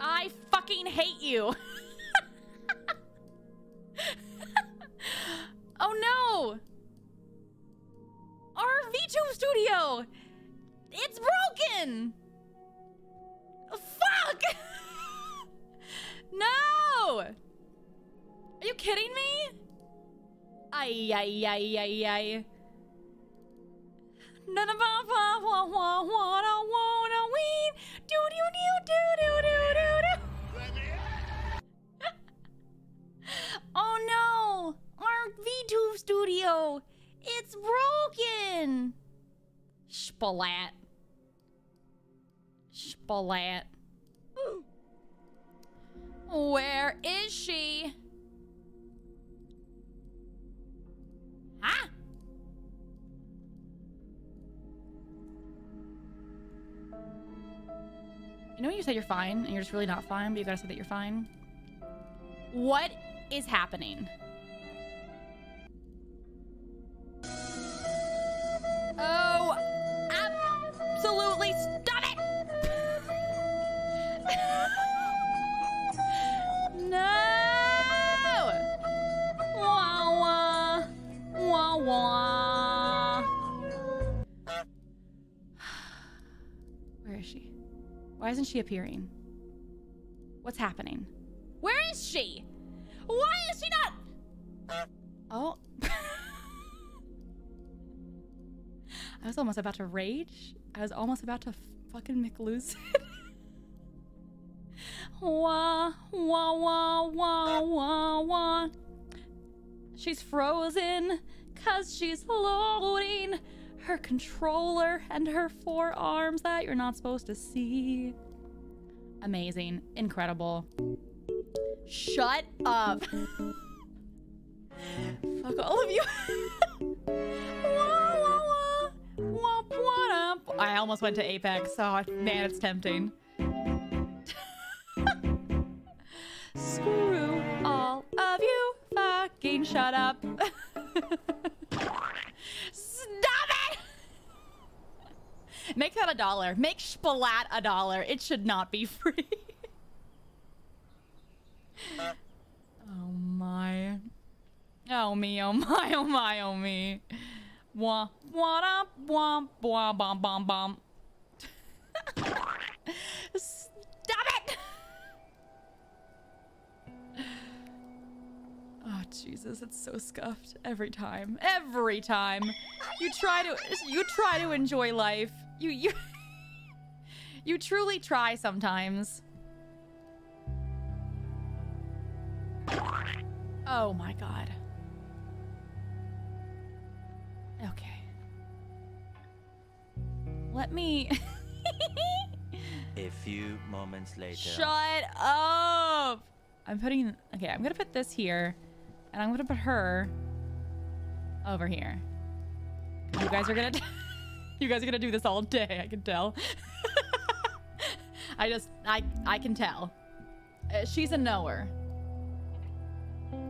I fucking hate you. oh no! Our VTube studio! It's broken! Fuck! no! Are you kidding me? Ay, ay, ay, ay, ay. Our VTube studio! It's broken! Splat. Splat. Where is she? Huh? You know when you said you're fine and you're just really not fine, but you gotta say that you're fine? What is happening? Oh, absolutely stop it! no! Wah wah. Wah wah. Where is she? Why isn't she appearing? What's happening? Where is she? Why is she not? Oh. I was almost about to rage. I was almost about to fucking McLose it. wah, wah, wah, wah, wah, wah. She's frozen because she's loading her controller and her forearms that you're not supposed to see. Amazing. Incredible. Shut up. Fuck all of you. I almost went to Apex. Oh, man, it's tempting. Screw all of you. Fucking shut up. Stop it! Make that a dollar. Make Splat a dollar. It should not be free. oh my. Oh me, oh my, oh my, oh me. Wah, wah, da, wah, wah, bom, bom, bom. Stop it! Oh Jesus, it's so scuffed every time. Every time. You try to you try to enjoy life. You you You truly try sometimes. Oh my god. Okay. Let me A few moments later. Shut up! I'm putting okay, I'm gonna put this here. And I'm gonna put her over here. You guys are gonna you guys are gonna do this all day, I can tell. I just I I can tell. Uh, she's a knower.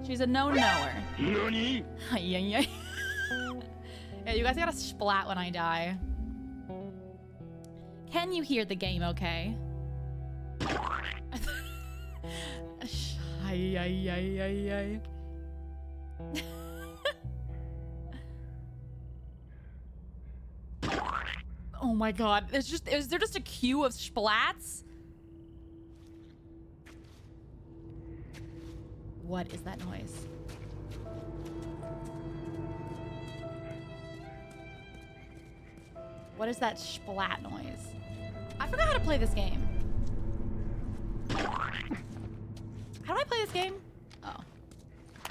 She's a no knower. Nani? yeah, yeah. Yeah, you guys gotta splat when I die. Can you hear the game okay? ay, ay, ay, ay, ay. oh my god. There's just is there just a queue of splats? What is that noise? What is that splat noise? I forgot how to play this game. How do I play this game? Oh.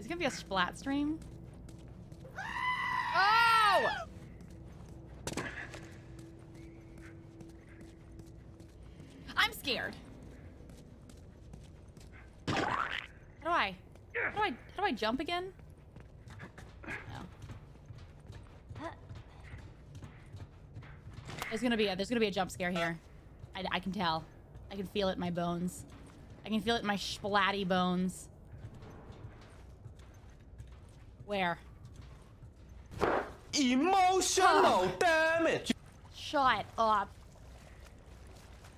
Is it gonna be a splat stream? Oh! I'm scared. How do I? How do I? How do I jump again? There's gonna be a there's gonna be a jump scare here. I, I can tell. I can feel it in my bones. I can feel it in my splatty bones. Where? Emotional damage. Shut up.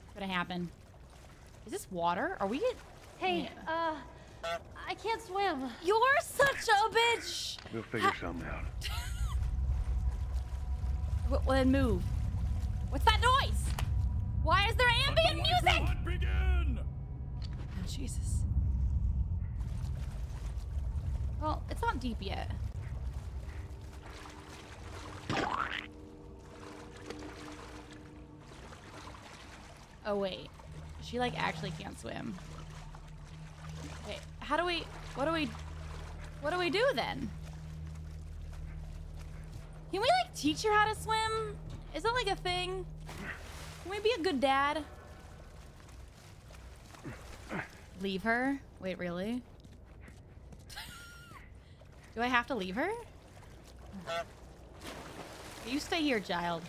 What's gonna happen? Is this water? Are we? Hey, uh, I can't swim. You're such a bitch. We'll figure something out. Well, then move. What's that noise? Why is there ambient music? begin! Oh, Jesus. Well, it's not deep yet. Oh, wait. She, like, actually can't swim. Wait, how do we... What do we... What do we do, then? Can we, like, teach her how to swim? Is that, like, a thing? Can we be a good dad? Leave her? Wait, really? Do I have to leave her? You stay here, child.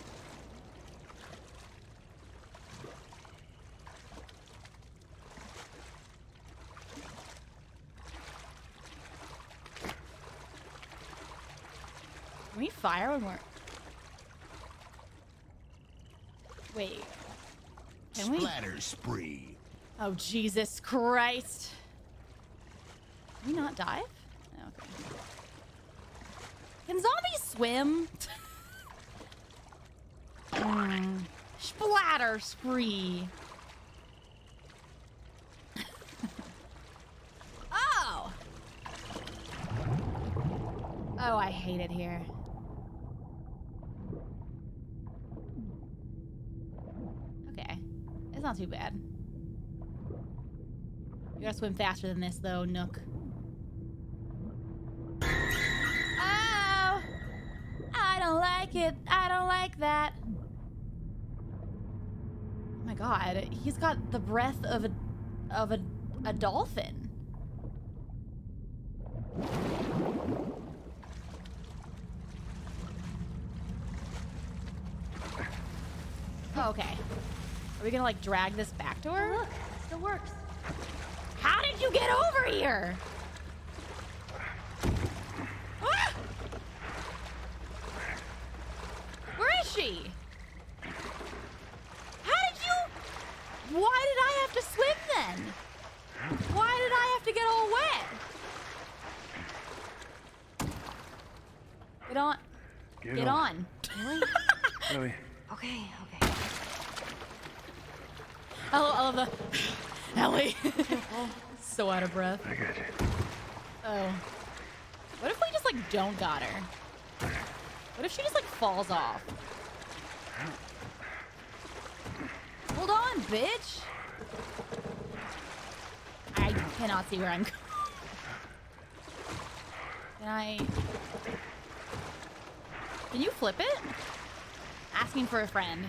Can we fire when we're... Wait. Can we? Splatter spree. Oh, Jesus Christ. Can we not dive? Okay. Can zombies swim? mm. Splatter spree. oh! Oh, I hate it here. Okay. It's not too bad. You gotta swim faster than this, though, Nook. Oh! I don't like it. I don't like that. Oh my god, he's got the breath of a of a a dolphin. Oh, okay. Are we gonna like drag this back to her? Look, it still works. How did you get over here? Ah! Where is she? How did you? Why did I have to swim then? Why did I have to get all wet? Get on. Get, Get on. Really? Really? okay, okay. I love, I love the Ellie. so out of breath. I got you. Oh. What if we just like don't got her? What if she just like falls off? Hold on, bitch. I cannot see where I'm going. Can I? Can you flip it? Asking for a friend.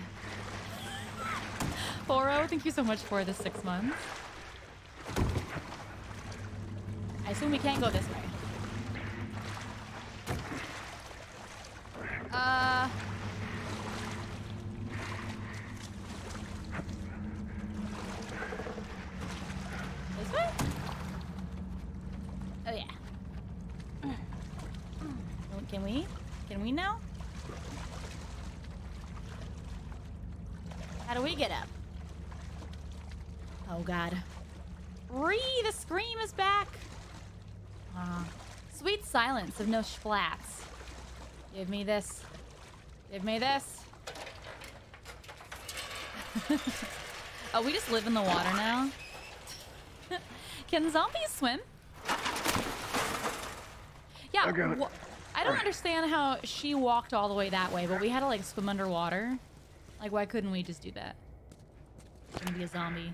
Foro, thank you so much for the six months. I assume we can't go this way. Uh. This way? Oh yeah. Oh, Can we? Can we now? How do we get up? Oh god. Ree, the scream is back. Ah, sweet silence of no splats. Give me this. Give me this. oh, we just live in the water now. Can zombies swim? Yeah. I got it. I don't understand how she walked all the way that way, but we had to like swim underwater. Like, why couldn't we just do that? And be a zombie.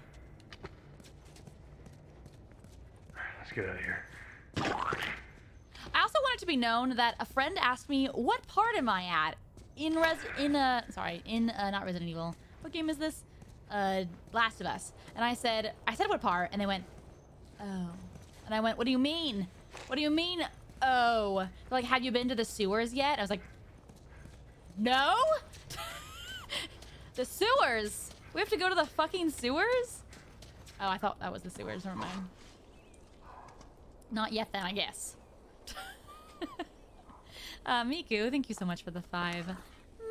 Let's get out of here. I also want it to be known that a friend asked me, "What part am I at in Res in uh sorry in uh, not Resident Evil? What game is this? Uh, Last of Us." And I said, "I said what part?" And they went, "Oh." And I went, "What do you mean? What do you mean? Oh?" They're like, "Have you been to the sewers yet?" I was like, "No." the sewers. We have to go to the fucking sewers. Oh, I thought that was the sewers. Never mind. Not yet, then I guess. Uh, Miku, thank you so much for the five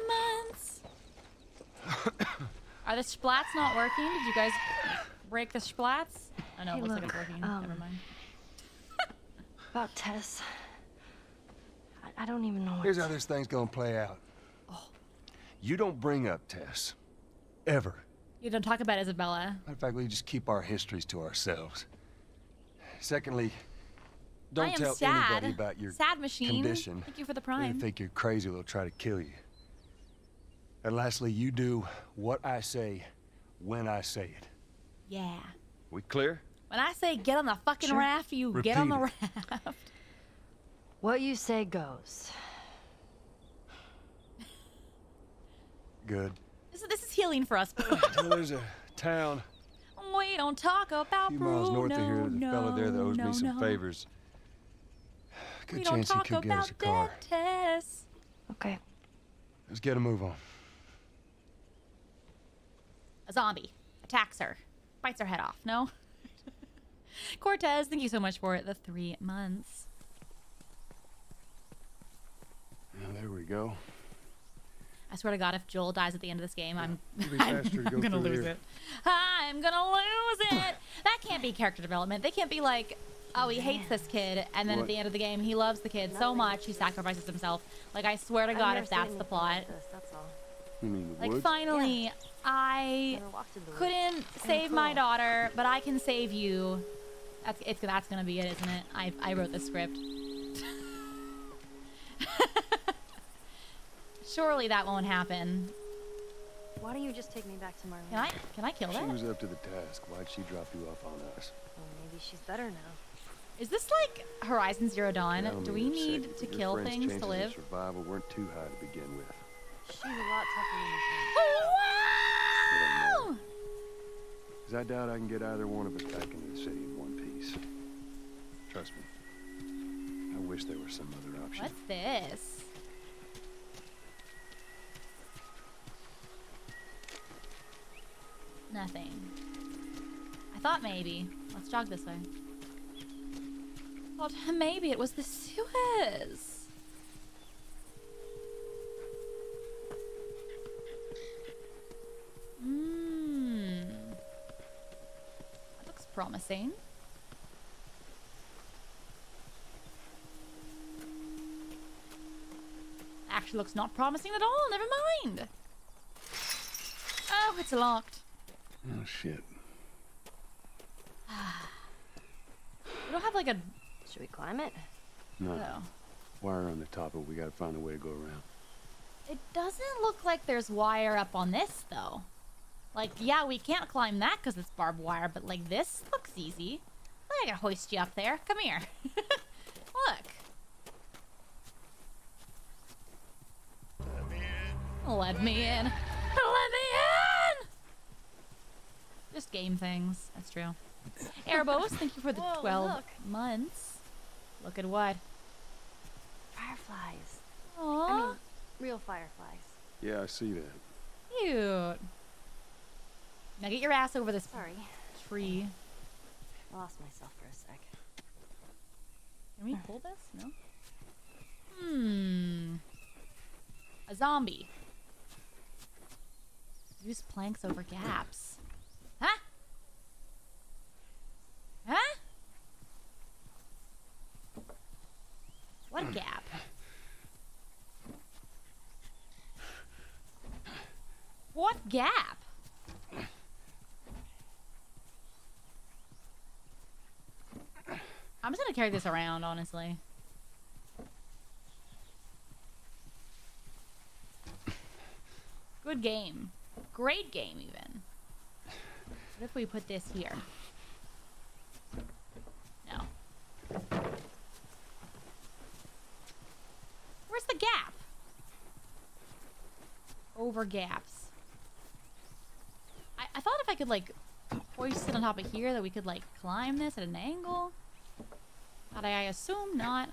months. Are the splats not working? Did you guys break the splats? Oh no, Hey, it looks like look, it's working. um, Never mind. About Tess. I, I don't even know Here's how this thing's gonna play out. Oh. You don't bring up Tess. Ever. You don't talk about Isabella. Matter of fact, we just keep our histories to ourselves. Secondly, I don't tell sad. anybody about your sad machine. condition. Thank you for the They think you're crazy, they'll try to kill you. And lastly, you do what I say when I say it. Yeah. We clear? When I say get on the fucking Sure. raft, you get on the Repeat raft. What you say goes. Good. This is, this is healing for us. Until there's a town we don't talk a about few miles north of here. Bruno, There's a fella there that owes no, me some no. favors. Good We don't chance he talk could get us about a car. dead Tess. Okay. Let's get a move on. A zombie attacks her, bites her head off. No. Cortez, thank you so much for the three months. Now, there we go. I swear to God, if Joel dies at the end of this game, I'm, I'm, to I'm gonna lose here. it. I'm gonna lose it. that can't be character development. They can't be like, oh, he hates this kid, and then at the end of the game, he loves the kid so much he sacrifices himself. Like, I swear to I've God, if that's the plot, like this, that's all. You mean the like, woods? finally, I Never walked woods. couldn't save my daughter, but I can save you. That's it's that's gonna be it, isn't it? I I wrote the script. Surely that won't happen. Why don't you just take me back to Marlene? Can I can I kill her? She that? was up to the task. Why'd she drop you off on us? Well, maybe she's better now. Is this like Horizon Zero Dawn? Tell Do we in a need second, to your kill friend's things chances to of live? survival weren't too high to begin with. She's a lot tougher than you think. Wow! Because I doubt I can get either one of us back into the city in one piece. Trust me. I wish there was some other option. What's this? Nothing. I thought maybe. Let's jog this way. Thought maybe it was the sewers. Mmm. That looks promising. Actually looks not promising at all. Never mind. Oh, it's locked. Oh, shit. We don't have like a. Should we climb it? No. Oh. Wire on the top of it. We gotta find a way to go around. It doesn't look like there's wire up on this though. Like, yeah, we can't climb that because it's barbed wire, but like this looks easy. I gotta hoist you up there. Come here. Look. Let me in. Let me in. Just game things. That's true. Erebos, thank you for the Whoa, 12 look. months. Look at what? Fireflies. Aww. I mean, real fireflies. Yeah, I see that. Cute. Now get your ass over this Sorry, tree. I lost myself for a sec. Can we pull this? No. Hmm. A zombie. Use planks over gaps. Huh? Huh? Gap? What gap? I'm just gonna carry this around, honestly. Good game. Great game, even. What if we put this here? No. Where's the gap? Over gaps. I, I thought if I could, like, hoist it on top of here that we could, like, climb this at an angle. But I assume not.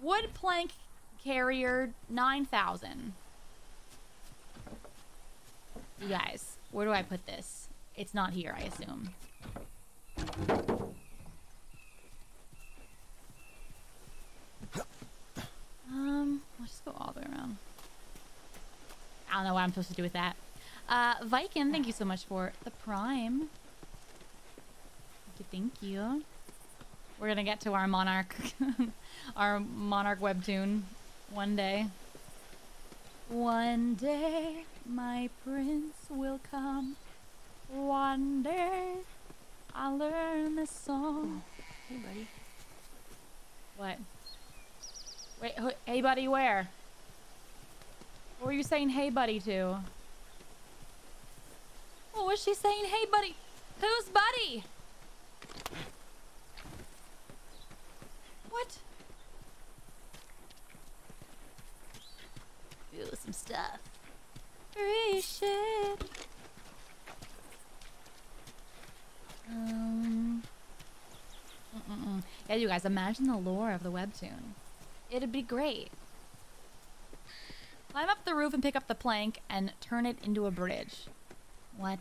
Wood plank carrier 9000. You guys, where do I put this? It's not here, I assume. Um, I'll just go all the way around. I don't know what I'm supposed to do with that. Uh, Viking, thank you so much for the prime. Thank you, thank you. We're gonna get to our monarch, our monarch webtoon, one day. One day, my prince will come. One day, I'll learn this song. Hey, buddy. What? Wait, hey buddy, where? What were you saying hey buddy to? What was she saying hey buddy? Who's buddy? What? Ooh, some stuff. Free shit. Um. Mm-mm-mm. Yeah, you guys, imagine the lore of the webtoon. It'd be great. Climb up the roof and pick up the plank and turn it into a bridge. What?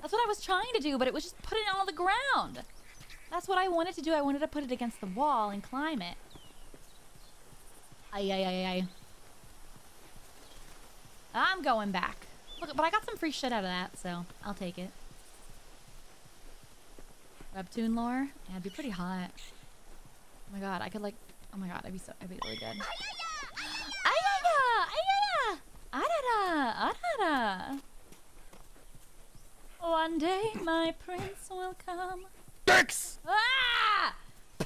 That's what I was trying to do, but it was just putting it on the ground. That's what I wanted to do. I wanted to put it against the wall and climb it. Ay, ay, ay, ay. I'm going back. Look, but I got some free shit out of that, so I'll take it. Webtoon lore? Yeah, it'd be pretty hot. Oh my god, I could like. Oh my god, I'd be so. I'd be really good. Arara! Arara! One day my prince will come. Dex! Ah!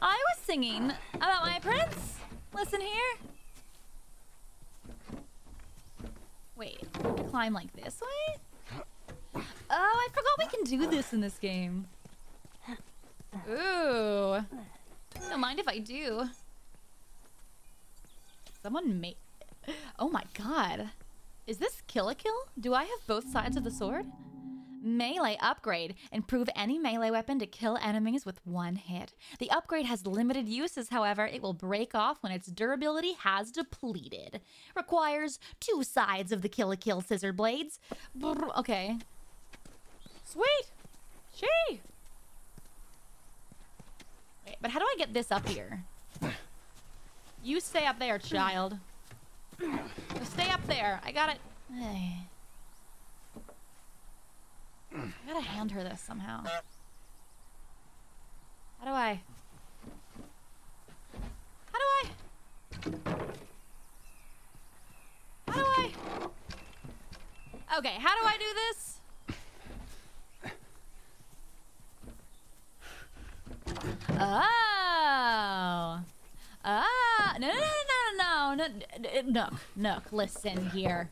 I was singing about my prince. Listen here. Wait, climb like this way? Oh, I forgot we can do this in this game. Ooh. Don't mind if I do. Someone made. Oh my god. Is this Kill la Kill? Do I have both sides of the sword? Melee upgrade. Improve any melee weapon to kill enemies with one hit. The upgrade has limited uses, however, it will break off when its durability has depleted. Requires two sides of the Kill la Kill scissor blades. Brr, Okay. Sweet! She! Wait, but how do I get this up here? You stay up there, child. Stay up there. I got it. I gotta hand her this somehow. How do I? How do I? How do I? Okay, how do I do this? Oh. Ah. No, no, no, no, no, no. n- Nook, Nook, listen here.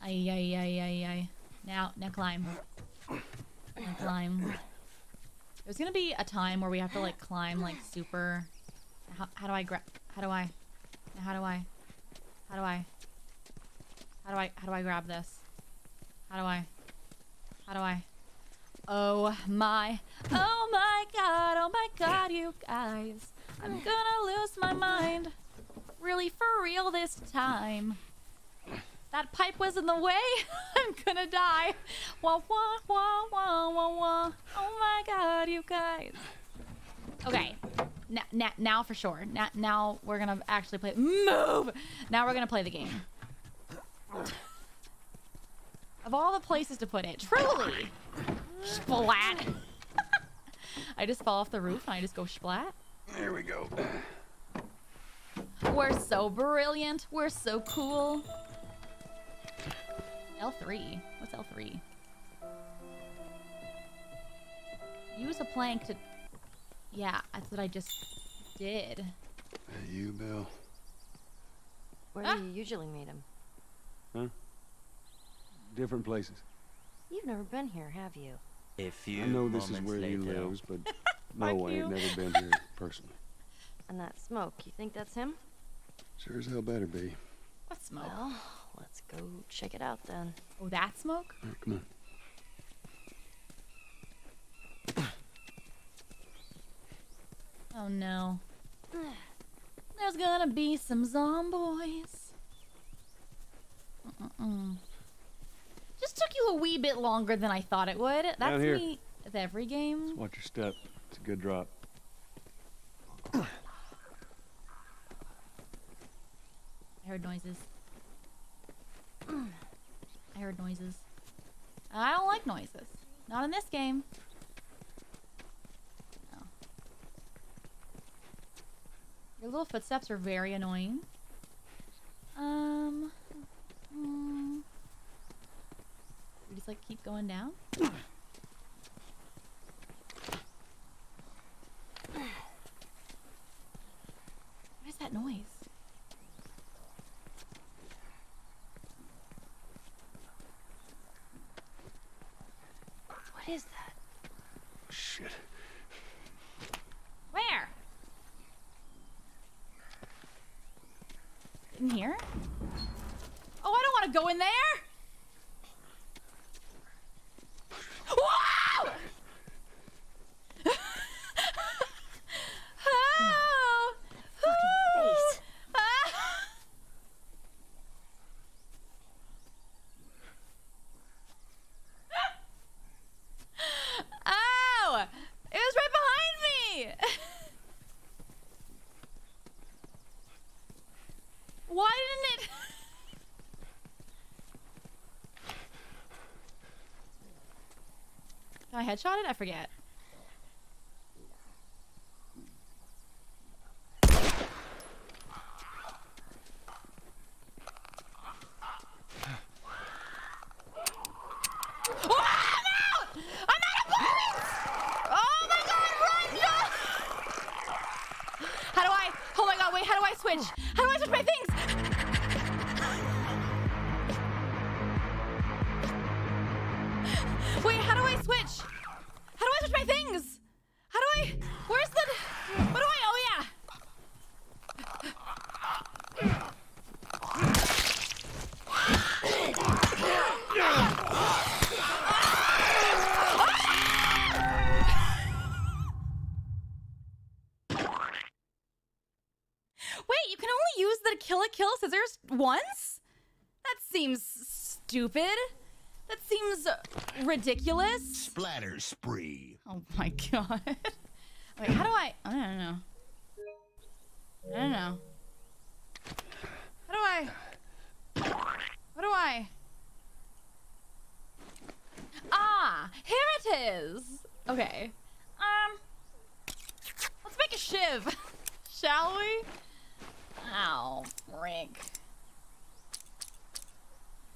Ay, ay, ay, ay, ay. Now, now climb. Now climb. There's gonna be a time where we have to like climb like super. How, how do I grab? How do I? How do I? How do I? How do I? How do I grab this? How do I? How do I? Oh my, oh my god, oh my god, you guys. I'm gonna lose my mind. Really, for real this time. That pipe was in the way. I'm gonna die. Wah, wah, wah, wah, wah, wah. Oh my god, you guys. Okay. Now, now, now for sure. Now, now we're gonna actually play. Move! Now we're gonna play the game. Of all the places to put it, truly. Splat. I just fall off the roof and I just go splat. There we go. We're so brilliant. We're so cool. L3. What's L3? Use a plank to... Yeah, that's what I just did. Hey, you, Bill. Where Ah. do you usually meet him? Huh? Different places. You've never been here, have you? A few I know this is moments where he lives, but Fuck no, I you. ain't never been here personally. And that smoke, you think that's him? Sure as hell better be. What smoke? Well, let's go check it out then. Oh, that smoke? All right, come on. Oh no. There's gonna be some zomboys. Mm-mm-mm. Just took you a wee bit longer than I thought it would. That's me with every game. Watch your step. It's a good drop. I heard noises. I heard noises. I don't like noises. Not in this game. No. Your little footsteps are very annoying. Um. mm. we just like keep going down. that noise? What is that? Shit. Where? In here? Oh, I don't want to go in there. Wow! oh! face. Ah! Ow! It was right behind me! Why didn't it? Did I headshot it? I forget. Stupid. That seems ridiculous. Splatter spree. Oh my god. Wait, how do I? I don't know. I don't know. How do I? What do I? Ah, here it is. Okay. Um, let's make a shiv, shall we? Ow, frick.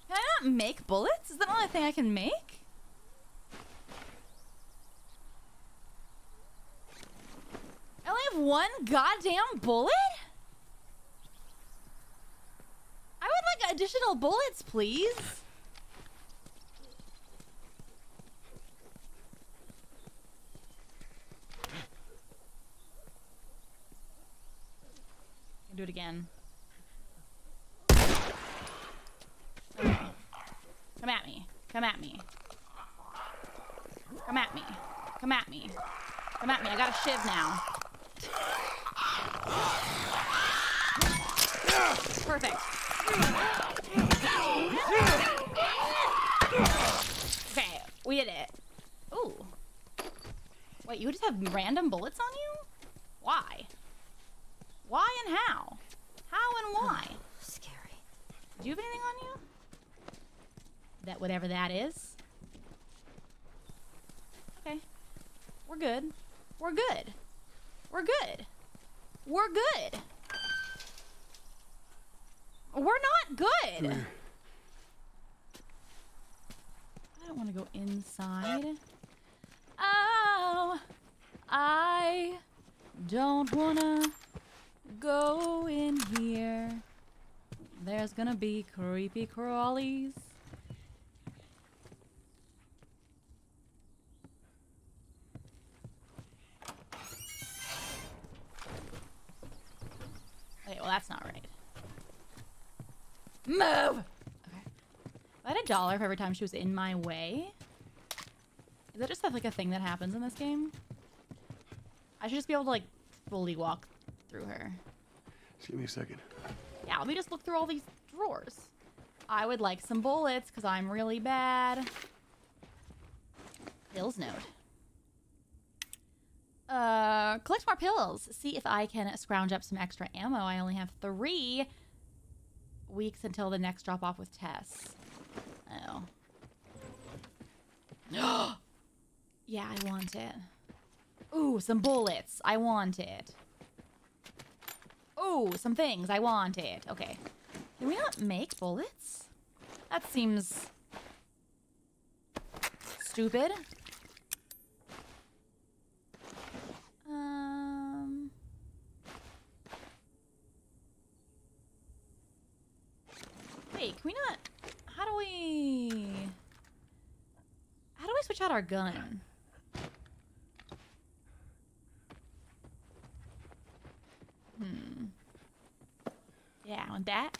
Can I not make bullets? Is that the only thing I can make? I only have one goddamn bullet? I would like additional bullets, please. Do it again. Come at me. Come at me. Come at me. Come at me. Come at me. I got a shiv now. Perfect. Okay, we did it. Ooh. Wait, you just have random bullets on you? Why? Why and how? How and why? Scary. Do you have anything on you? That whatever that is. Okay. We're good. We're good. We're good. We're good. We're not good. I don't want to go inside. Oh, I don't want to go in here. There's gonna be creepy crawlies. Okay, well that's not right. Move! Okay. I had a dollar for every time she was in my way. Is that just like a thing that happens in this game? I should just be able to like fully walk through her. Just give me a second. Yeah, let me just look through all these drawers. I would like some bullets because I'm really bad. Pills note. Uh, collect more pills. See if I can scrounge up some extra ammo. I only have three. weeks until the next drop off with Tess. Oh. yeah, I want it. Ooh, some bullets. I want it. Ooh, some things. I want it. Okay. Can we not make bullets? That seems stupid. Um. Wait, can we not? How do we? How do we switch out our gun? Hmm. Yeah, I want that.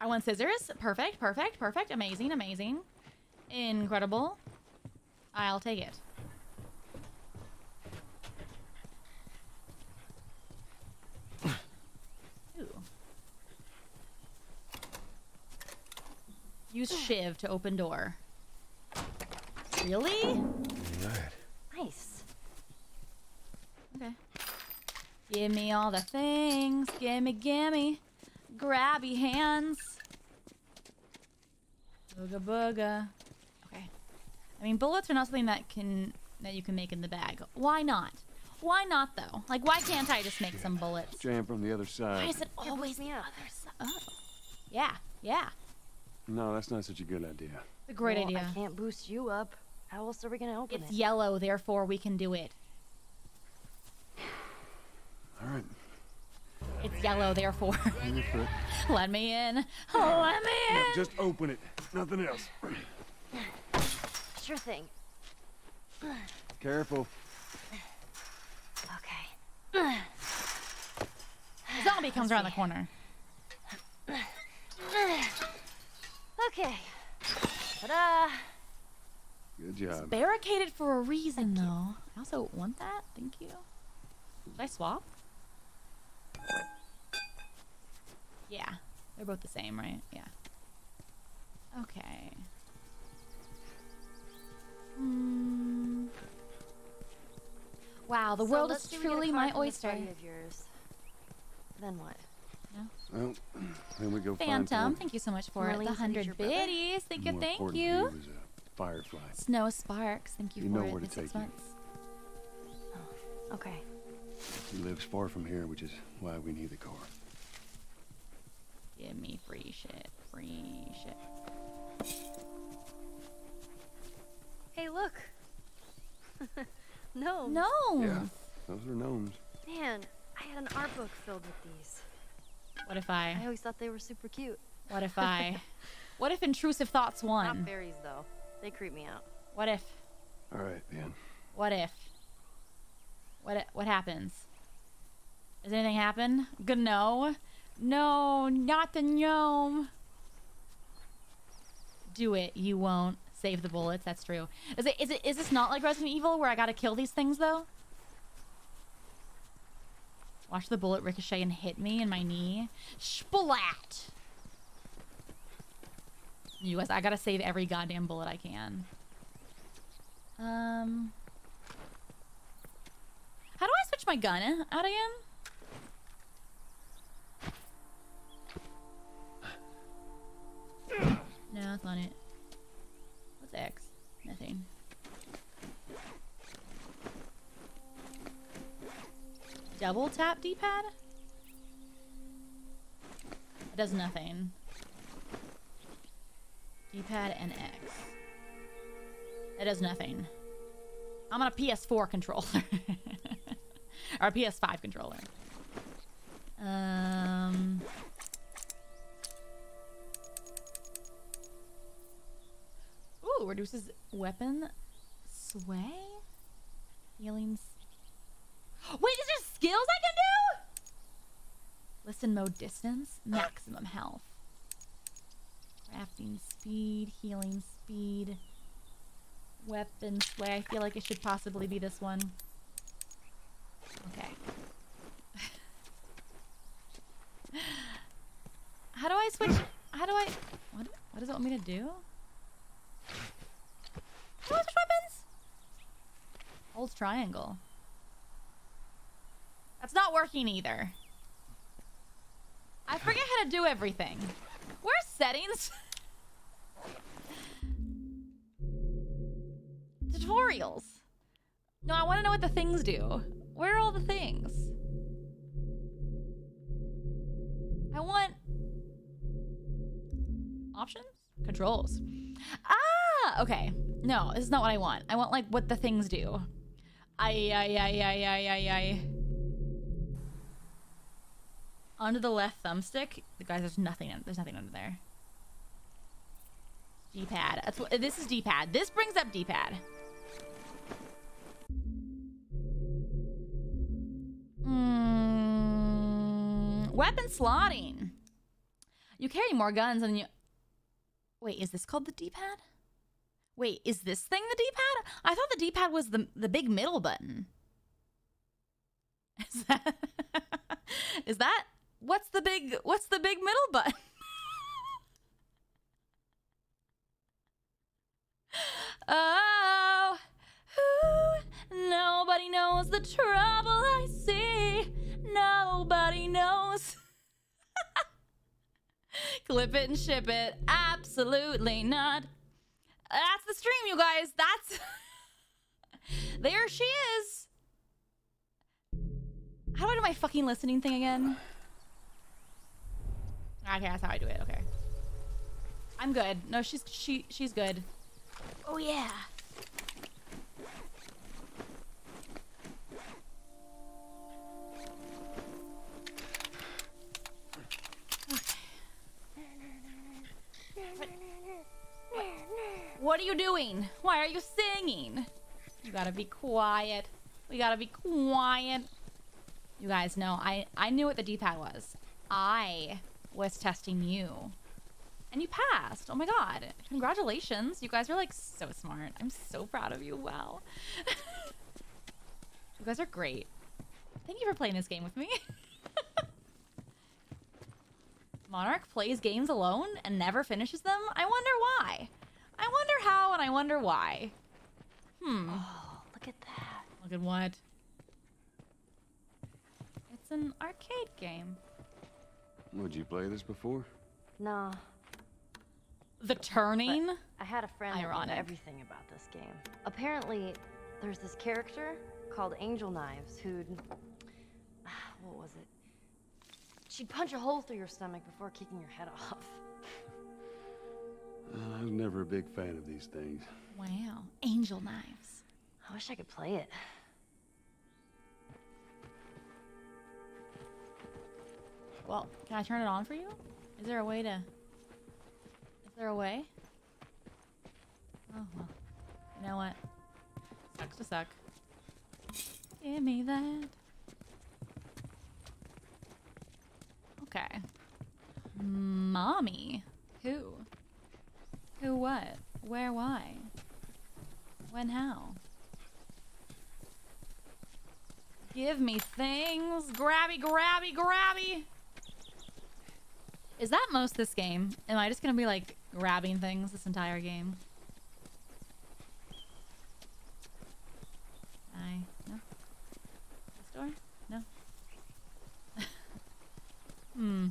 I want scissors. Perfect, perfect, perfect. Amazing, amazing. Incredible. I'll take it. Ooh. Use shiv to open door. Really? Alright. Nice. Okay. Give me all the things. Gimme, gimme. Grabby hands. Booga booga. Okay. I mean, bullets are not something that can that you can make in the bag. Why not? Why not though? Like, why can't I just make some bullets? Jam from the other side. Why side. is it always the other side? Oh. Yeah, yeah. No, that's not such a good idea. It's a great Well, idea. I can't boost you up. How else are we gonna open It's it? yellow, therefore we can do it. Alright. It's yellow, therefore. On your foot. Let me in. Oh, let me in. No, just open it. Nothing else. Sure thing. Careful. Okay. Zombie comes around the corner. Okay. Ta-da! Good job. Barricaded for a reason, though. I also want that. Thank you. Should I swap? Yeah. They're both the same, right? Yeah. Okay. Hmm. Wow, the So world is say we get a truly my oyster. of yours. Then what? Well, then we go Phantom, find thank you so much for Marlene's the hundred your brother? biddies. Thank you, thank you. He was a firefly. Snow Sparks, thank you, You for know it, where the to six take you. months. Okay. He lives far from here, which is why we need the car. Give me free shit, free shit. Hey, look. no. No. Yeah, those are gnomes. Man, I had an art book filled with these. What if I I? always thought they were super cute. What if I? What if intrusive thoughts won? Not fairies though. They creep me out. What if? All right, Ben. What if? What what happens? Does anything happen? Good no. No, not the gnome. Do it. You won't save the bullets. That's true. Is it? Is it? Is this not like Resident Evil where I gotta kill these things though? Watch the bullet ricochet and hit me in my knee. Splat. You guys, I gotta save every goddamn bullet I can. Um. How do I switch my gun uh, out again? No, that's not it. What's X? Nothing. Double tap D-pad? It does nothing. D-pad and X. It does nothing. I'm on a PS4 controller. or a PS5 controller. Um. Ooh, reduces weapon sway. Healing. Wait, is there skills I can do? Listen mode distance, maximum health. Crafting speed, healing speed. Weapon sway. I feel like it should possibly be this one. Okay. How do I switch? How do I? What? What does it want me to do? How do I switch weapons? Hold triangle. That's not working either. I forget how to do everything. Where's settings? Tutorials. No, I want to know what the things do. Where are all the things? I want options, controls. Ah, okay. No, this is not what I want. I want like what the things do. I, I, I, I, I, I, I. Onto the left thumbstick. Guys, there's nothing. There's nothing under there. D-pad. This is D-pad. This brings up D-pad. Mm, weapon slotting. You carry more guns than you. Wait, is this called the D-pad? Wait, is this thing the D-pad? I thought the D-pad was the the big middle button. Is that? is that? What's the big? What's the big middle button? oh, ooh, nobody knows the trouble I see. Nobody knows. Clip it and ship it. Absolutely not. That's the stream, you guys. That's. there she is. How do I do my fucking listening thing again? Okay, that's how I do it. Okay. I'm good. No, she's she she's good. Oh yeah. What are you doing? Why are you singing? You gotta be quiet. We gotta be quiet. You guys know, I, I knew what the D-pad was. I was testing you. And you passed. Oh my god. Congratulations. You guys are like so smart. I'm so proud of you. Wow. you guys are great. Thank you for playing this game with me. Monarch plays games alone and never finishes them? I wonder why. I wonder how and I wonder why. Hmm. Oh, look at that. Look at what? It's an arcade game. Would you play this before? No, The Turning? I had a friend that Ironic. knew everything about this game. Apparently, there's this character called Angel Knives who'd. What was it? She'd punch a hole through your stomach before kicking your head off. Uh, I was never a big fan of these things. Wow. Angel Knives. I wish I could play it. Well, can I turn it on for you? Is there a way to... Is there a way? Oh, well. You know what? Sucks to suck. Give me that. Okay. Mommy. Who? Who what? Where why? When how? Give me things. Grabby, grabby, grabby. Is that most this game? Am I just gonna be like grabbing things this entire game? I no. This door? No. hmm.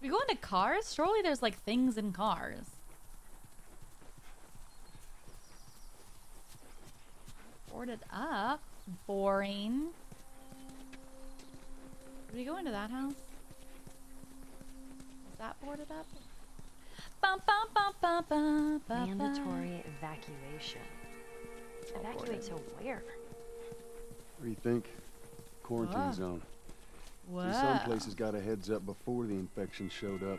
We go into cars? Surely there's like things in cars. Boarded up. Boring. Did we go into that house? Is that boarded up? Bum, bum, bum, bum, bum, bum, bum. Mandatory evacuation. Evacuate to where? What do you think? Quarantine zone. Whoa. See, some places got a heads up before the infection showed up.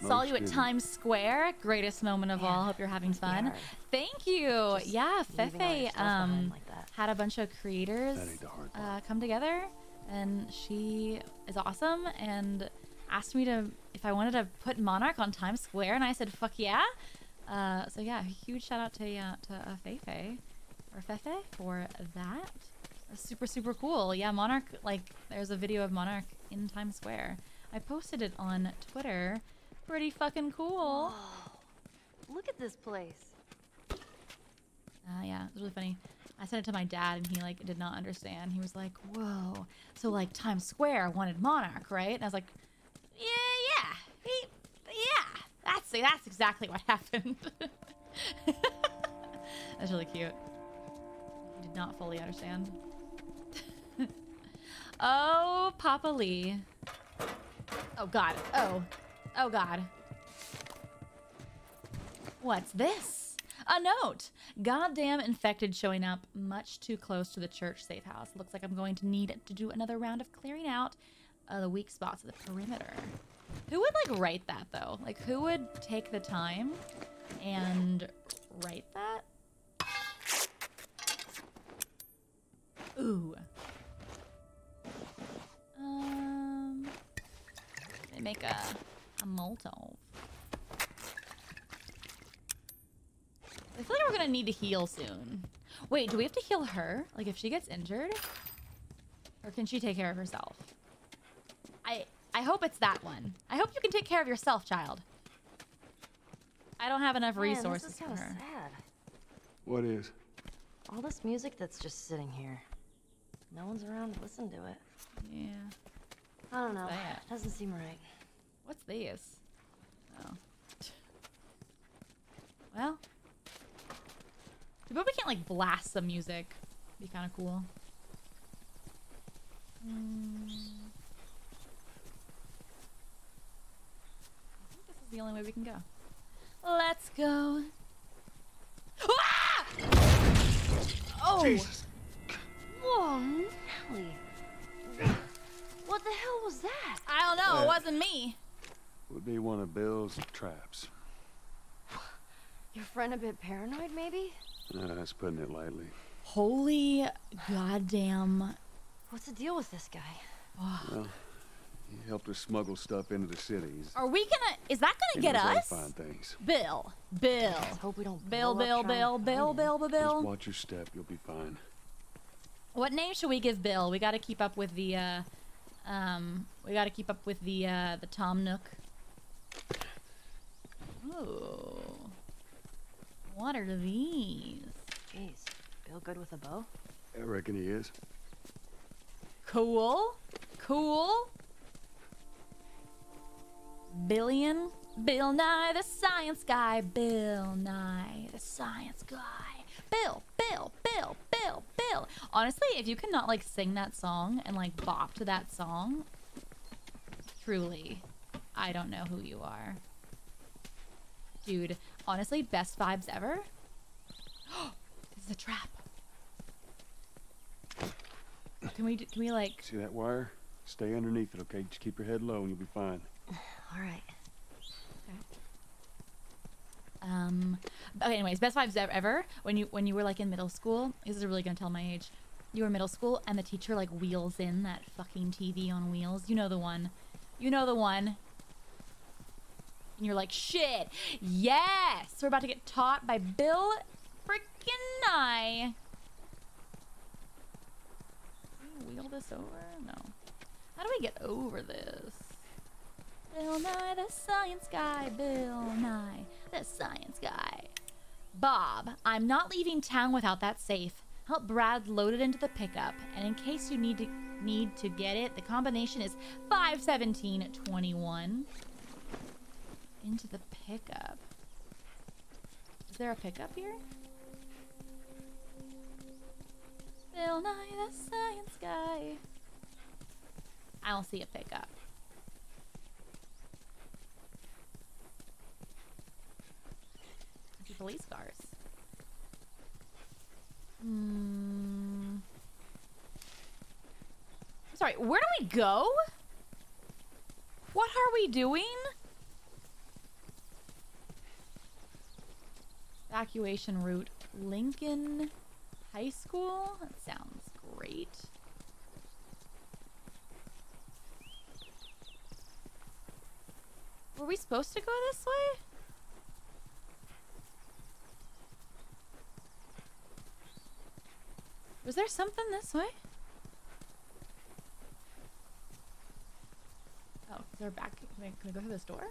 Saw you at didn't. Times Square. Greatest moment of all. Hope you're having fun. hard. Thank you. Just yeah, leaving all Fefe um, like had a bunch of creators That ain't the hard uh, come together, and she is awesome and asked me to if I wanted to put Monarch on Times Square, and I said fuck yeah. Uh, so yeah, huge shout out to uh, to uh, Fefe or Fefe for that. That's super super cool. Yeah, Monarch like there's a video of Monarch in Times Square. I posted it on Twitter. Pretty fucking cool. Look at this place. Uh, yeah, it's really funny. I sent it to my dad, and he like did not understand. He was like, "Whoa!" So like Times Square wanted Monarch, right? And I was like, Yeah, yeah. He, yeah. That's that's exactly what happened. that's really cute. He did not fully understand. Oh, Papa Lee. Oh God. Oh. Oh God. What's this? A note. Goddamn infected showing up much too close to the church safe house. Looks like I'm going to need to do another round of clearing out uh, the weak spots of the perimeter. Who would like write that though? Like who would take the time and write that? Ooh. They make a a Molotov. I feel like we're gonna need to heal soon. Wait, do we have to heal her? Like if she gets injured? Or can she take care of herself? I I hope it's that one. I hope you can take care of yourself, child. I don't have enough Man, resources this is for her. sad. What is? All this music that's just sitting here. No one's around to listen to it. Yeah. I don't know. Sad. Doesn't seem right. What's this? Oh. Well. But we can't like blast some music. Be kind of cool. Mm. I think this is the only way we can go. Let's go. Ah! Oh! Jesus. Whoa, Nelly. What the hell was that? I don't know. It Uh, wasn't me. Would be one of Bill's traps. Your friend a bit paranoid, maybe? Uh, that's putting it lightly. Holy goddamn. What's the deal with this guy? Well, he helped us smuggle stuff into the cities. Are we gonna? Is that gonna get knows us? Find things. Bill. Bill. Let's hope we don't Bill, blow Bill, Bill, Bill, Bill, Bill, Just Bill. watch your step. You'll be fine. What name should we give Bill? We gotta keep up with the, uh, um, we gotta keep up with the, uh, the Tom Nook. Ooh. What are these? Jeez, Bill good with a bow? I reckon he is. Cool. Cool. Billion. Bill Nye the Science Guy. Bill Nye the Science Guy. Bill, Bill, Bill, Bill, Bill. Honestly, if you cannot like sing that song and like bop to that song, truly, I don't know who you are. Dude, honestly, best vibes ever. this is a trap. Can we, can we like See that wire? Stay underneath it, okay? Just keep your head low and you'll be fine. All right. Um. Okay. Anyways, best vibes ev- ever. When you when you were like in middle school, this is really gonna tell my age. You were middle school, and the teacher like wheels in that fucking TV on wheels. You know the one. You know the one. And you're like, shit, yes, we're about to get taught by Bill freaking Nye. Wheel this over? No. How do we get over this? Bill Nye, the science guy. Bill Nye, the science guy. Bob, I'm not leaving town without that safe. Help Brad load it into the pickup, and in case you need to need to get it, the combination is 51721. Into the pickup. Is there a pickup here? Bill Nye, the science guy. I don't see a pickup. I see police cars. Hmm. Sorry, where do we go? What are we doing? Evacuation route. Lincoln High School? That sounds great. Were we supposed to go this way? Was there something this way? Oh, is there a back? Can we, can we go through this door?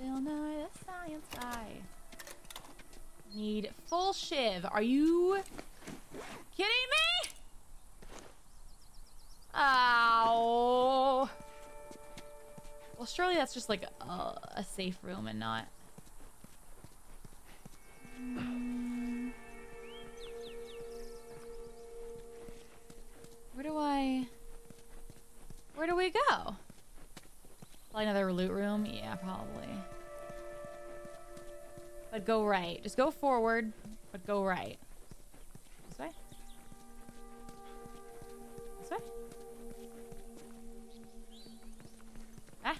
Nye, the science guy. Need full shiv. Are you kidding me? Ow. Well, surely that's just like a, a safe room and not. I? Where do we go? Probably another loot room. Yeah, probably. But go right. Just go forward, but go right. This way. This way. Ah.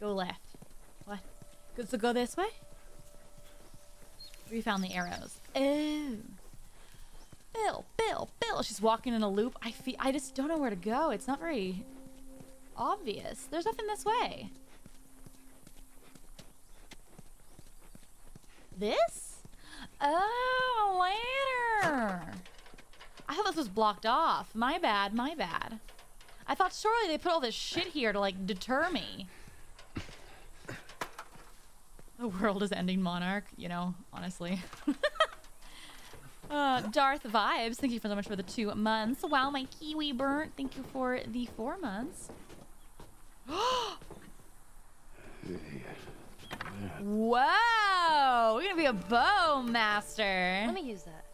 Go left. What? Good to go this way? We found the arrows. Oh. Bill, Bill, Bill. She's walking in a loop. I feel I just don't know where to go. It's not very obvious. There's nothing this way. This? Oh, a ladder. I thought this was blocked off. My bad, my bad. I thought surely they put all this shit here to like deter me. The world is ending, Monarch. You know, honestly. uh, Darth Vibes, thank you for so much for the two months. Wow, my kiwi burnt. Thank you for the four months. Whoa! You're gonna be a bow master. Let me use that.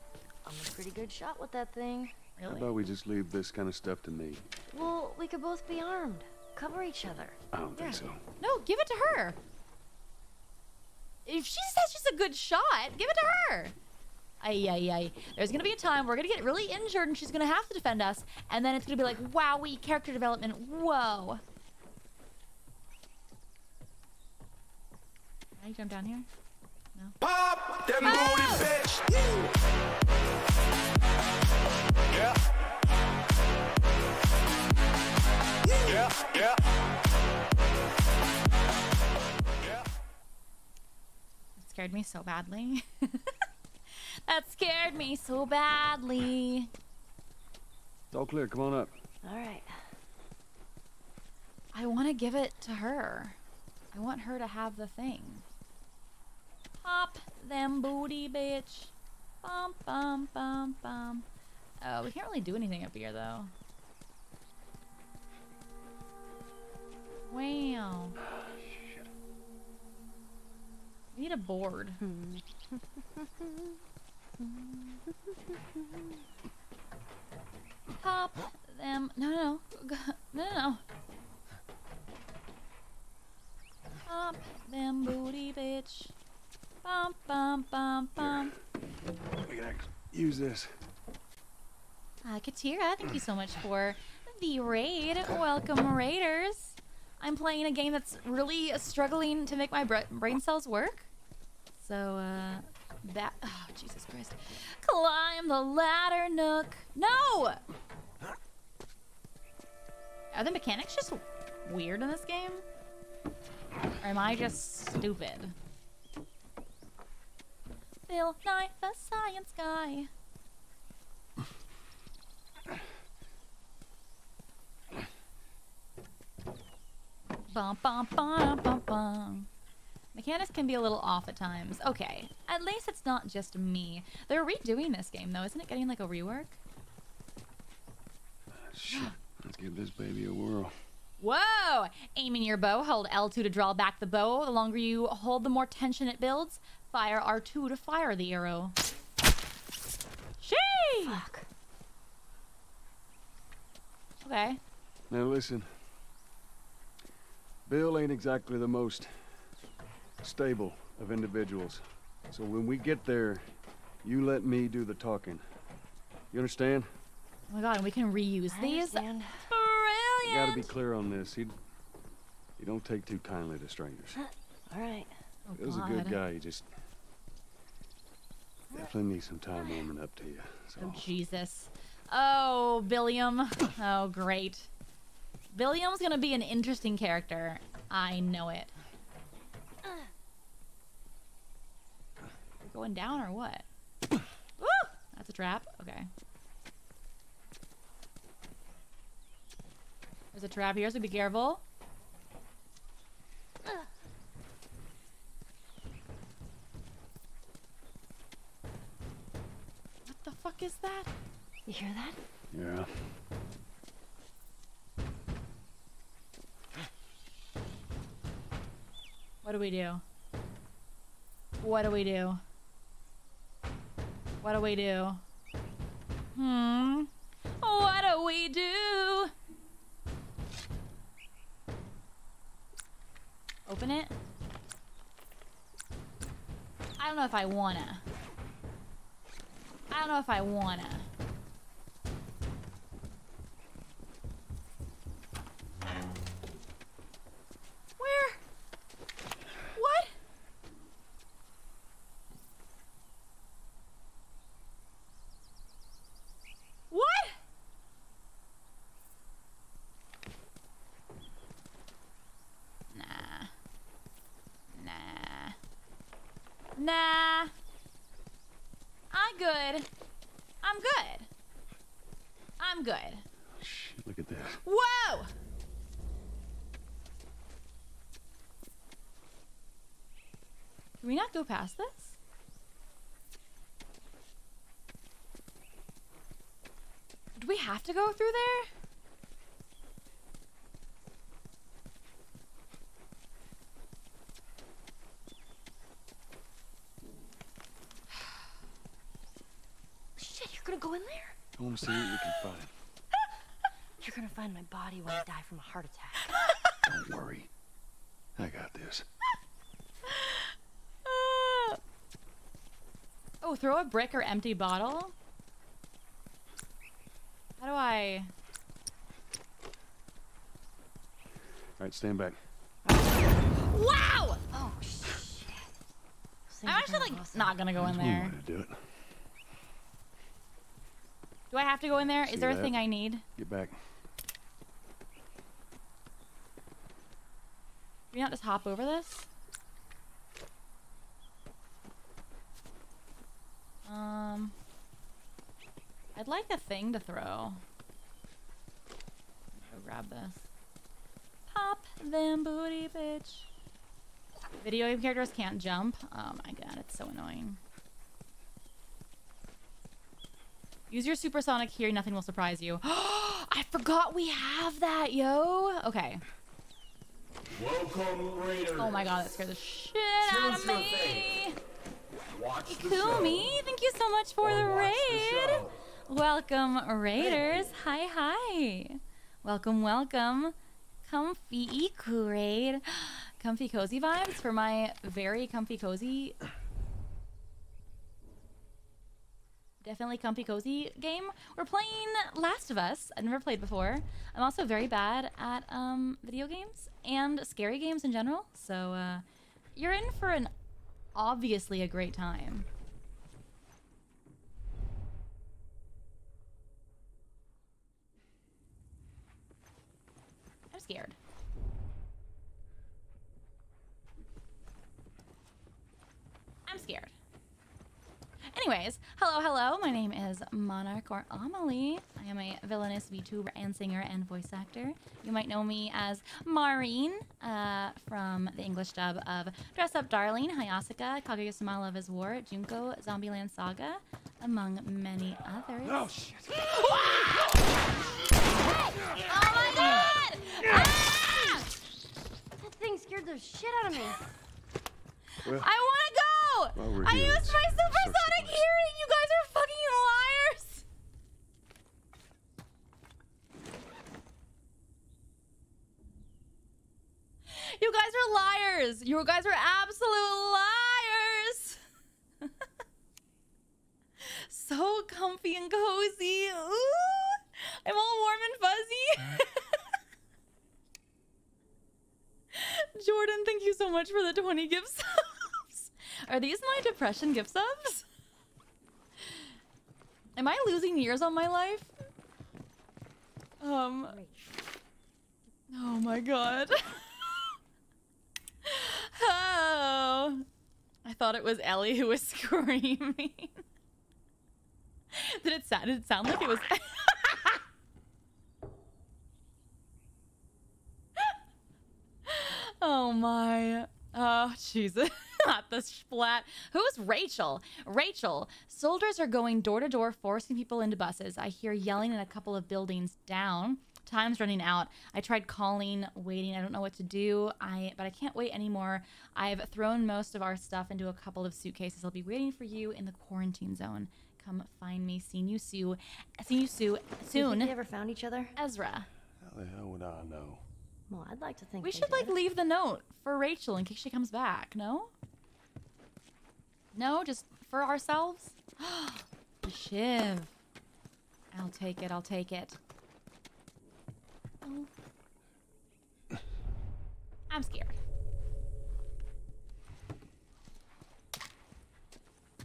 I'm a pretty good shot with that thing. How about we just leave this kind of stuff to me? Well, we could both be armed. Cover each other. I don't think so. No, give it to her. If she says she's a good shot, give it to her. Ay, ay, ay. There's gonna be a time we're gonna get really injured and she's gonna have to defend us, and then it's gonna be like, wowie, character development, whoa. Can I jump down here? No. Pop them Oh! booty, bitch. Yeah. Yeah, yeah. Scared me so badly. that scared me so badly. It's all clear. Come on up. All right. I want to give it to her. I want her to have the thing. Pop them booty, bitch. Bum, bum, bum, bum. Oh, we can't really do anything up here, though. Wow. We need a board. Pop them. No, no, no. No, no, no. Pop them booty, bitch. Bum, bum, bum, bum. We can use this. Uh, Katira, thank you so much for the raid. Welcome, Raiders. I'm playing a game that's really struggling to make my bra- brain cells work. So, uh, that. Oh, Jesus Christ. Climb the ladder, Nook. No! Are the mechanics just weird in this game? Or am I just stupid? Bill Nye, the science guy. Bum, bum, bum, bum, bum. Mechanics can be a little off at times. Okay, at least it's not just me. They're redoing this game, though. Isn't it getting like a rework? Shit. Let's give this baby a whirl. Whoa! Aiming your bow, hold L2 to draw back the bow. The longer you hold, the more tension it builds. Fire R2 to fire the arrow. Shee! Fuck. Okay. Now listen. Bill ain't exactly the most stable of individuals. So when we get there, you let me do the talking. You understand? Oh my god, and we can reuse I these. understand. You gotta be clear on this. He, he don't take too kindly to strangers. All right. Oh, Bill's a good guy. He just definitely needs some time warming up to you. So Oh, Jesus. Oh, Billiam. Oh, great. Billiam's gonna be an interesting character. I know it. going down or what? Ooh, that's a trap. Okay. There's a trap here, so be careful. What the fuck is that? You hear that? Yeah. What do we do? What do we do? What do we do? Hmm. What do we do? Open it? I don't know if I wanna. I don't know if I wanna. Where? What? What? Nah. Nah. Nah. I'm good. I'm good. I'm good. Shit, look at this. Whoa! Can we not go past this? Do we have to go through there? Shit, you're gonna go in there? I want to see what you can find. You're gonna find my body when I die from a heart attack. Don't worry. I got this. Oh, throw a brick or empty bottle? How do I... All right, stand back. Wow! Oh, shit. I'm actually, like, not gonna go in there. to do it. Do I have to go in there? See Is there a thing I need? Get back. we not just hop over this? Like a thing to throw. Go grab this. Pop them booty, bitch. Video game characters can't jump. Oh my god, it's so annoying. Use your supersonic here, nothing will surprise you. I forgot we have that, yo. Okay. Welcome, Raiders. Oh my god, that scared the shit out of me. Kumi, thank you so much for or the raid. Welcome, Raiders. Hi, hi. Welcome, welcome. Comfy Iku raid. Comfy cozy vibes for my very comfy cozy. Definitely comfy cozy game. We're playing Last of Us. I've never played before. I'm also very bad at um, video games and scary games in general. So uh, you're in for an obviously a great time. Scared. I'm scared. Anyways, hello, hello. My name is Monarch or AmaLee. I am a villainous VTuber and singer and voice actor. You might know me as Marin uh, from the English dub of Dress Up Darling, Hayasaka, Kaguya-sama Love is War, Junko, Zombieland Saga, among many others. Oh shit. Oh my Ah! That thing scared the shit out of me. Well, I want to go! I here, used my supersonic hearing! You guys are fucking liars! You guys are liars! You guys are absolute liars! so comfy and cozy. Ooh! I'm all warm and fuzzy. Jordan, thank you so much for the 20 gift subs. Are these my depression gift subs? Am I losing years on my life? Um. Oh my god. oh. I thought it was Ellie who was screaming. did it sound? Did it sound like it was? Oh my. Oh Jesus. Not the splat. Who's Rachel? Rachel. Soldiers are going door to door, forcing people into buses. I hear yelling in a couple of buildings down. Time's running out. I tried calling, waiting. I don't know what to do. I but I can't wait anymore. I've thrown most of our stuff into a couple of suitcases. I'll be waiting for you in the quarantine zone. Come find me. See you soon. See you soon. Do you Soon. they ever found each other? Ezra. How the hell would I know? Well, I'd like to think We should like leave the note for Rachel in case she comes back. No. No, just for ourselves. the shiv. I'll take it. I'll take it. Oh. I'm scared.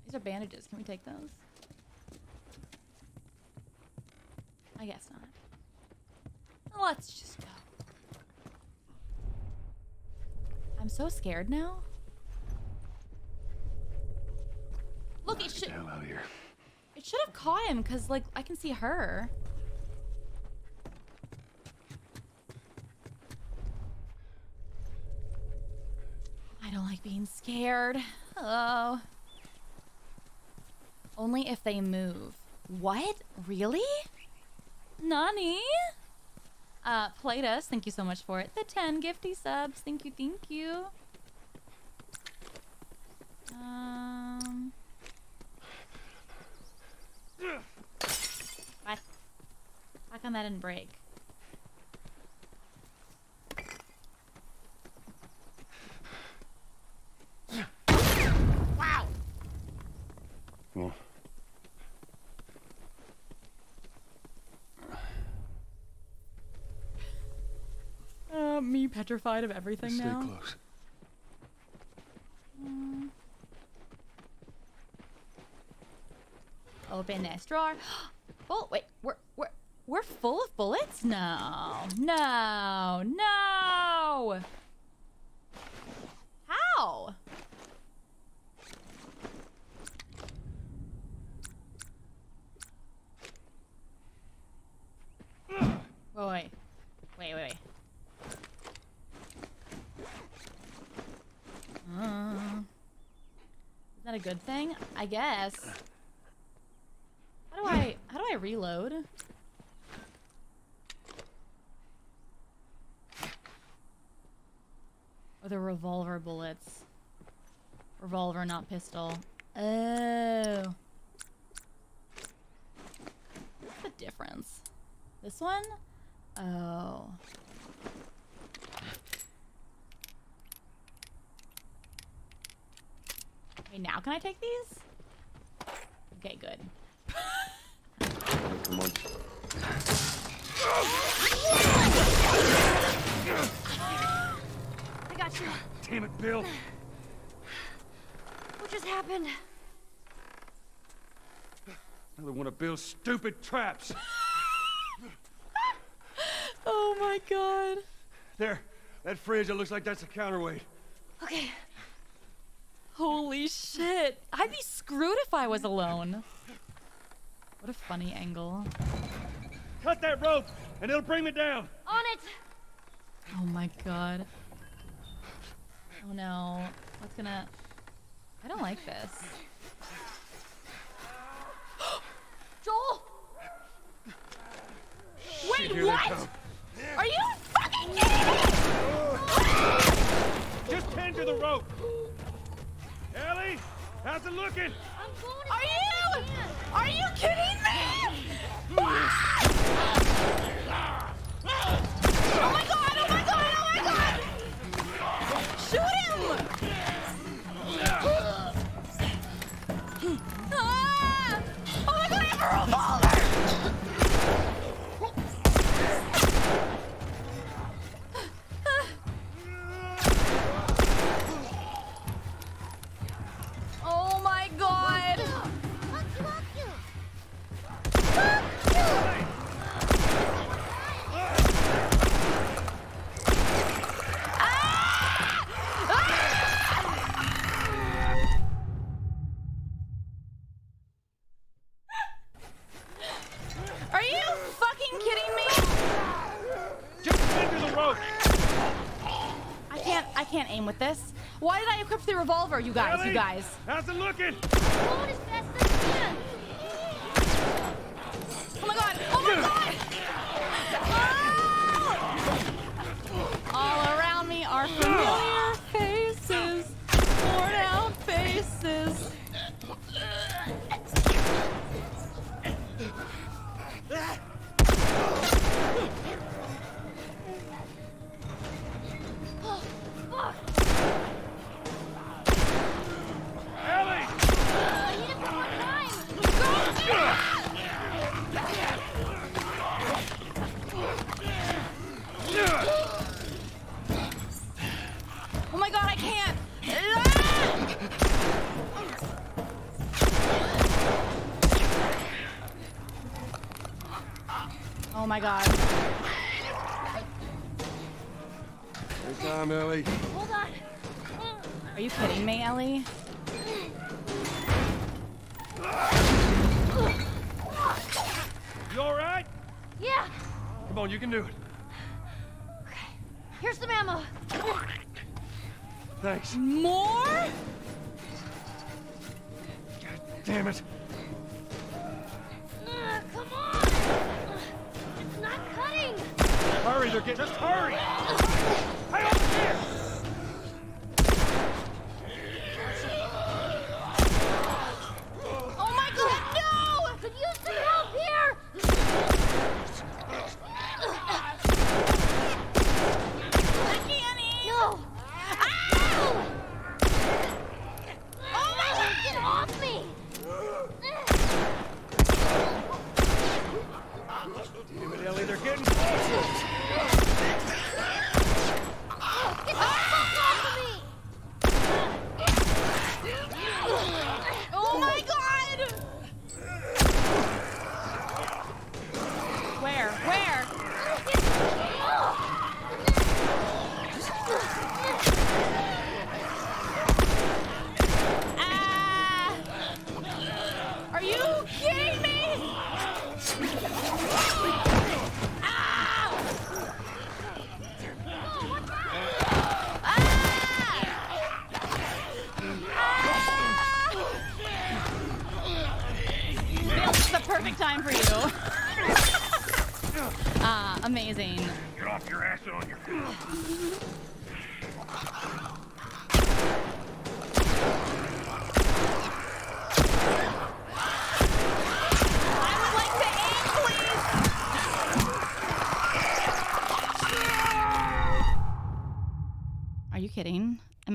These are bandages. Can we take those? I guess not. Let's just go. I'm so scared now. Look, it should hell out of here. it should have caught him because like I can see her. I don't like being scared. Oh. Only if they move. What? Really? Nani? Uh, Platus, thank you so much for it. The 10 gifty subs. Thank you, thank you. Um. What? How come that didn't break? Wow! Come on. Uh, me petrified of everything Stay now. close. Mm. Open this drawer. Oh wait, we're we're we're full of bullets? No, no, no. How? Wait, wait, wait, wait, wait. Uh, is that a good thing? I guess. How do I how do I reload? Or the revolver bullets. Revolver, not pistol. Oh. What's the difference? This one? Oh. Okay, now can I take these? Okay, good. Come on. I got you. Damn it, Bill. What just happened? Another one of Bill's stupid traps. Oh my god. There. That fridge, it looks like that's a counterweight. Okay. Holy shit. I'd be screwed if I was alone. What a funny angle. Cut that rope, and it'll bring me down. On it. Oh my god. Oh no. What's gonna. I don't like this. Joel. Wait, Here what? Are you fucking kidding me? Just tend to the rope. Ellie, how's it looking? I'm going Are you? Are you kidding me? Ah! Oh my god, guys, Ellie, you guys? How's it looking?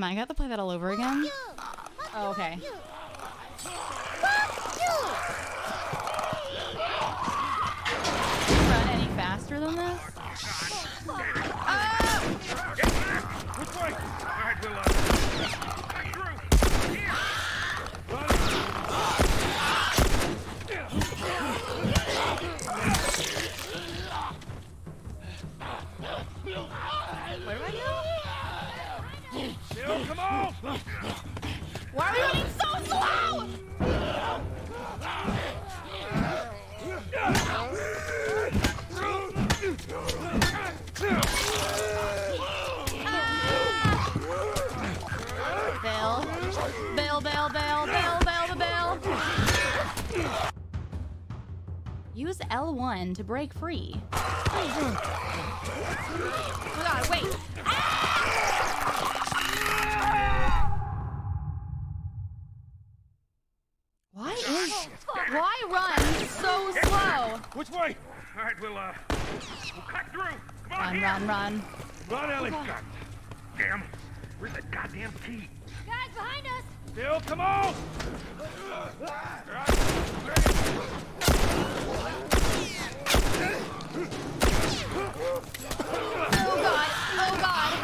I gonna to play that all over Bill, come on. Why are we running so slow? Bill. Bill, Bill, Bill, Bill, Bill, Bill. Use L1 to break free. Oh god, wait. Why is why run so slow? Which way? All right, we'll, uh, we'll cut through. Come on, Run, here. run, run. Run, Ellie. God damn. Where's that goddamn key? Guys, behind us! Bill, come on. Oh god, oh god.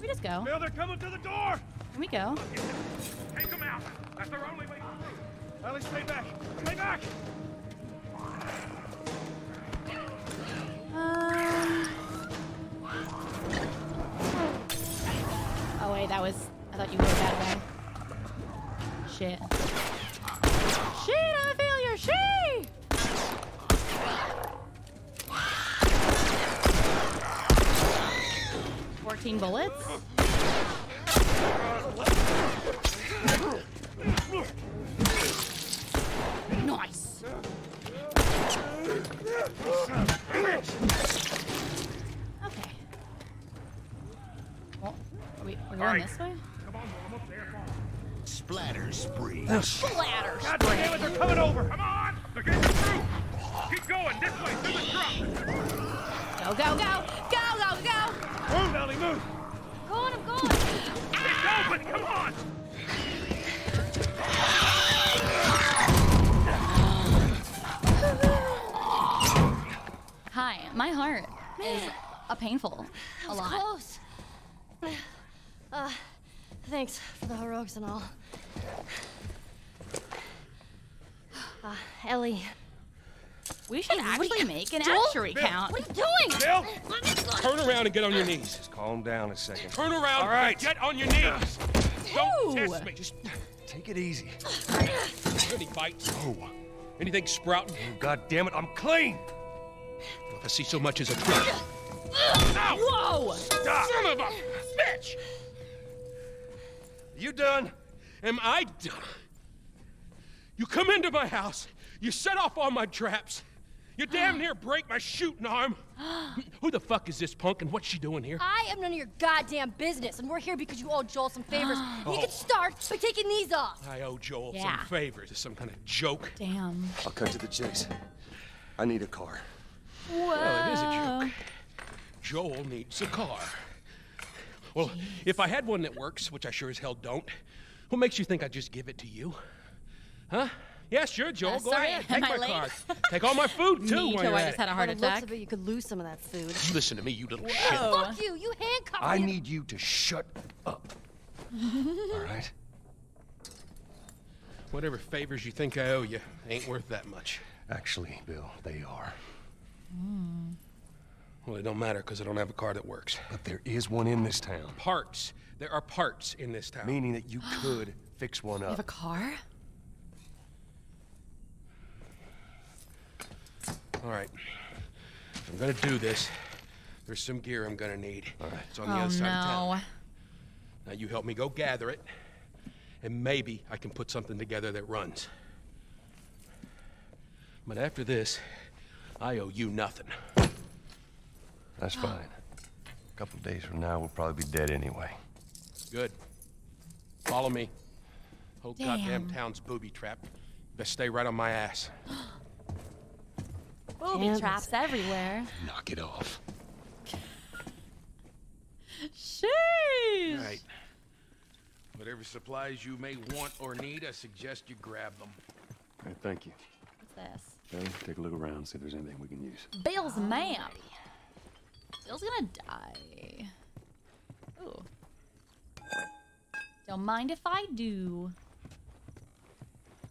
We just go. Bill, they're coming to the door. Can we go? Take them out. That's our only way. Ellie, stay back. Stay back. Um. Oh wait, that was. I thought you were that way. Shit. Shit, I'm a failure. Shit. Fourteen bullets. Nice. Okay. Well, are we we're going Alright. this way? Come on, we're almost there. Come on. Splatter spree. Splatter God damn it, they're coming over. Come on. They're getting through. Keep going. This way, through the truck. Go, go, go! Go, go, go! Move, Ellie, move. Going, I'm going! open! Come on! Hi, my heart Man. is a painful. A lot. Close. Uh, thanks for the heroics and all. Uh, Ellie. We should actually make an Joel? actuary count. What are you doing? Bill, Let me go. turn around and get on your knees. Just calm down a second. Turn around. All right. and Get on your knees. Don't Ew. test me. Just Take it easy. any bites. Oh. Anything sprouting? Oh, God damn it, I'm clean! If I see so much as a twitch. Ow! Whoa! Son of a bitch! You done? Am I done? You come into my house, you set off all my traps, you damn near break my shooting arm. Who the fuck is this punk and what's she doing here? I am none of your goddamn business, and we're here because you owe Joel some favors. You can oh. start by taking these off. I owe Joel Yeah. some favors. Is some kind of joke? Damn. I'll cut to the chase. I need a car. Whoa. Well, it is a joke. Joel needs a car. Well, if I had one that works, which I sure as hell don't, what makes you think I'd just give it to you? Huh? Yeah, sure, Joel. Uh, go sorry, ahead. Take my late? card. Take all my food too. Me too. you're I just had a heart By looks attack. of it, you could lose some of that food. Listen to me, you little shit. Fuck you! You handcuffed me. I need you to shut up. All right? Whatever favors you think I owe you ain't worth that much. Actually, Bill, they are. Well, it don't matter because I don't have a car that works. But there is one in this town, Parts. There are parts in this town. meaning that you could fix one up. You have a car? All right. If I'm gonna do this, there's some gear I'm gonna need. All right. It's on the Oh other side of town. Oh, no. Now you help me go gather it, and maybe I can put something together that runs. But after this, I owe you nothing. That's fine. A couple days from now, we'll probably be dead anyway. Good. Follow me. Whole goddamn town's booby trapped. Best stay right on my ass. Booby Kansas. traps everywhere. Knock it off. Sheesh. All right. Whatever supplies you may want or need, I suggest you grab them. Hey, thank you. What's this? Ellie, take a look around, see if there's anything we can use. Bill's map. Bill's gonna die. Ooh. Don't mind if I do.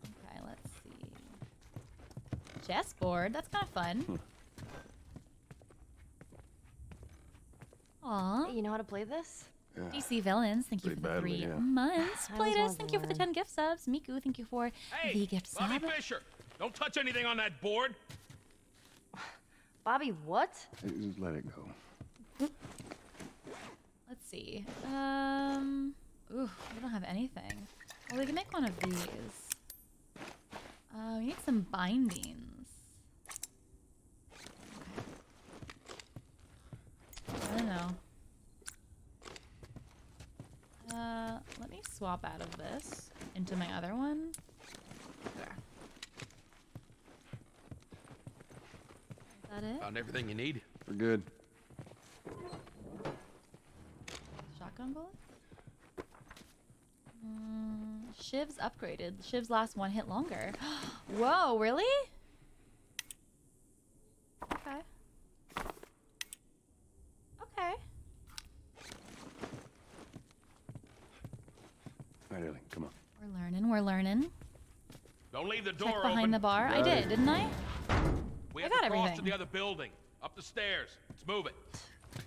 Okay, let's see. Chessboard. That's kind of fun. Aw. You know how to play this? DC villains, thank you Pretty for the badly, three yeah. months. I always Played us, wanted thank you for the 10 gift subs. Miku, thank you for the gift Bobby sub. Fischer, don't touch anything on that board. Bobby, what? Just let it go. Let's see. Um, ooh, we don't have anything. Well, we can make one of these. Uh, we need some bindings. I don't know. Uh, let me swap out of this into my other one. There. Is that it? Found everything you need. We're good. Shotgun bullet? Mm, Shiv's upgraded. Shiv's last one hit longer. Whoa, really? Okay. Okay. All right, Ellie, come on. We're learning, we're learning. Don't leave the door Check behind open. the bar. I did, it. didn't I? We I have got to cross to everything. the other building. Up the stairs. Let's move it.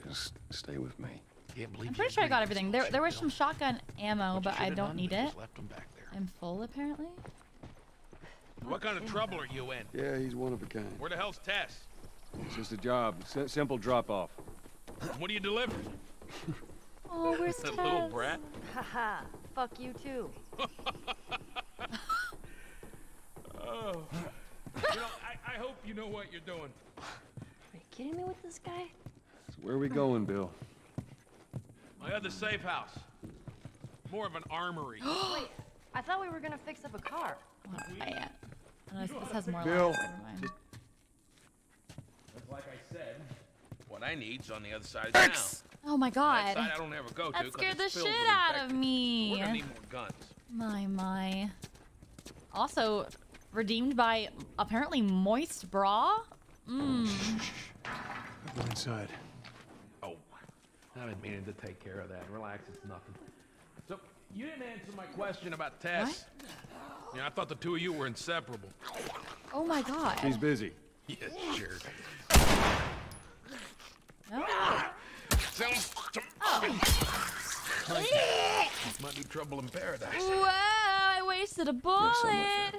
Just stay with me. Can't believe I'm pretty sure I got everything. There, there was some shotgun ammo, but I don't need it. Left them back there. I'm full, apparently. What kind of trouble are you in? Yeah, he's one of a kind. Where the hell's Tess? It's just a job. S- simple drop-off. What do you deliver? Oh, where's That little Tess? brat? Haha. Fuck you too. Oh. you know, I, I hope you know what you're doing. Are you kidding me with this guy? So where are we going, Bill? My other safe house. More of an armory. Wait, I thought we were gonna fix up a car. Oh, I, unless this has more Bill, lives. Never mind. like I said, what I need's on the other side of town. Oh my That god. side I don't ever go to. That 'cause scared the shit out of me. We're gonna need more guns. My, my. Also, redeemed by apparently moist bra? Mmm. Go inside. Oh, I've been meaning to take care of that. Relax, it's nothing. So, You didn't answer my question about Tess. Yeah, I thought the two of you were inseparable. Oh my god. She's busy. Yeah, sure. No? Sounds to might be trouble in paradise. Whoa, I wasted a bullet.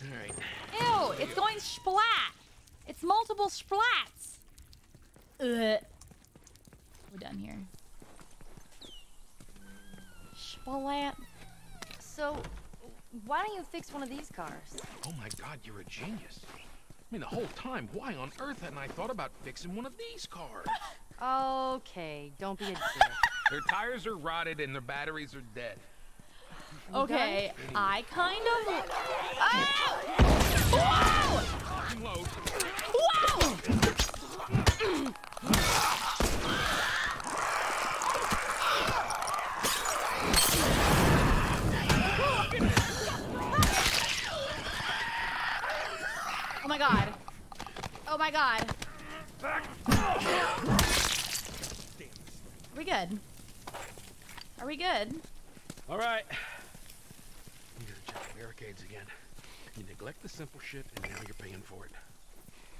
All right. Ew, it's going splat. It's multiple splats. Ugh. We're done here. Splat. So, why don't you fix one of these cars? Oh my god, you're a genius. I mean, the whole time, why on earth hadn't I thought about fixing one of these cars? Okay, don't be a dick. their tires are rotted and their batteries are dead. Okay, I kind of. Ah! Whoa! Load. Whoa! Oh my god. Oh my god. Are we good? Are we good? All right. You gotta check the barricades again. You neglect the simple shit, and now you're paying for it.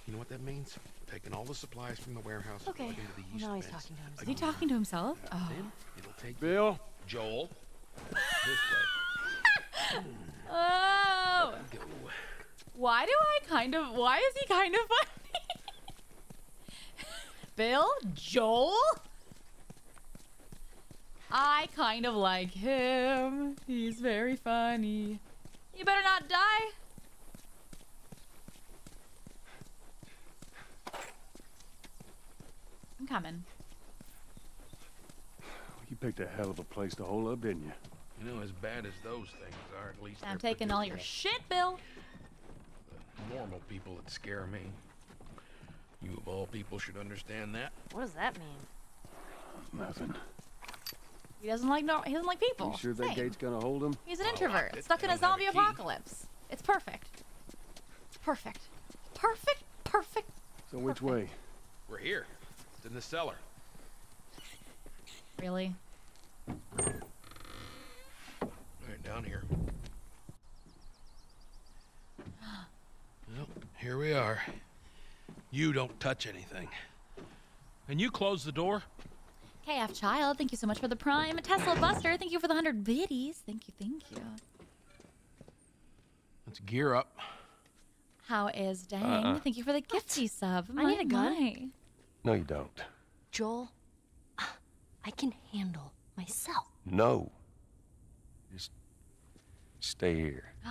You know what that means? Taking all the supplies from the warehouse Okay. plugging into the Well, east now he's fence. talking to himself. Is he talking to himself? Oh. Then it'll take Bill, Joel this way. Oh. Go. Why do I kind of? Why is he kind of funny? Bill, Joel. I kind of like him. He's very funny. You better not die. I'm coming. you picked a hell of a place to hole up, didn't you? You know, as bad as those things are, at least I'm taking all your shit, Bill. The normal people that scare me. You of all people should understand that. What does that mean? Nothing. He doesn't like no. He doesn't like people. You sure that Same. gate's gonna hold him? He's an Oh, introvert, I- stuck in I a zombie a apocalypse. It's perfect. It's perfect. Perfect, perfect. So which way? We're here. It's in the cellar. Really? Right down here. Well, here we are. You don't touch anything. And you close the door? KF Child, thank you so much for the prime. Tesla Buster, thank you for the 100 biddies. Thank you, thank you. Let's gear up. How is Dang? Uh-uh. Thank you for the gifty sub. I need a gun. my. No, you don't. Joel, uh, I can handle myself. No. Just stay here.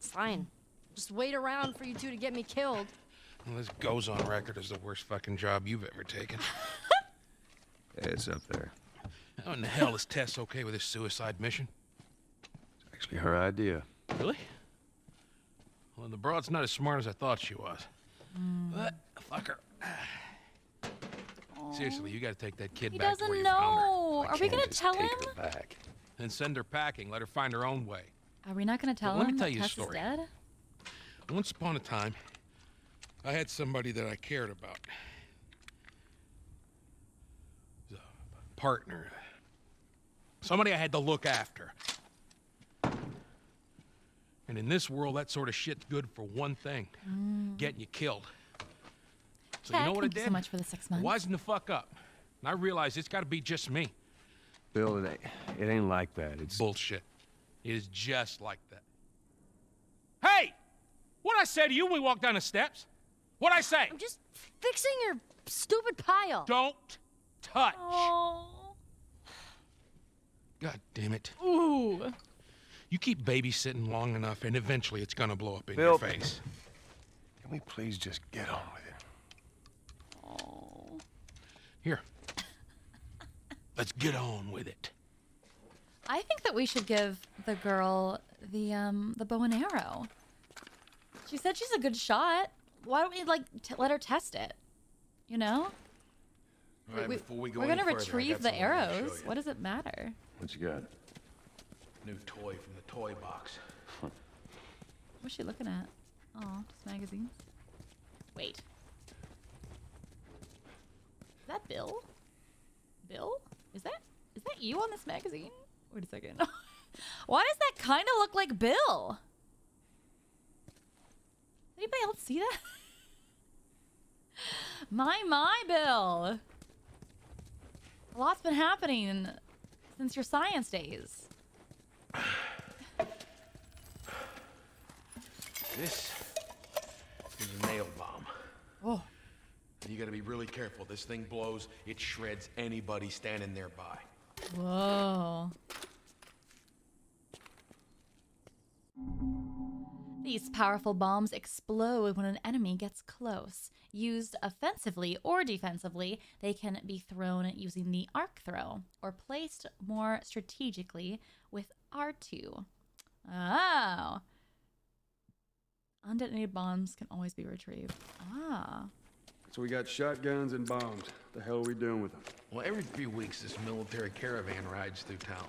It's fine. Just wait around for you two to get me killed. Well, this goes on record as the worst fucking job you've ever taken. It's up there. How in the hell is Tess okay with this suicide mission? It's actually her idea. Really? Well, the broad's not as smart as I thought she was. But, fuck her. Seriously, you gotta take that kid He back to where doesn't you found her. know. I Are we can't gonna just tell take him? her back. Then send her packing. Let her find her own way. Are we not gonna tell let me him tell that you a Tess story. is dead? Once upon a time, I had somebody that I cared about. A partner. Somebody I had to look after. And in this world, that sort of shit's good for one thing mm. getting you killed. So you know what I thank you did? so much for the six months. Wisen the fuck up. And I realized it's got to be just me. Bill, it ain't, it ain't like that. It's Bullshit. It is just like that. Hey! What I say to you when we walk down the steps? What I say? I'm just fixing your stupid pile. Don't touch. Oh. God damn it. Ooh. You keep babysitting long enough, and eventually it's gonna blow up in Bill. your face. Can we please just get on with it? Oh. Here. Let's get on with it. I think that we should give the girl the um the bow and arrow. She said she's a good shot. Why don't we like t- let her test it? You know, All right, we, before we go are gonna further, retrieve the something I wanna show arrows. What does it matter? what you got? New toy from the toy box. What's she looking at? Oh, just magazines. Wait. Is that Bill? Bill? Is that is that you on this magazine? Wait a second. Why does that kind of look like Bill? Anybody else see that? my my Bill. A lot's been happening since your science days. This is a nail bomb. Oh. You gotta be really careful. This thing blows, it shreds anybody standing nearby. Whoa. These powerful bombs explode when an enemy gets close. Used offensively or defensively, they can be thrown using the arc throw or placed more strategically with R2. Oh. Undetonated bombs can always be retrieved. Ah. So we got shotguns and bombs. The hell are we doing with them? Well, every few weeks, this military caravan rides through town.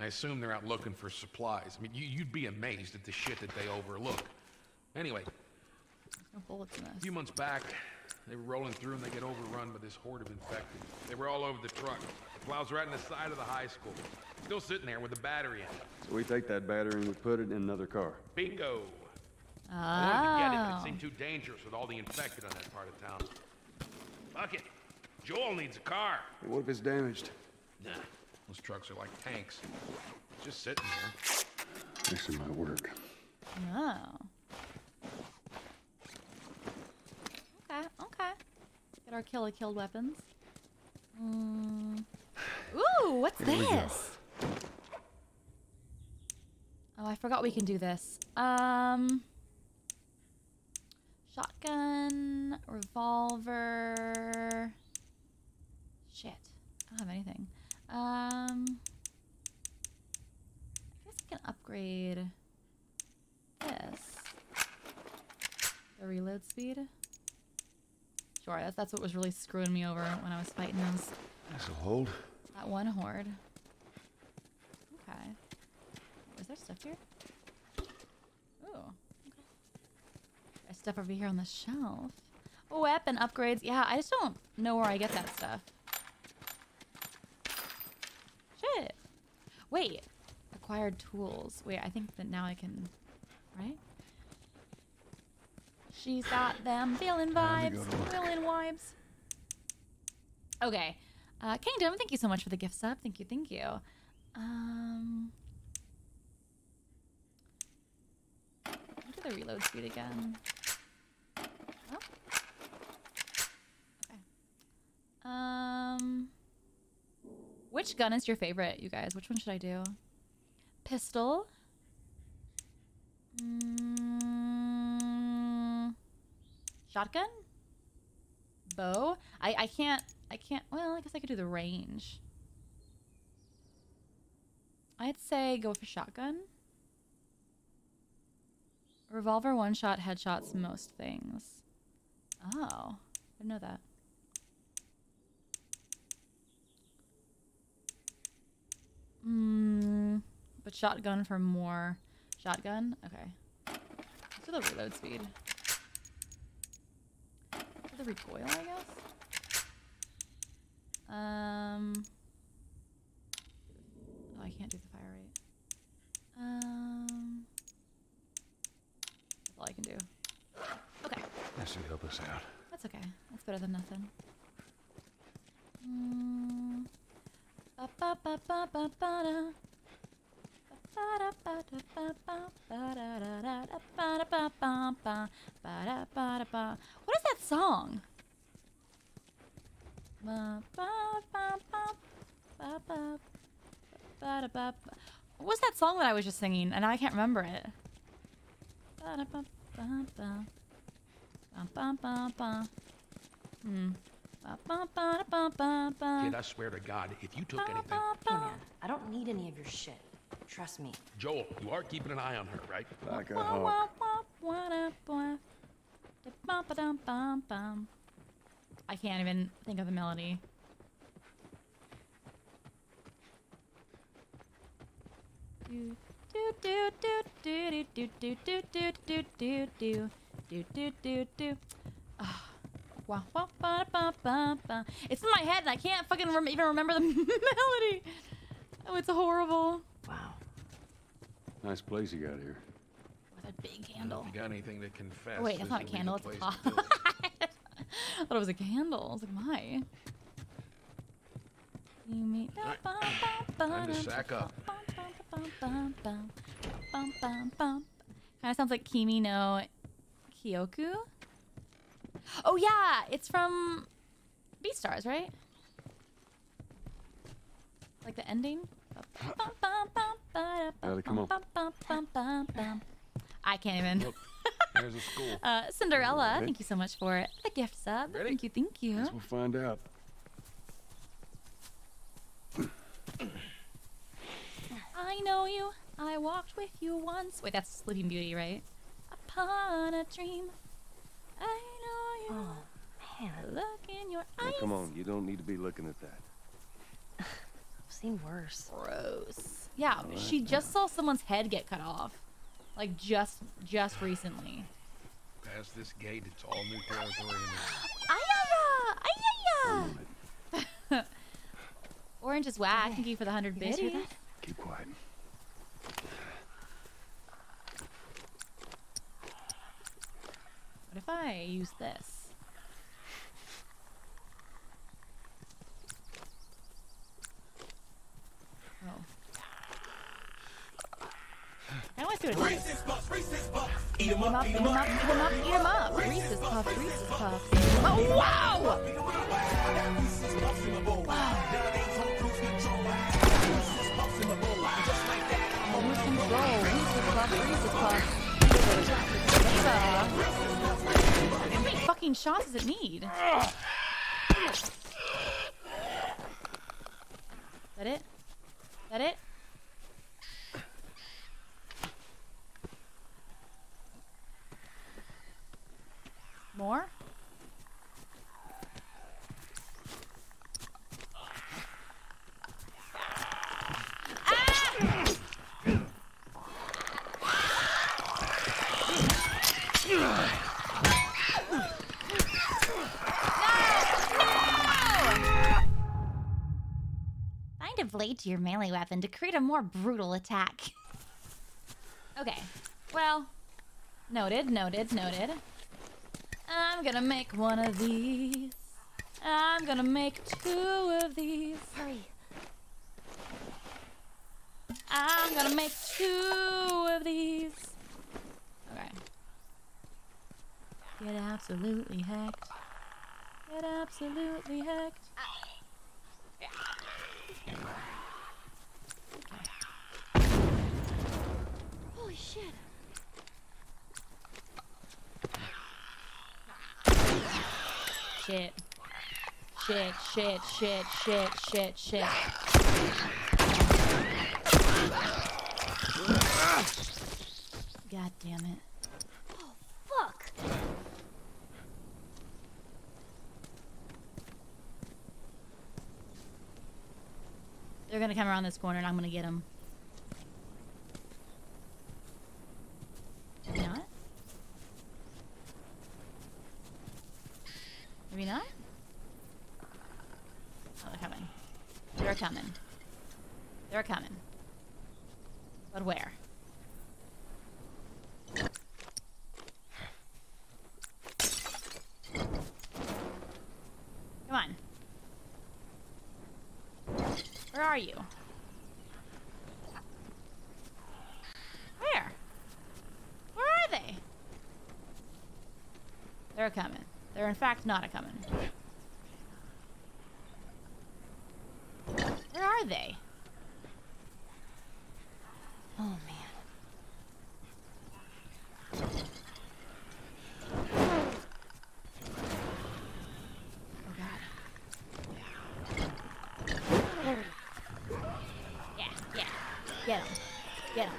I assume they're out looking for supplies. I mean, you, you'd be amazed at the shit that they overlook. Anyway, No bullets a few months back, they were rolling through and they get overrun by this horde of infected. They were all over the truck. The plows right in the side of the high school. Still sitting there with the battery in it. So we take that battery and we put it in another car. Bingo! Oh. I wanted to get it, but it seemed too dangerous with all the infected on that part of town. Fuck it. Joel needs a car. Hey, what if it's damaged? Nah, those trucks are like tanks. Just sitting there. Actually might work. Oh. Okay, okay. Get our killer killed weapons. Mm. Ooh, what's Here this? Oh, I forgot we can do this. Um, shotgun, revolver. Shit, I don't have anything. Um, I guess I can upgrade this. The reload speed. Sure, that's that's what was really screwing me over when I was fighting those That's a hold. that one horde. Okay. Is there stuff here? Ooh. Okay. There's stuff over here on the shelf. Oh, weapon upgrades. Yeah, I just don't know where I get that stuff. Shit. Wait. Acquired tools. Wait, I think that now I can. Right? She's got them villain vibes. go to work. Villain vibes. Okay. Uh, Kingdom, thank you so much for the gift sub. Thank you, thank you. Um, do the reload speed again. Oh. Okay. Um, which gun is your favorite, you guys? Which one should I do? Pistol. Mm, shotgun. Bow. I I can't I can't. Well, I guess I could do the range. I'd say go for shotgun. Revolver one shot headshots most things. Oh, I didn't know that. Hmm. But shotgun for more. Shotgun? Okay. Let's the reload speed. For the recoil, I guess? Um. Oh, I can't do the fire rate. Um. That's all I can do. Okay. That should help us out. That's okay. That's better than nothing. Mm. What is that song? What was that song that I was just singing and I can't remember it? Hmm. Kid, I swear to God, if you took anything. ba, Hey man, I don't need any of your shit. Trust me. Joel, you are keeping an eye on her, right? Like a hawk. I can't even think of the melody. Do, do, do, do, do, do, do, do, do, do, do, do, do, do, do, do, do. Ah, Wah, wah, ba, ba, ba, ba. It's in my head and I can't fucking rem- even remember the melody. Oh, it's horrible. Wow. Nice place you got here. With a big candle. If you got anything to confess, Oh, wait, that's this not a would be the candle. It's a pot. to do it. I thought it was a candle. I was like, my. You meet- Alright, Time to sack up. Kind of sounds like Kimi no Kyoku. Oh yeah, it's from Beastars, right? Like the ending. Come on. I can't even. Look, there's a school. Uh, Cinderella, thank you so much for the gift sub. Ready? Thank you, thank you. Guess we'll find out. I know you. I walked with you once. Wait, that's Sleeping Beauty, right? Upon a dream. I know you. Oh, man. I look in your Now, eyes. come on, you don't need to be looking at that. I've seen worse. Gross. Yeah, she just saw someone's head get cut off. Like just just recently. Past this gate, it's all new territory. to me. Ayaya! Ayaya! Orange is whack. Thank you for the hundred You guys hear biddies. that? Keep quiet. What if I use this? Oh. I want to what it is. Eat 'em up, eat 'em up, eat 'em up, eat 'em up. Reese's Puffs, Reese's Puffs. Oh, wow! Lose control. Reese's Puffs, Reese's Puffs. Many fucking shots does it need? Is that it? Is that it? More? Find a blade to your melee weapon to create a more brutal attack. okay. Well, noted, noted, noted. I'm gonna make one of these. I'm gonna make two of these. Hurry. I'm gonna make two of these. Okay. Get absolutely hacked. Get absolutely hacked. Holy shit. Shit. Shit, shit, shit, shit, shit, shit. God damn it. Oh, fuck. They're gonna come around this corner and I'm gonna get them. Maybe not? Maybe not? Oh, they're coming. They're coming. They're coming. But where? Come on. Where are you? Where? Where are they? They're coming. They're in fact not a coming. Where are they? Oh, man. Oh god. Yeah, yeah. Get him. Get him.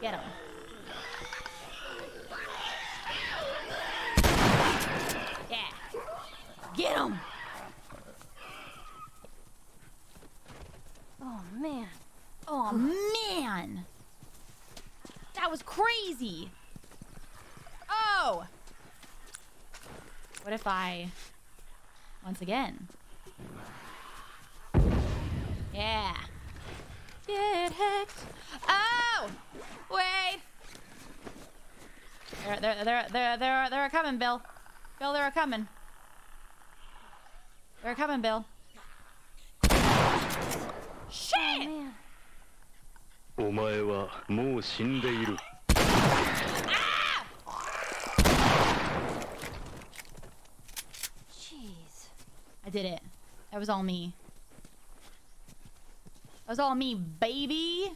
Get him. Yeah. Get him. Oh, man. Oh man That was crazy. Oh. What if I, once again, yeah, get hacked? Oh, wait. They're they're they're they're they're they're coming, Bill. Bill, they're coming. They're coming, Bill. Shit! お前はもう死んでいる Was all me. That was all me, baby.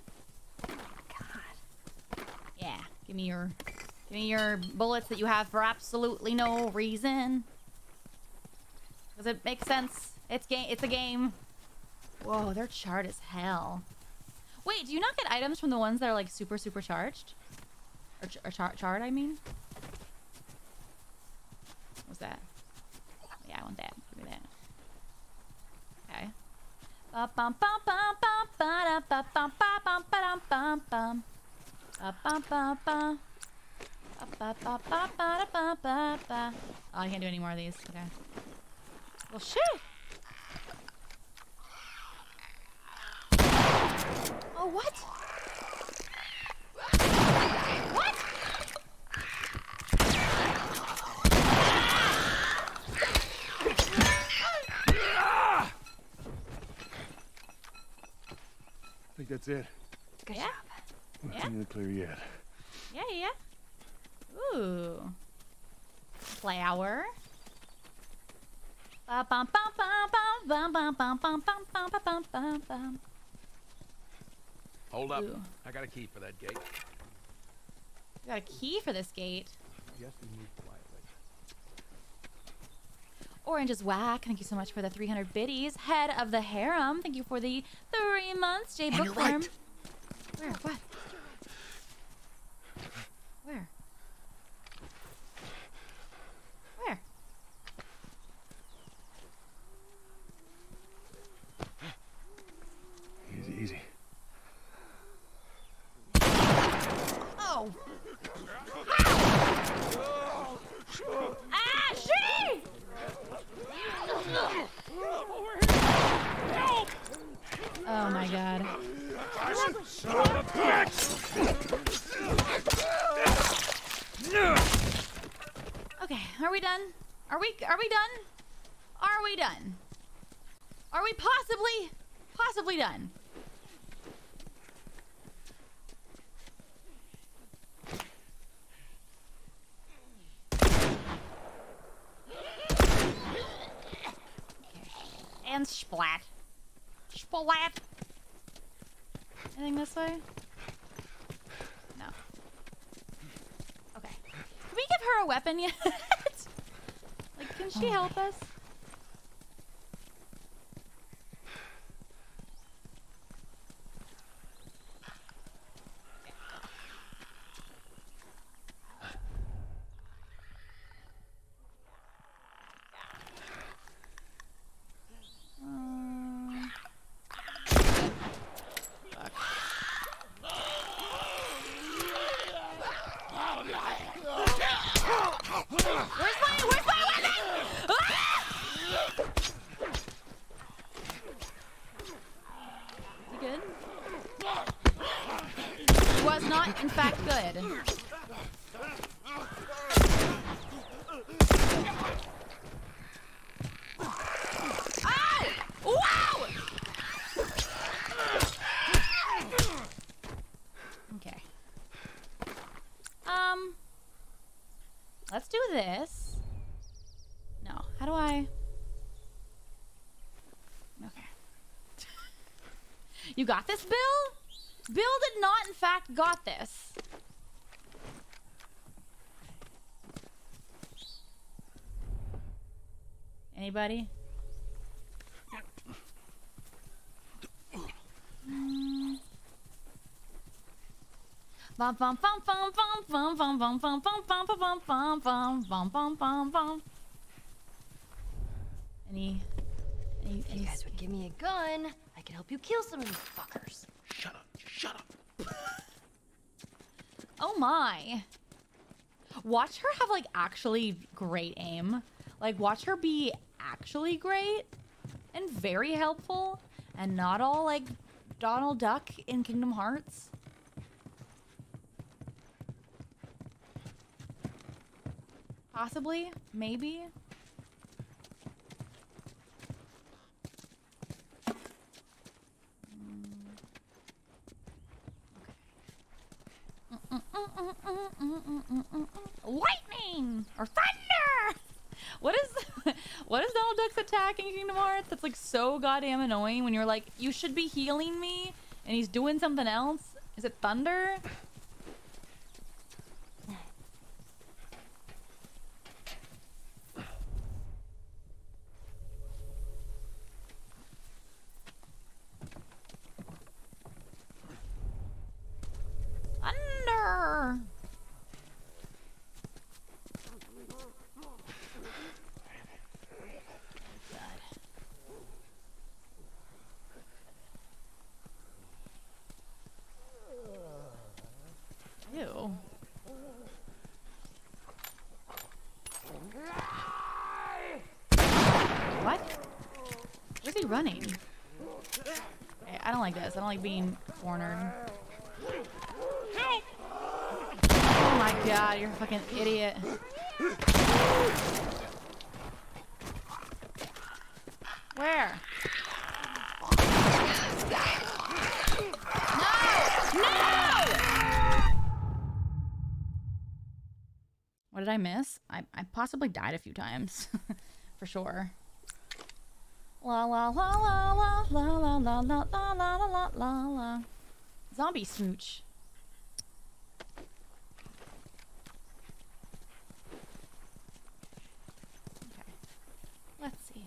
God. Yeah. Give me your, give me your bullets that you have for absolutely no reason. Does it make sense? It's game. It's a game. Whoa, they're charred as hell. Wait, do you not get items from the ones that are like super super charged? Or, ch or char charred, I mean. What's that? Yeah, I want that. Give me that. Okay. Ba bum bum bum bum ba da ba bum ba bum ba dum bum bum. Ba bum bum bum. Ba ba ba ba ba da ba ba ba. Oh, I can't do any more of these. Okay. Well, shit. Oh? What? That's it. Good Yeah. job. Nothing in the clear yet. Yeah, yeah, yeah. Ooh. Flower. Ba bum bum bum bum bum bum bum bum bum bum bum bum bum. Hold up. Ooh. I got a key for that gate. You got a key for this gate. Yes, we move quietly. Orange is whack. Thank you so much for the 300 biddies. Head of the harem. Thank you for the three months. J Bookworm. Where? What? Where? got this, Bill? Bill did not, in fact, got this. Anybody? Any, any, any, you guys would give me a gun, I could help you kill some of them. Watch her have like actually great aim. Like, watch her be actually great and very helpful and not all like Donald Duck in Kingdom Hearts. Possibly, maybe. Lightning or thunder. What is what is Donald Duck's attack in Kingdom Hearts? That's like so goddamn annoying when you're like, you should be healing me, and he's doing something else. Is it thunder? Ew. What? Where's he running? Okay, I don't like. Being cornered. Oh my god, you're a fucking idiot. Where? No! No! What did I miss? I, I possibly died a few times. For sure. La la la la la la la la la la la la la la. Zombie smooch. Okay. Let's see.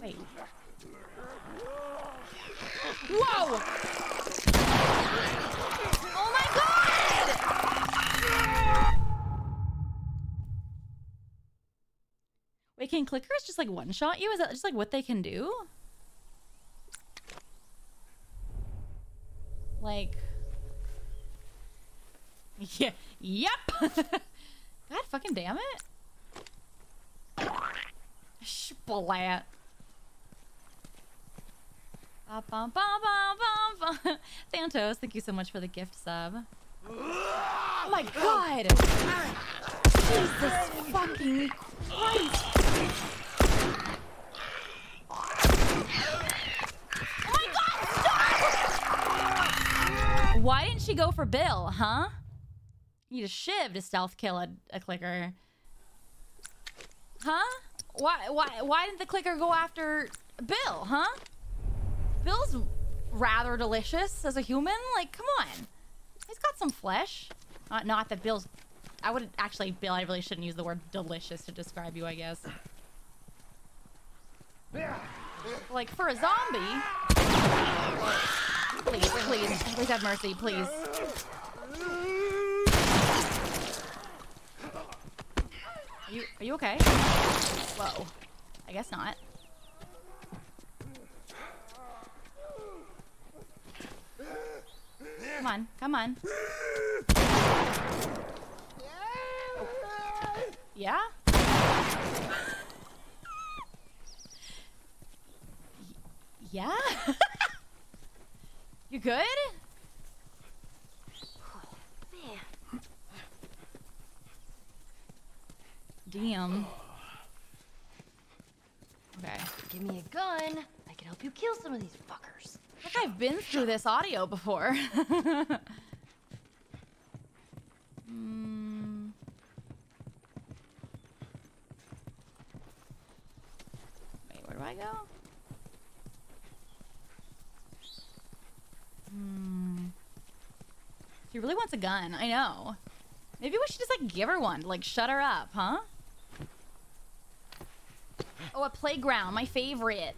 Wait. Whoa! Can clickers just like one shot you? Is that just like what they can do? Like. Yeah. Yep. God fucking damn it. Splat. Ba, ba, ba, ba, ba. Santos, thank you so much for the gift sub. Oh my god! Jesus fucking Christ! Oh my god! Why didn't she go for Bill, huh? You need a shiv to stealth kill a, a clicker. Huh? Why, why, why didn't the clicker go after Bill, huh? Bill's rather delicious as a human. Like, come on. He's got some flesh. Uh, not that Bill's... I would actually, Bill, I really shouldn't use the word delicious to describe you, I guess. Like, for a zombie... Please, please, please have mercy, please. Are you, are you okay? Whoa. I guess not. Come on, come on. Yeah? Yeah? you good? Damn. Okay. Give me a gun. I can help you kill some of these fuckers. Like I've been through this audio before. Hmm. Wait, where do I go? Hmm. She really wants a gun. I know. Maybe we should just like give her one. Like shut her up, huh? Oh, a playground. My favorite.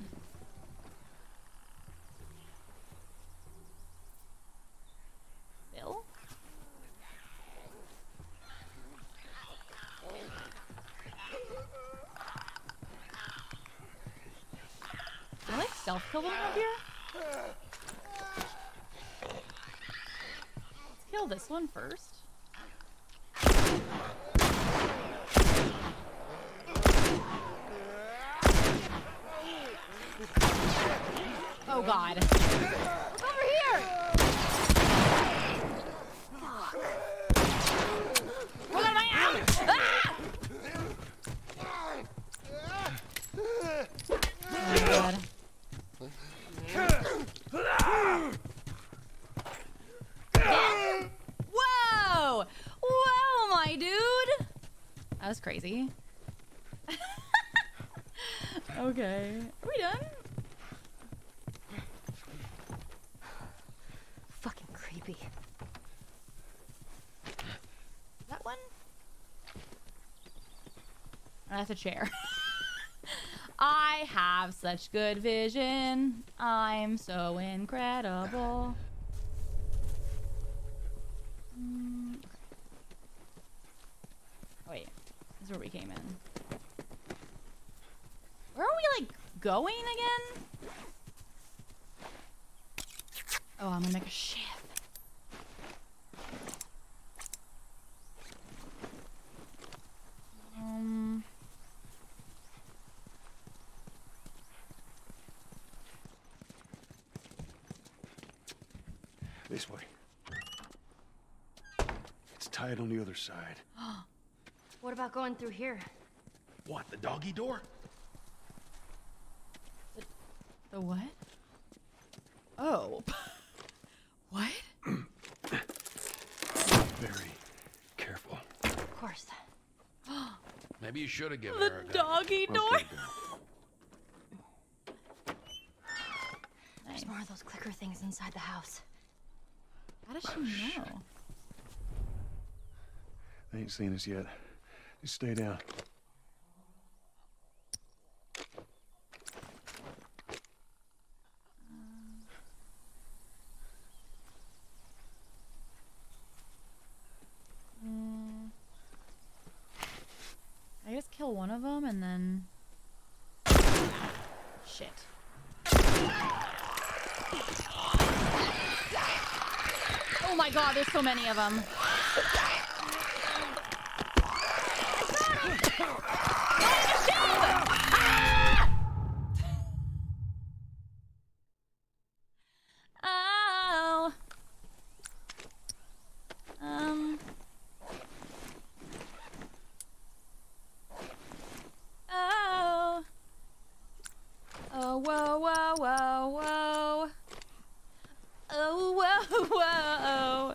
stealth kill them up here? Let's kill this one first. Oh god. Was crazy. okay. Are we done? Fucking creepy. That one? That's a chair. I have such good vision. I'm so incredible. Mm, okay. Wait, this is where we came in. Where are we like going again? Oh, I'm gonna make a shift. Um. This way. It's tied on the other side. What about going through here? What, the doggy door? The what? Oh. what? Very careful. Of course. Maybe you should have given The her a gun. doggy door. Okay. There's more of those clicker things inside the house. How does she oh, know? They ain't seen us yet. Just stay down. Mm. I just kill one of them and then. Shit. Oh my god, there's so many of them. Oh. Um. Oh. Oh, whoa, whoa, whoa, whoa. Oh, whoa, whoa.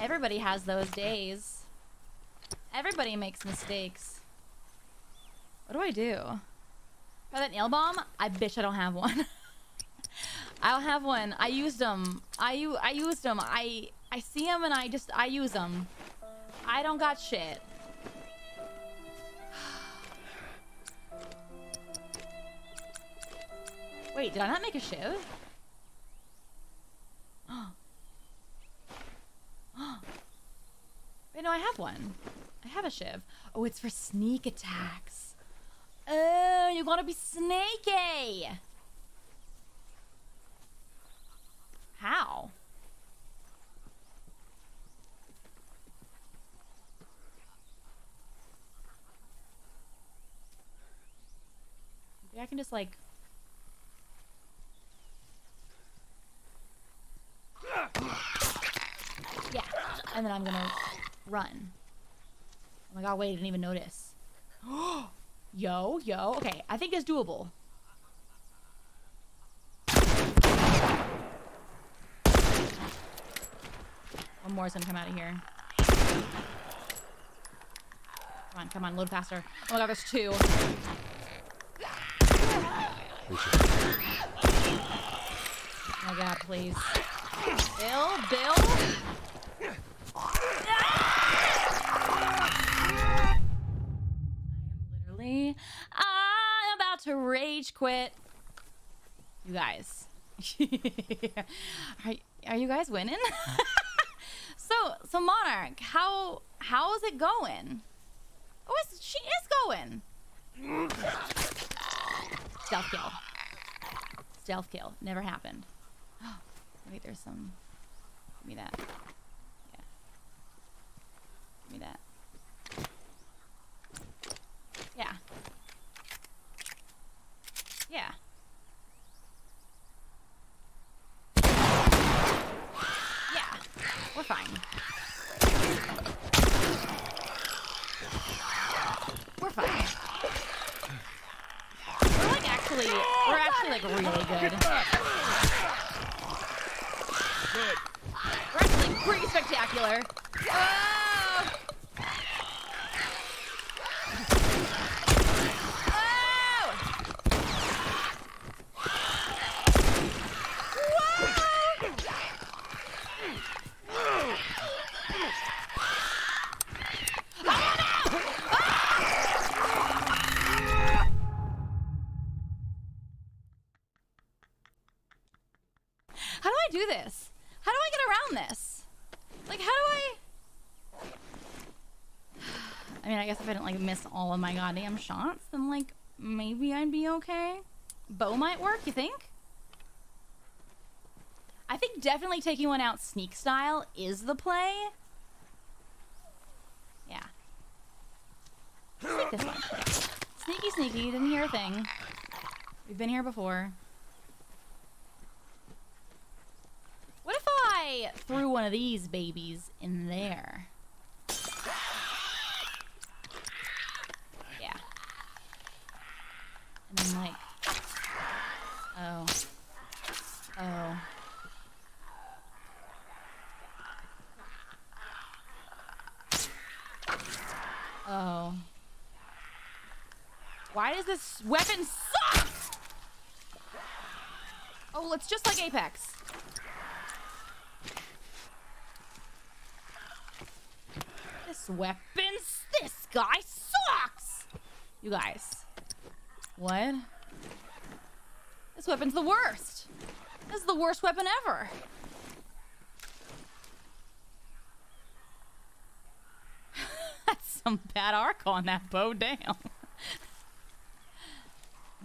Everybody has those days. Everybody makes mistakes. What do I do? For that nail bomb? I bitch I don't have one. I don't have one. I used them. I, I used them. I I see them and I just I use them. I don't got shit. Wait, did I not make a shiv? Wait, no, I have one. I have a shiv. Oh, it's for sneak attacks. Oh, you gotta be snaky. How? Maybe I can just like. Yeah, and then I'm gonna run. Oh my god, wait, I didn't even notice. yo, yo, okay, I think it's doable. One more is gonna come out of here. Come on, come on, load faster. Oh my god, there's two. Oh my god, please. Bill, Bill? To rage quit. You guys. are, are you guys winning? so so Monarch, how how is it going? Oh, she is going. Stealth kill. Stealth kill. Never happened. Wait, there's some. Give me that. Yeah. Give me that. Yeah. Yeah, we're fine. We're fine. We're like actually, we're actually like really good. We're actually pretty spectacular. Uh my goddamn shots, then like maybe I'd be okay. Bow might work. You think? I think definitely taking one out sneak style is the play. Yeah. This one. Sneaky, sneaky. Didn't hear a thing. We've been here before. What if I threw one of these babies in there? Yeah. Then like, oh, oh. Oh. Why does this weapon suck? Oh, it's just like Apex. This weapon, this guy sucks! You guys. What? This weapon's the worst. This is the worst weapon ever. That's some bad arc on that bow. Damn.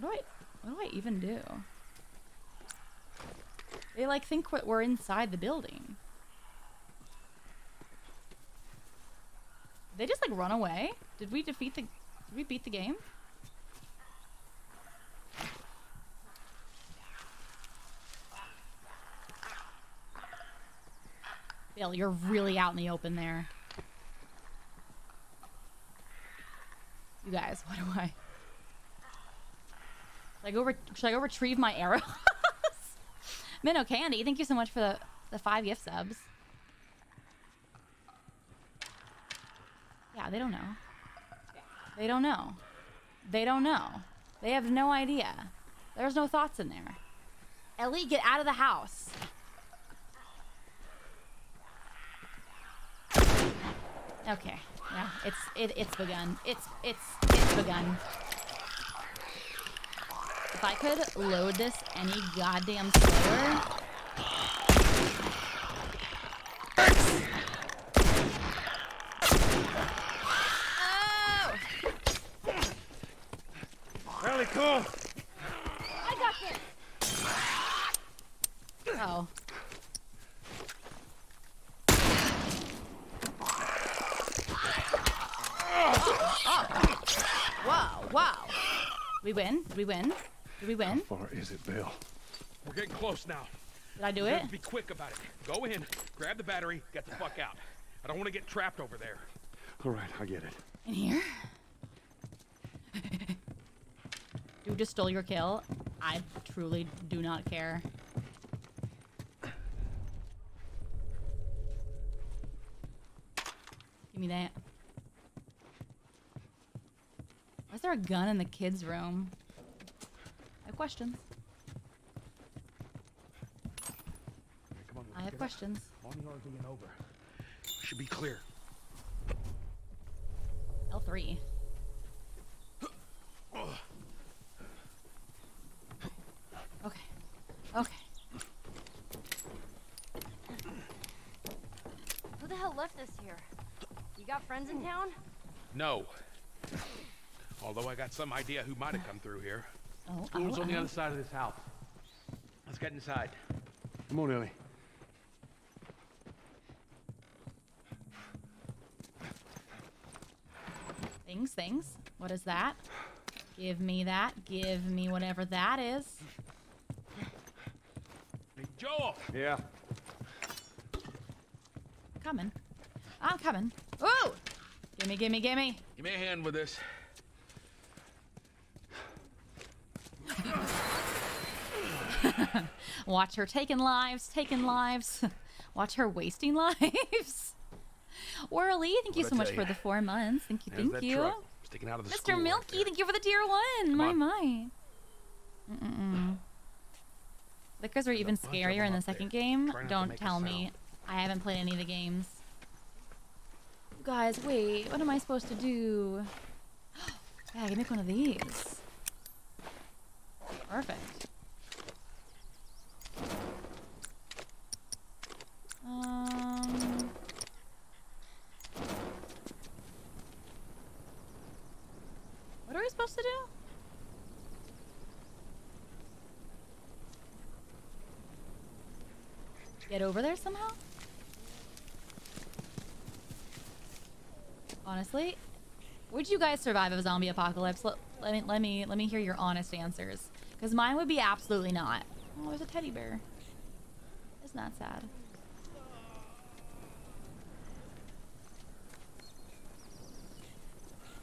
What do I? What do I even do? They like think we're inside the building. They just like run away. Did we defeat the? Did we beat the game? Bill, you're really out in the open there. You guys, what do I? Should I go? Re- should I go retrieve my arrows? Minnow Candy, thank you so much for the the five gift subs. Yeah, they don't know. They don't know. They don't know. They have no idea. There's no thoughts in there. Ellie, get out of the house. Okay. Yeah, it's it, it's begun. It's it's it's begun. If I could load this any goddamn slower. Oh! Really cool. I got this. Oh. Oh. Wow, wow. We win? Did we win? Did we win? How far is it, Bill? We're getting close now. Did I do You it? be quick about it. Go in, grab the battery, get the fuck out. I don't want to get trapped over there. All right, I get it. In here? Dude just stole your kill. I truly do not care. Give me that. Why is there a gun in the kids' room? Questions. On, I have questions. Morning orders and over. Should be clear. L3. Okay. Okay. Who the hell left us here? You got friends in town? No. Although I got some idea who might have come through here. Oh, School's oh, on the oh. other side of this house. Let's get inside. Come on, Ellie. Things, things. What is that? Give me that. Give me whatever that is. Hey, Joel! Yeah. Coming. I'm coming. Ooh! Gimme, gimme, gimme. Give me a hand with this. Watch her taking lives, taking lives. Watch her wasting lives. Whirly, thank you What'd so I much for you? the four months. Thank you, There's thank you. sticking out of the Mr. school right Milky, thank you for the tier one. My, on. my. Mm-mm. Clickers are even scarier in the up there. second game. Try Don't tell me. I haven't played any of the games. Guys, wait. What am I supposed to do? yeah, I can make one of these. Perfect. Um. What are we supposed to do? Get over there somehow? Honestly, would you guys survive a zombie apocalypse? Let, let me let me let me hear your honest answers. Because mine would be absolutely not. Oh, there's a teddy bear. Isn't that sad?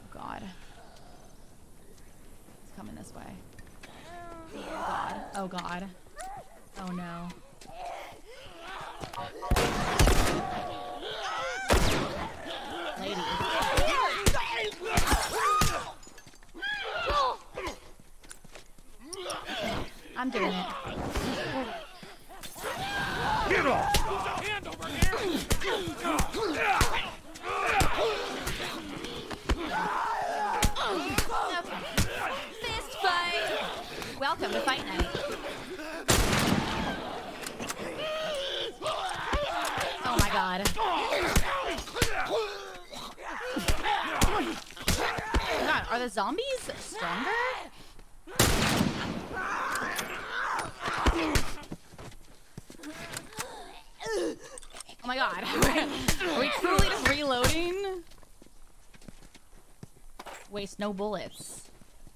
Oh God. It's coming this way. Oh God. Oh God. Oh no. I'm doing it. Get off! Hand over here! Fist fight! Welcome to Fight Night. Oh my god. God, are the zombies stronger? Oh my god. Are we truly just reloading? Waste no bullets.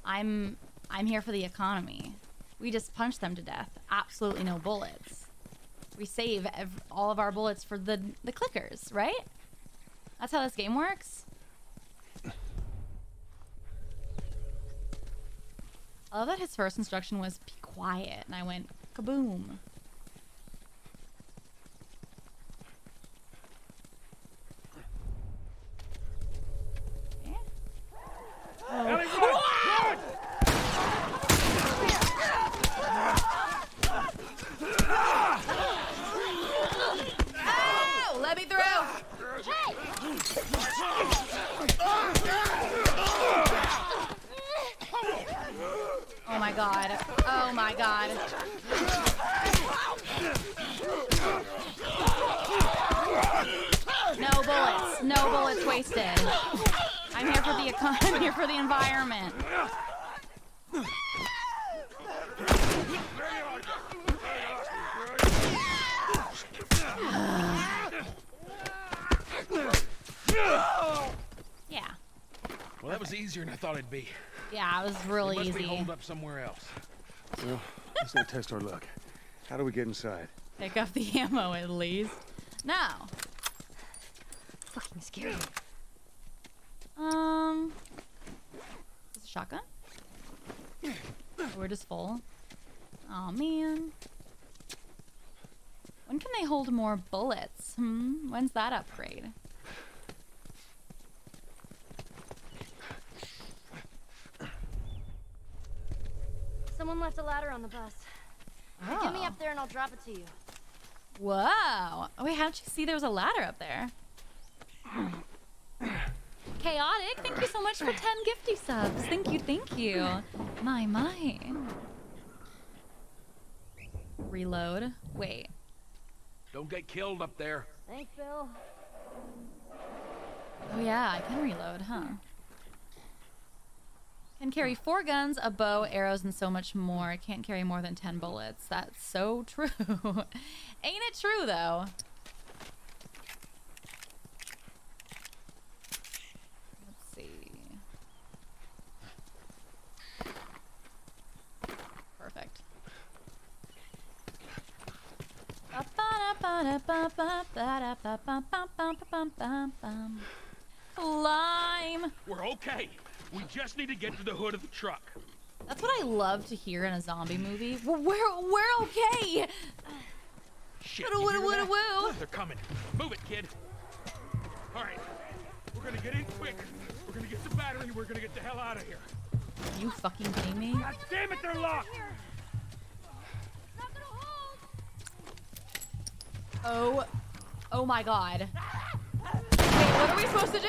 I'm I'm here for the economy. We just punch them to death. Absolutely no bullets. We save all of our bullets for the the clickers, right? That's how this game works. I love that his first instruction was be quiet, and I went kaboom. Yeah. Ellie, run! Run! Ow! Let me through! Oh my god. Oh my god. No bullets. No bullets wasted. I'm here for the econ- I'm here for the environment. Yeah. Well, that was easier than I thought it'd be. Yeah, it was really Must be easy. holed up somewhere else. Well, let's not test our luck. How do we get inside? Pick up the ammo at least. Now, Fucking scary. um, is it a shotgun? We're just full. Oh man. When can they hold more bullets? Hmm. When's that upgrade? Someone left a ladder on the bus. Get me ah. up there and I'll drop it to you. Whoa. Oh, wait, how'd you see there was a ladder up there? Chaotic, thank you so much for 10 gifty subs. Thank you, thank you. My, my. Reload. Wait. Don't get killed up there. Thanks, Bill. Oh, yeah, I can reload, huh? Can carry four guns, a bow, arrows, and so much more. Can't carry more than 10 bullets. That's so true. Ain't it true, though? Let's see. Perfect. We're okay. We just need to get to the hood of the truck. That's what I love to hear in a zombie movie. We're we're, we're okay. Shit. Woo, woo, woo, woo. They're coming. Move it, kid. All right. We're gonna get in quick. We're gonna get the battery. We're gonna get the hell out of here. You fucking kidding me? God damn it, they're locked. Oh, oh my god. Wait, what are we supposed to do?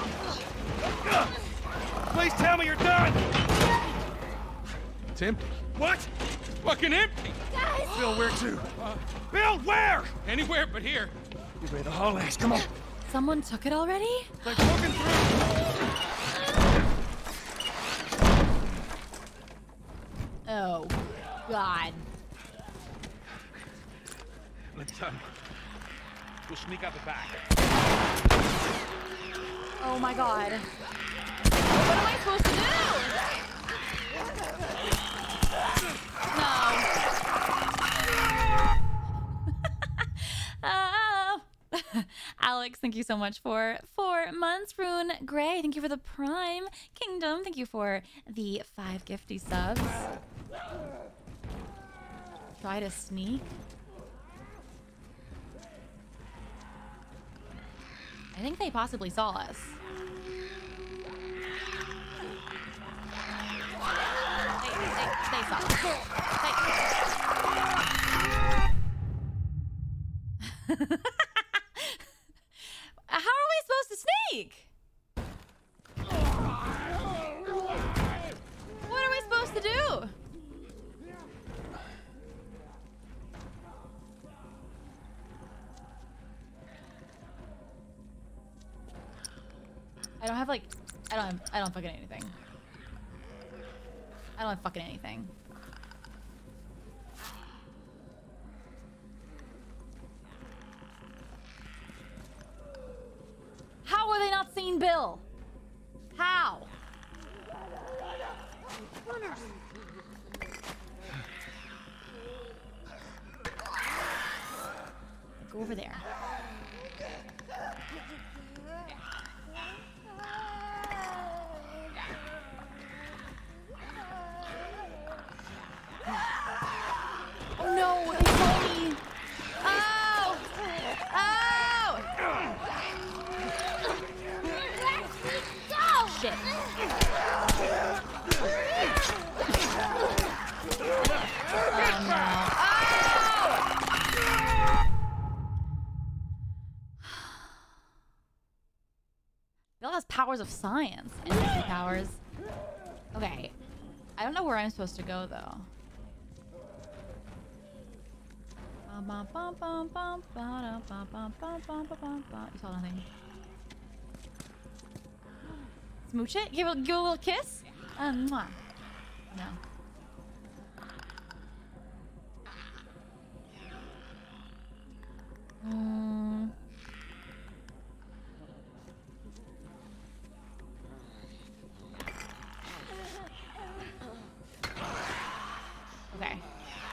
Please tell me you're done. It's empty. What? Fucking empty. Phil, where to? Uh, Bill, where? Anywhere but here. You made the haul ass. Come on. Someone took it already? Like looking through. Oh, God. Let's um. We'll sneak out the back. Oh my God. What am I supposed to do? No. Alex, thank you so much for four months. Rune Gray, thank you for the Prime Kingdom. Thank you for the five gifty subs. Try to sneak. I think they possibly saw us. How are we supposed to sneak? What are we supposed to do? I don't have like, I don't have, I don't fucking anything. I don't have fucking anything. How are they not seeing Bill? How? Go over there. Powers of science. Energy powers. Okay. I don't know where I'm supposed to go though. You saw nothing. Smooch it? Give, it, give a little kiss? Um, mwah. No. Mm.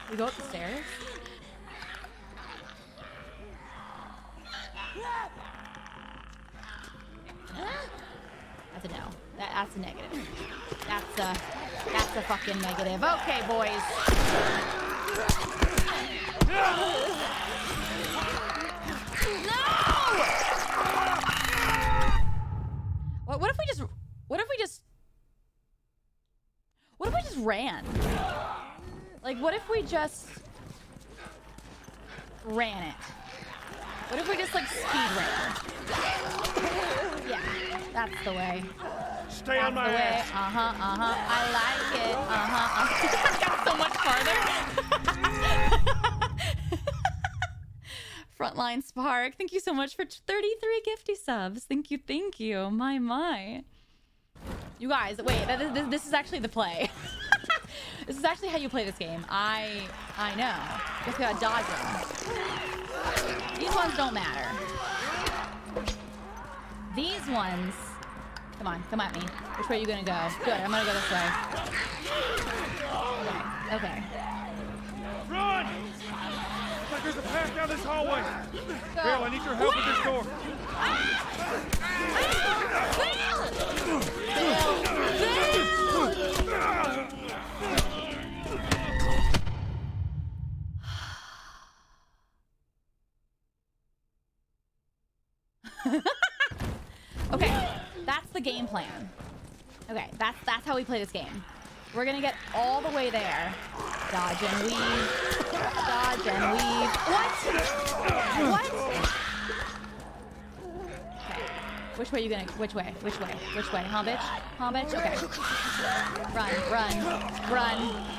We go up the stairs. That's a no. That, that's a negative. That's a that's a fucking negative. Okay, boys. No! What, what if we just what if we just what if we just ran? Like what if we just ran it? What if we just like speed ran? Yeah, that's the way. Stay That's on my way. ass. Uh huh. Uh huh. I like it. Uh huh. Uh-huh. got so much farther. Frontline Spark, thank you so much for 33 gifty subs. Thank you. Thank you. My my. You guys, wait. This, this is actually the play. this is actually how you play this game. I I know. Just gotta dodge them. These ones don't matter. These ones. Come on, come at me. Which way are you gonna go? Good. I'm gonna go this way. Okay. okay. Run! Looks like there's a path down this hallway. Go. Bill, I need your help with this door. Ah! Ah! Okay, the game plan. Okay, that's that's how we play this game. We're gonna get all the way there. Dodge and weave. Dodge and weave. What? What? Okay. Which way you gonna? Which way? Which way? Which way? Huh, bitch? Huh, bitch? Okay. Run, run, run.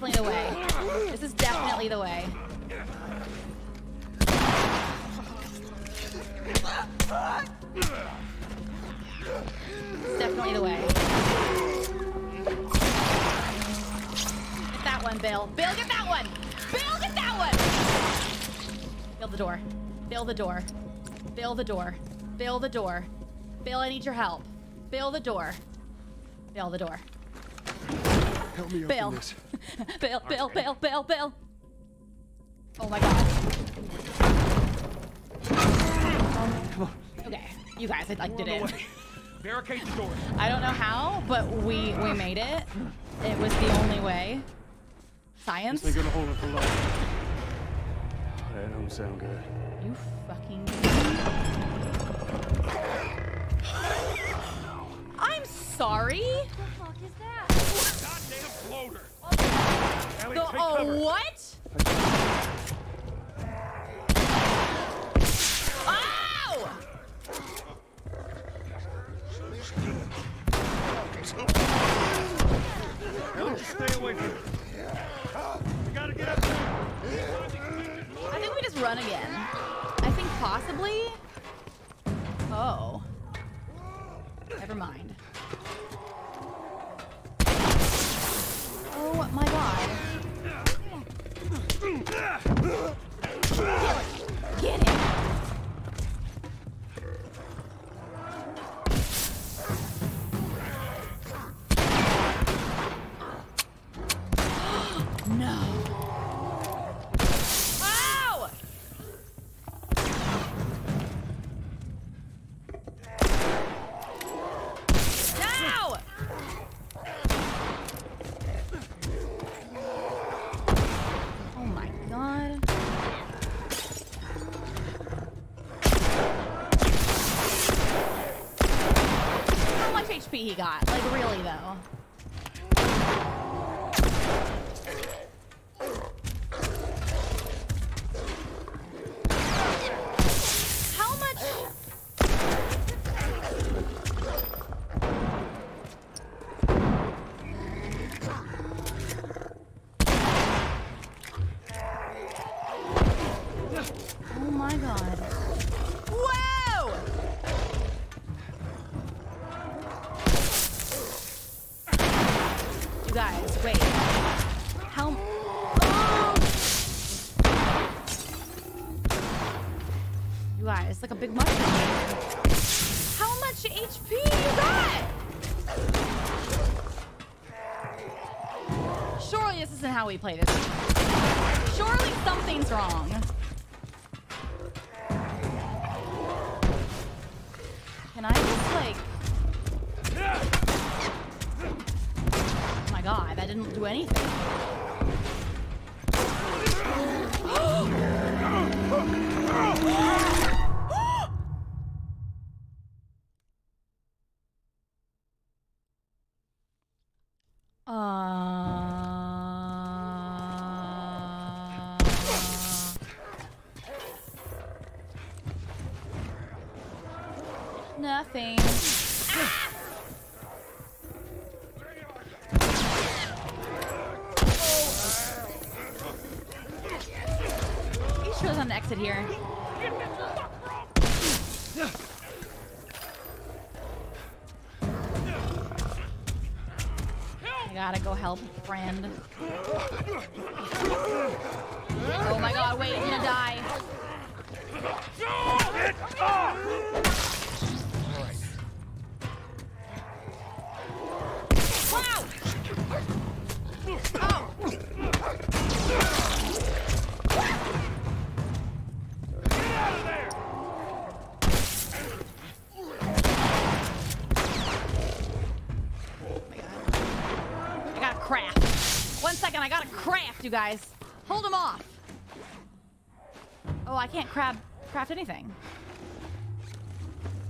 Definitely the way. This is definitely the way. Is definitely the way. Get that one, Bill. Bill, get that one! Bill, get that one! Bill the door. Bill the door. Bill the door. Bill the door. Bill, I need your help. Bill the door. Bill the door. Help me Bill. open this. Bill, Bill, Bill, Bill, Bill. Oh my god. Okay, you guys, I like did it. Barricade the door. I don't know how, but we we made it. It was the only way. Science. This ain't gonna hold it for long. That don't sound good. You fucking. I'm sorry. What the fuck is that? Goddamn bloater. Ellie, The, oh, cover. oh, what? Ow! Ellie, stay away from it. We gotta get up there. I think we just run again. I think possibly. Oh. Never mind. Oh my god. Get it! Like a big mushroom. How much HP you got? Surely this isn't how we play this. help, friend. you guys. Hold them off. Oh, I can't crab craft anything.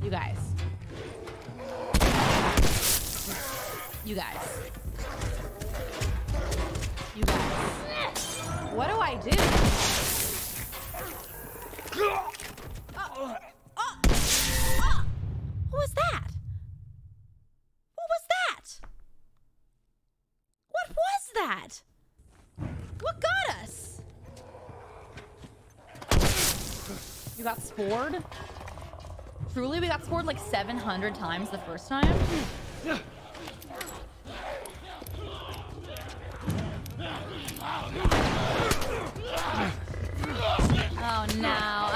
You guys. You guys. You guys. What do I do? scored? Truly, we got scored like 700 times the first time? Oh, no.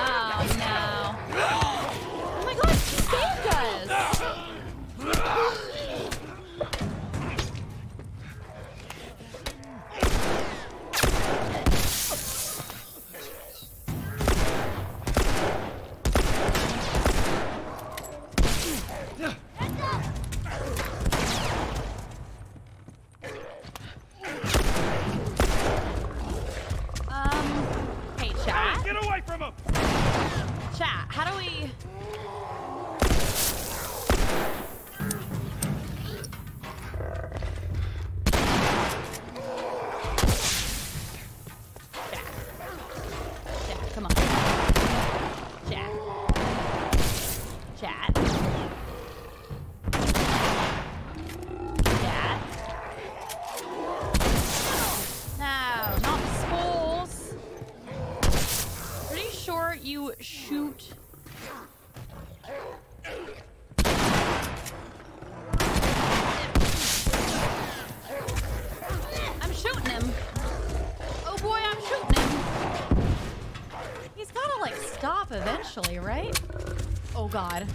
God.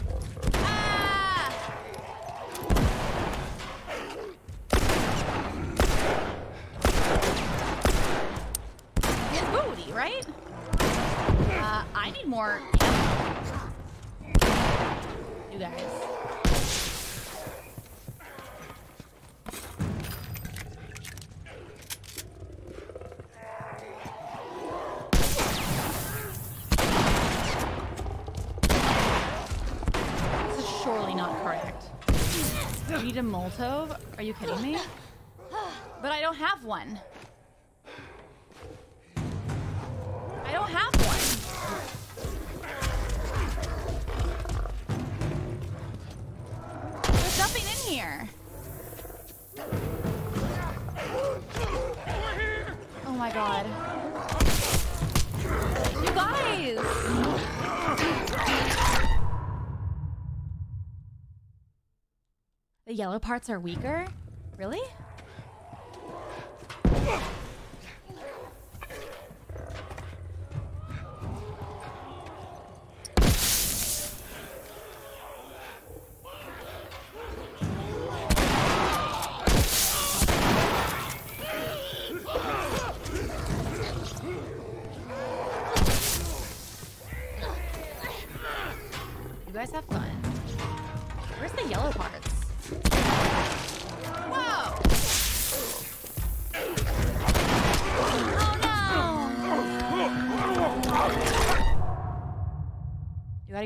Molotov? Are you kidding me? But I don't have one. Yellow parts are weaker? Really?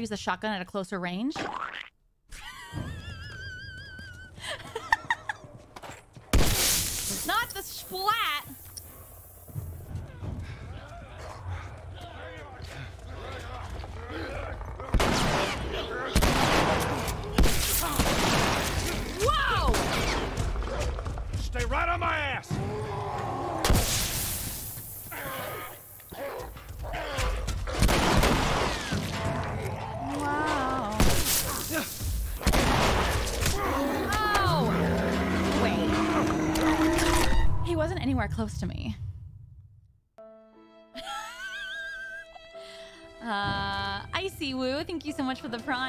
use the shotgun at a closer range. Close to me. uh, Icy Woo, thank you so much for the prime.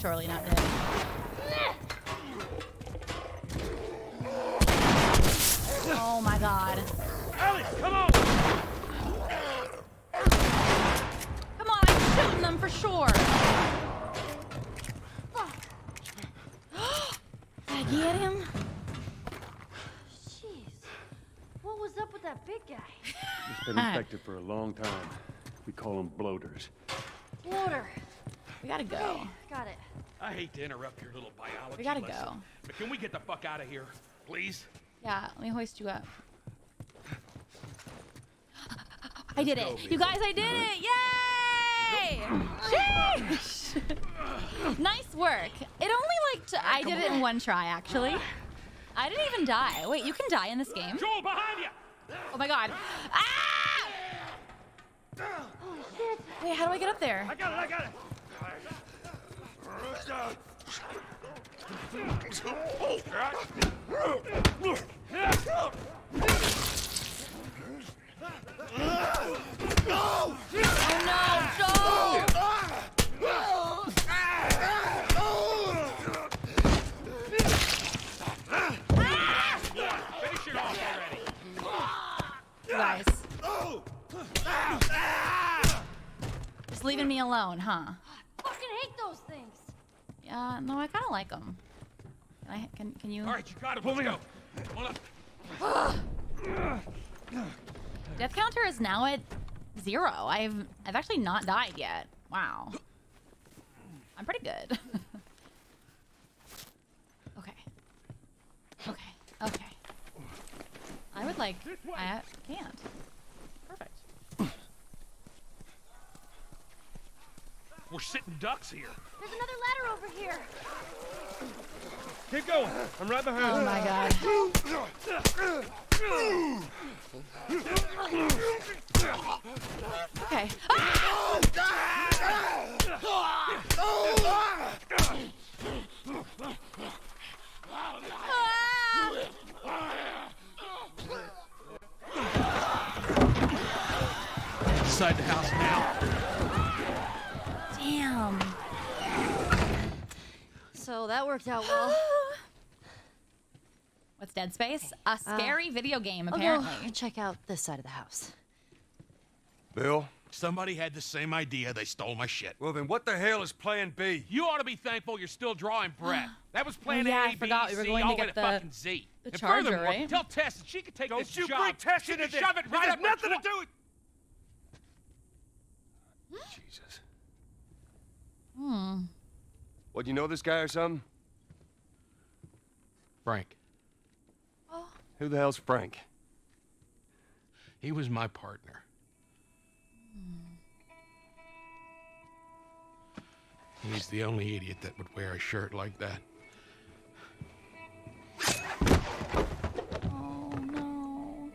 Surely not dead. Oh my god. Ellie, come on. Come on, I'm shooting them for sure. Did I get him? Jeez. What was up with that big guy? It's been infected for a long time. We call them bloaters. Water. We gotta go. Got it. I hate to interrupt your little biology We gotta lesson, go. But can we get the fuck out of here, please? Yeah, let me hoist you up. I did it. You guys, I did it. Yay! Sheesh. nice work. It only like t- I did it in one try actually. I didn't even die. Wait, you can die in this game? Joel, behind you! Oh my god. Ah! Oh, Wait, how do I get up there? I got it, I got it. Oh no, Joel! Finish it off already. You guys. Just leaving me alone, huh? Fucking hate those things. Yeah, no, I kind of like them. Can I? Can Can you? All right, you got it. Pull me go. Come up. Death counter is now at zero. I've I've actually not died yet. Wow. I'm pretty good. okay. Okay. Okay. I would like. I can't. Perfect. We're sitting ducks here. There's another ladder over here. Keep going. I'm right behind Oh my god. Okay. Inside the house now. Damn. So that worked out well. What's Dead Space? A scary video game, I'll apparently. check out this side of the house. Bill? Somebody had the same idea. They stole my shit. Well, then what the hell is Plan B? You ought to be thankful you're still drawing breath. That was plan Oh, yeah, A, I B, forgot we were C, going all to get to the- fucking Z. the and charger, furthermore, right? Tell Tess that she could take Don't this you job. bring Tess she into could this. shove it right has up nothing to do with. Jesus. Hmm. What, you know this guy or something? Frank. Oh. Who the hell's Frank? He was my partner. Hmm. He's the only idiot that would wear a shirt like that. Oh no.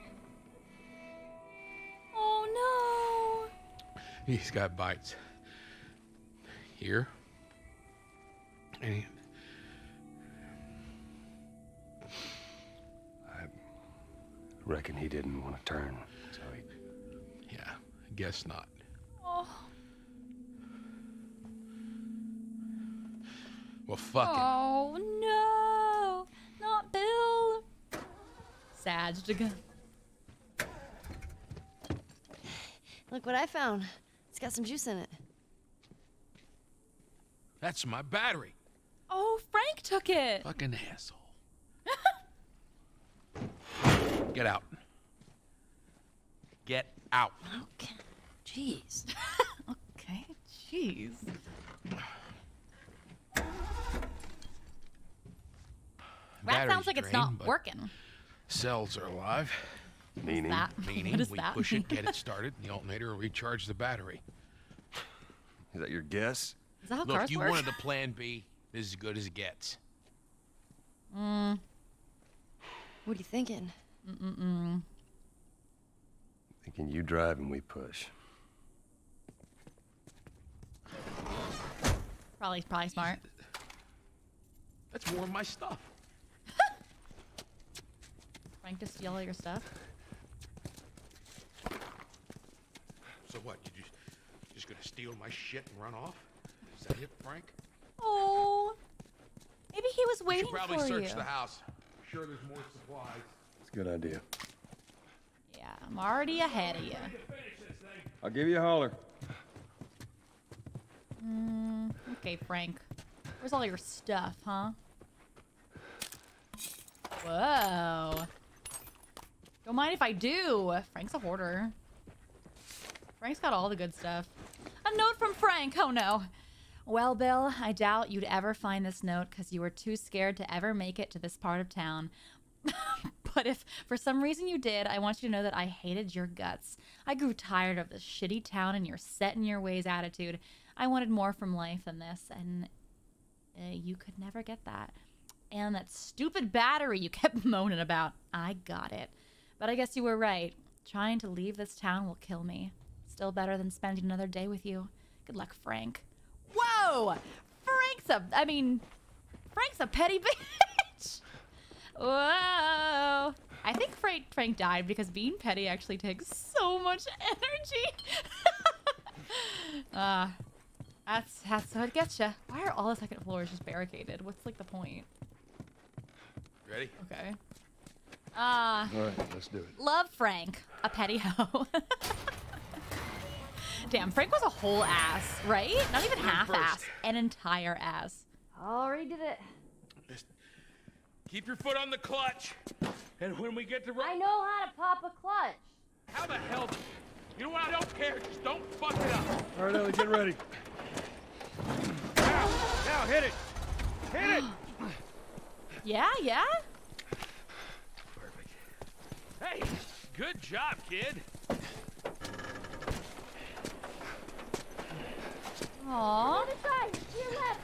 Oh no. He's got bites. Here. And he, Reckon he didn't want to turn, so he. yeah, I guess not. Oh. Well, fuck it. Oh no. Not Bill. Sad. To go. Look what I found. It's got some juice in it. That's my battery. Oh, Frank took it. Fucking asshole. Get out. Get out. Okay. Jeez. okay. Jeez. That sounds like it's not working. Cells are alive. Meaning? That Meaning what we that push it, get it started, and the alternator will recharge the battery. Is that your guess? Is that how Look, cars you work? wanted the plan B. This is as good as it gets. Mm. What are you thinking? Mm-mm-mm. Thinking you drive and we push. Probably, probably smart. That's more of my stuff. Frank to steal all your stuff. So what? You just just gonna steal my shit and run off? Is that it, Frank? Oh. Maybe he was We waiting should probably for search you. the house. Sure, there's more supplies. It's a good idea. Yeah, I'm already ahead of you. I'll give you a holler. Mm, okay, Frank. Where's all your stuff, huh? Whoa. Don't mind if I do. Frank's a hoarder. Frank's got all the good stuff. A note from Frank. Oh no. Well, Bill, I doubt you'd ever find this note because you were too scared to ever make it to this part of town. but if for some reason you did, I want you to know that I hated your guts. I grew tired of this shitty town and your set in your ways attitude. I wanted more from life than this, and uh, you could never get that. And that stupid battery you kept moaning about, I got it. But I guess you were right. Trying to leave this town will kill me. Still better than spending another day with you. Good luck, Frank. Whoa! Frank's a, I mean, Frank's a petty bitch. Whoa! I think Frank Frank died because being petty actually takes so much energy. Ah, that's that's what gets you. Why are all the second floors just barricaded? What's like the point? Ready? Okay. Ah, All right, let's do it. love Frank, a petty hoe. Damn, Frank was a whole ass, right? Not even half ass, an entire ass. Already did it. Just keep your foot on the clutch. And when we get to ro- I know how to pop a clutch. how the hell? You know what? I don't care. Just don't fuck it up. All right, Ellie, get ready. Now, now, hit it. Hit it. Yeah, yeah. Perfect. Hey, good job, kid. Aww. Side, to your left.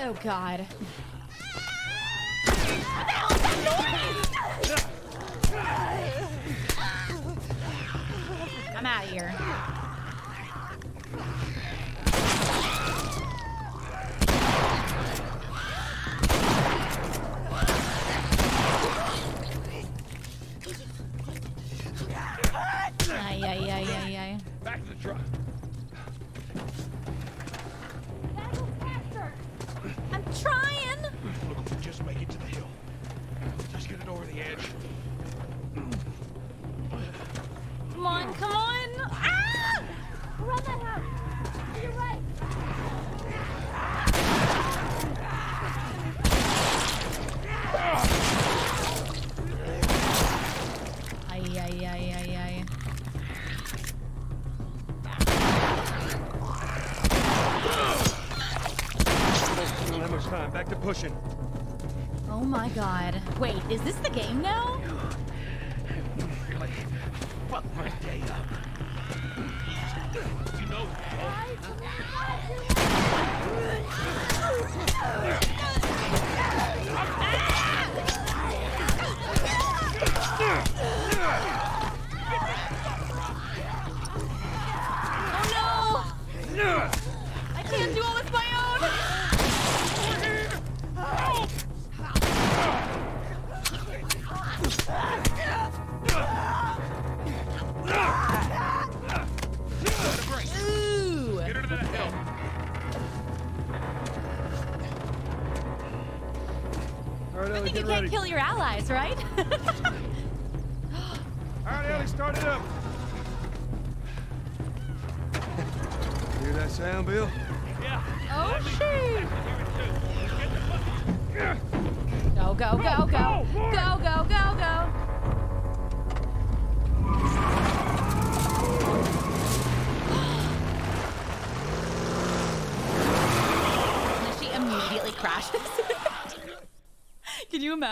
Oh God. I'm out of here. Ay, ay, ay, ay, ay. Back to the truck. It over the edge. Come on, come on. Ah! Around that house. To your right. Ay, ay, ay, ay, ay. We don't have much time. Back to pushing. Oh my god. Wait, is this the game now?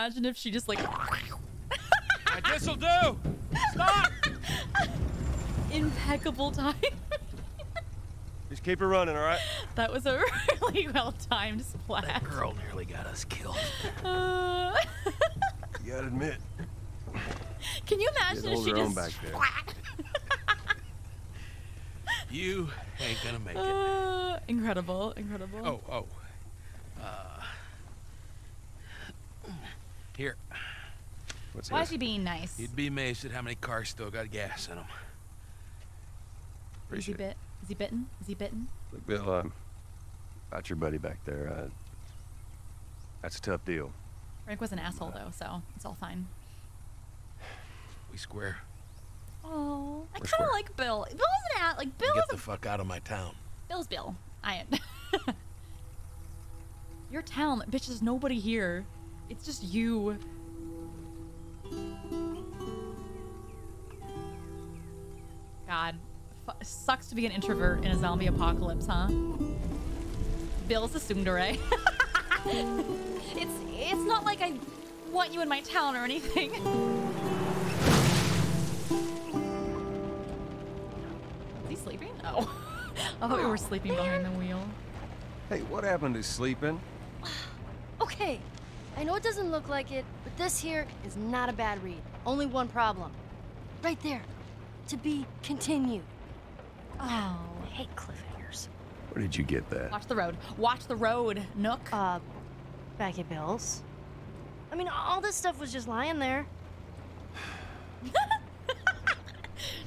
Imagine if she just like This'll do. Stop. impeccable time? Just keep her running, all right? that was a really well timed splash. That Girl nearly got us killed. Uh, You gotta admit, can you imagine Get if hold she her own just back there. You ain't gonna make it. Uh, incredible, incredible. Oh, oh. Here, what's Why this? is she being nice? you'd be amazed at how many cars still got gas in them. Is he it. bit? Is he bitten? Is he bitten? Look, Bill, uh, about your buddy back there, uh, that's a tough deal. Frank was an asshole though, so it's all fine. We square. Oh, I We're kind of like Bill. Bill's an ass. Like Bill Get the a, fuck out of my town. Bill's Bill. I am. Your town, bitch. There's nobody here. It's just you. God, Fu sucks to be an introvert in a zombie apocalypse, huh? Bill's a tsundere. it's it's not like I want you in my town or anything. Is he sleeping? Oh. I thought we were oh, sleeping behind the wheel. Hey, what happened to sleeping? Okay, I know it doesn't look like it, but this here is not a bad read. Only one problem. Right there. To be continued. Oh. I hate cliffhangers. Where did you get that? Watch the road. Watch the road, Nook. Uh, back at Bill's. I mean, all this stuff was just lying there.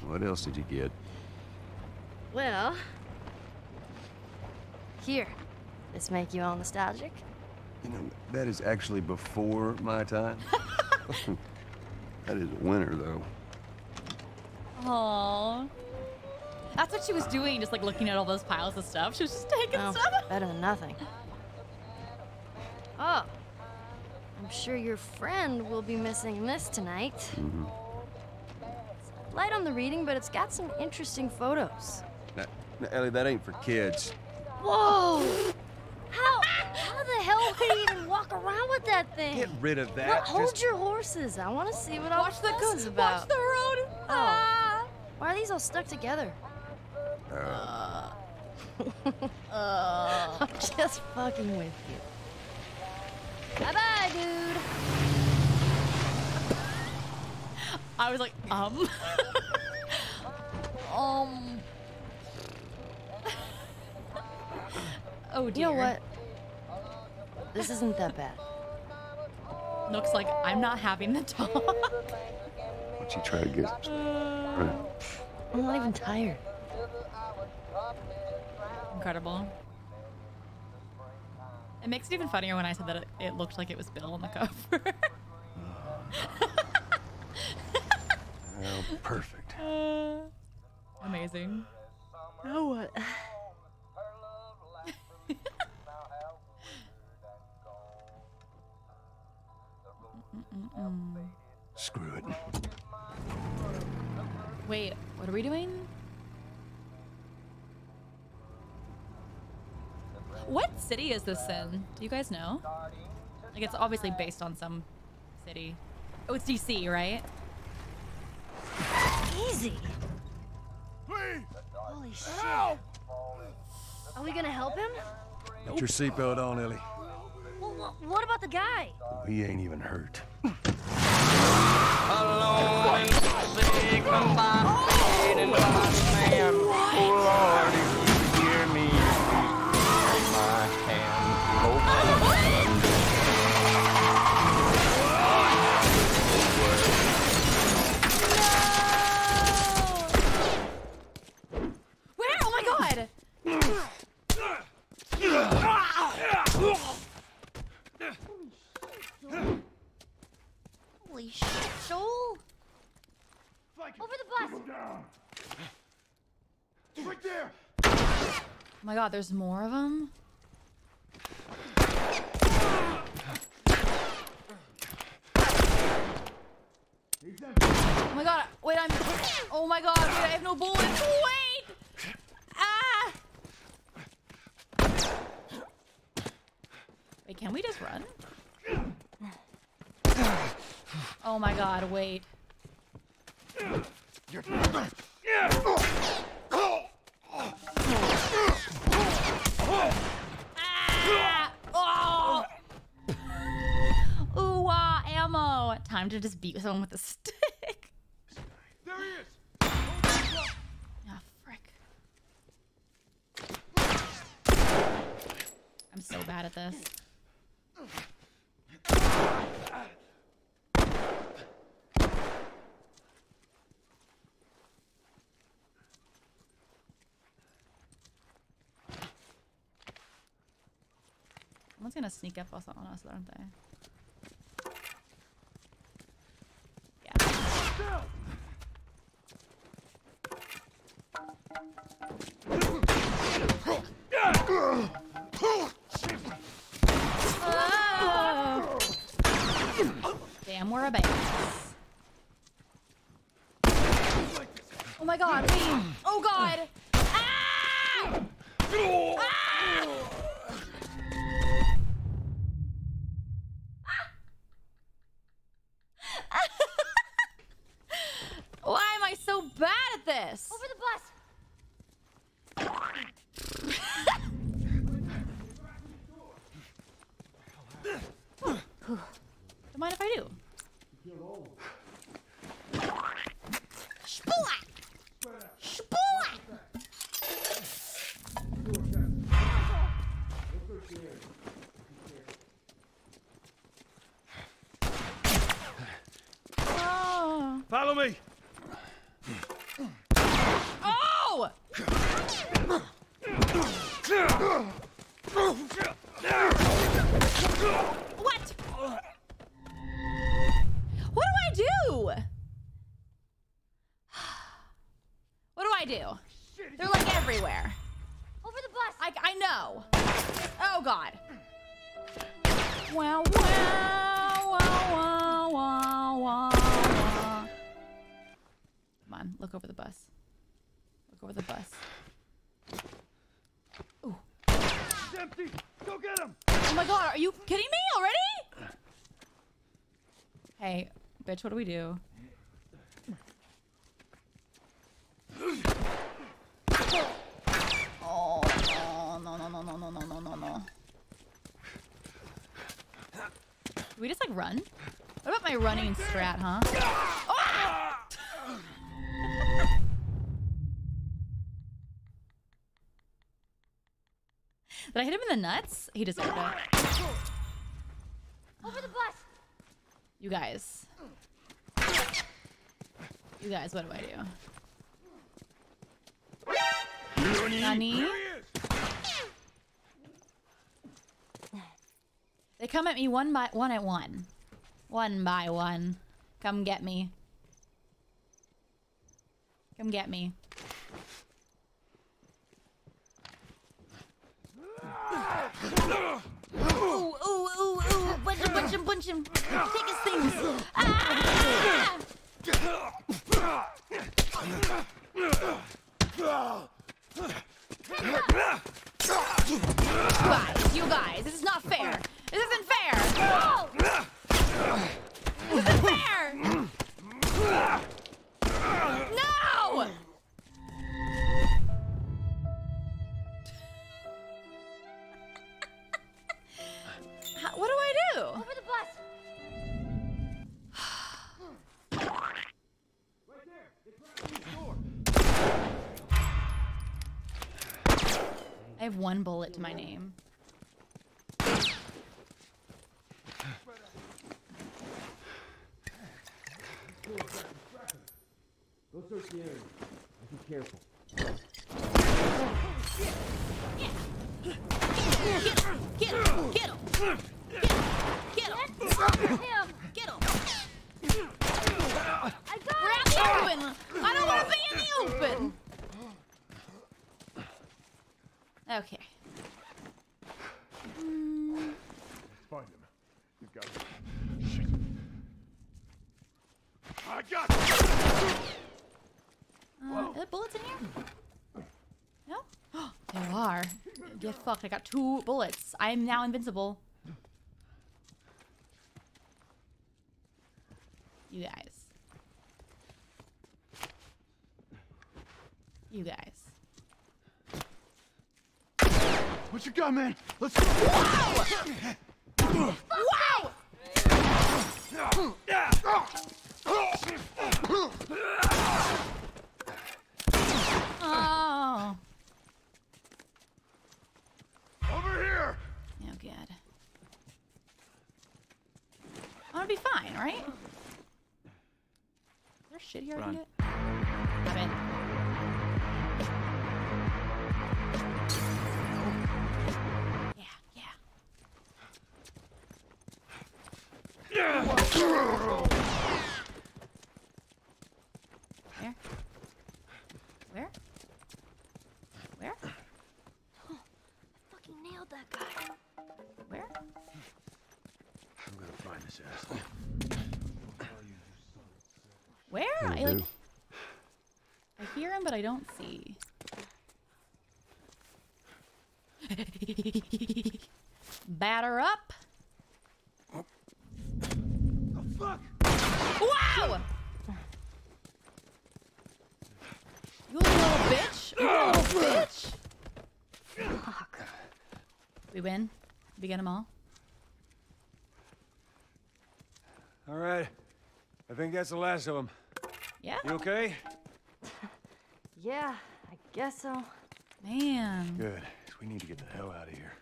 What else did you get? Well, here. This make you all nostalgic? You know, that is actually before my time. that is winter, though. Aww. That's what she was doing, just like looking at all those piles of stuff. She was just taking Oh, stuff. better than nothing. Oh, I'm sure your friend will be missing this tonight. Mm-hmm. Light on the reading, but it's got some interesting photos. Now, now, Ellie, that ain't for kids. Whoa! How how the hell could he even walk around with that thing? Get rid of Look, that. hold Just- your horses. I want to see what all Watch the the fuss is about. Watch the road. Ah. Why are these all stuck together? Uh. Uh, I'm just fucking with you. Bye bye, dude. I was like, um. um. Oh dear. You know what? This isn't that bad. Looks like I'm not having the talk. What'd you try to get? Right. I'm not even tired. Incredible. It makes it even funnier when I said that it, it looked like it was Bill on the cover. Oh, perfect. Uh, amazing. Now what? Screw it. Wait, what are we doing? What city is this in? Do you guys know? Like, it's obviously based on some city. Oh, it's DC, right? Easy. Please! Holy shit. Are we gonna help him? Get your seatbelt on, Ellie. Well, wh- what about the guy? He ain't even hurt. Alone and sick and bad, and bad man. Oh, Lord. God, there's more of them? Oh my god, wait, I'm. Oh my god, wait, I have no bullets. Wait! Ah! Wait, can we just run? Oh my god, wait. Ah! Oh! Ooh, ah, Time to just beat someone with a stick. There he is! Ah, frick. I'm so bad at this. Someone's gonna sneak up on us, aren't they? Bitch, what do we do? Oh, no, no, no, no, no, no, no, no, no. Do we just like run? What about my running strat, huh? Ah! Did I hit him in the nuts? He deserved it. Over the bus! You guys. You guys, what do I do? Nani? They come at me one by one at one. One by one. Come get me. Come get me. My name. Go search the area. Be careful. Get him! Get him! Get him! Get him! Him! Get him! I got We're out in the open! I don't want to be in the open! Okay. Mm, Find him. You've got him. I got him! uh, are there bullets in here? No? there are. Fucked. I got two bullets. I am now invincible. You guys. You guys. What you got, man? Let's go! Wow! Oh. Over here! Oh, good. I'm gonna be fine, right? Is there shit here I can Run. get? It. Yeah, yeah. I but I don't see. Batter up. Oh, fuck! Wow! You little bitch! You little bitch! Fuck. We win. We get them all? All right. I think that's the last of them. Yeah. You okay? Yeah, I guess so. Man. Good. We need to get the hell out of here.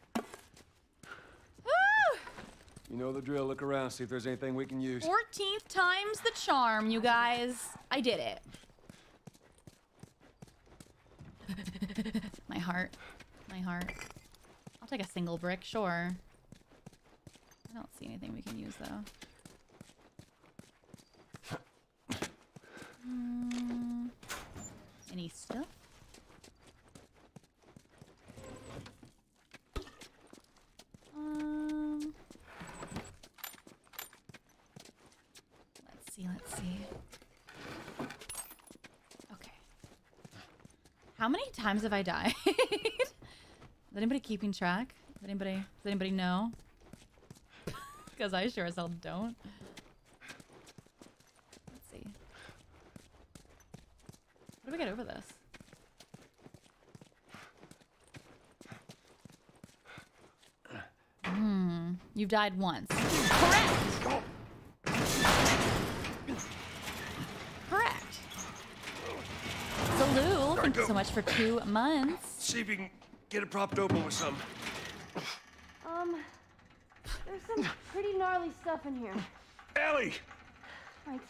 Woo! You know the drill. Look around, see if there's anything we can use. 14th time's the charm, you guys. I did it. My heart. My heart. I'll take a single brick, sure. I don't see anything we can use, though. Hmm. any stuff? Um. Let's see, let's see. Okay. How many times have I died? Is anybody keeping track? Does anybody does anybody know? Because I sure as hell don't. Let's see. How do we get over this? Hmm. You've died once. Correct. Salud, thank you so much for two months. See if you can get it propped open with something. Um, there's some pretty gnarly stuff in here. Ellie! Right.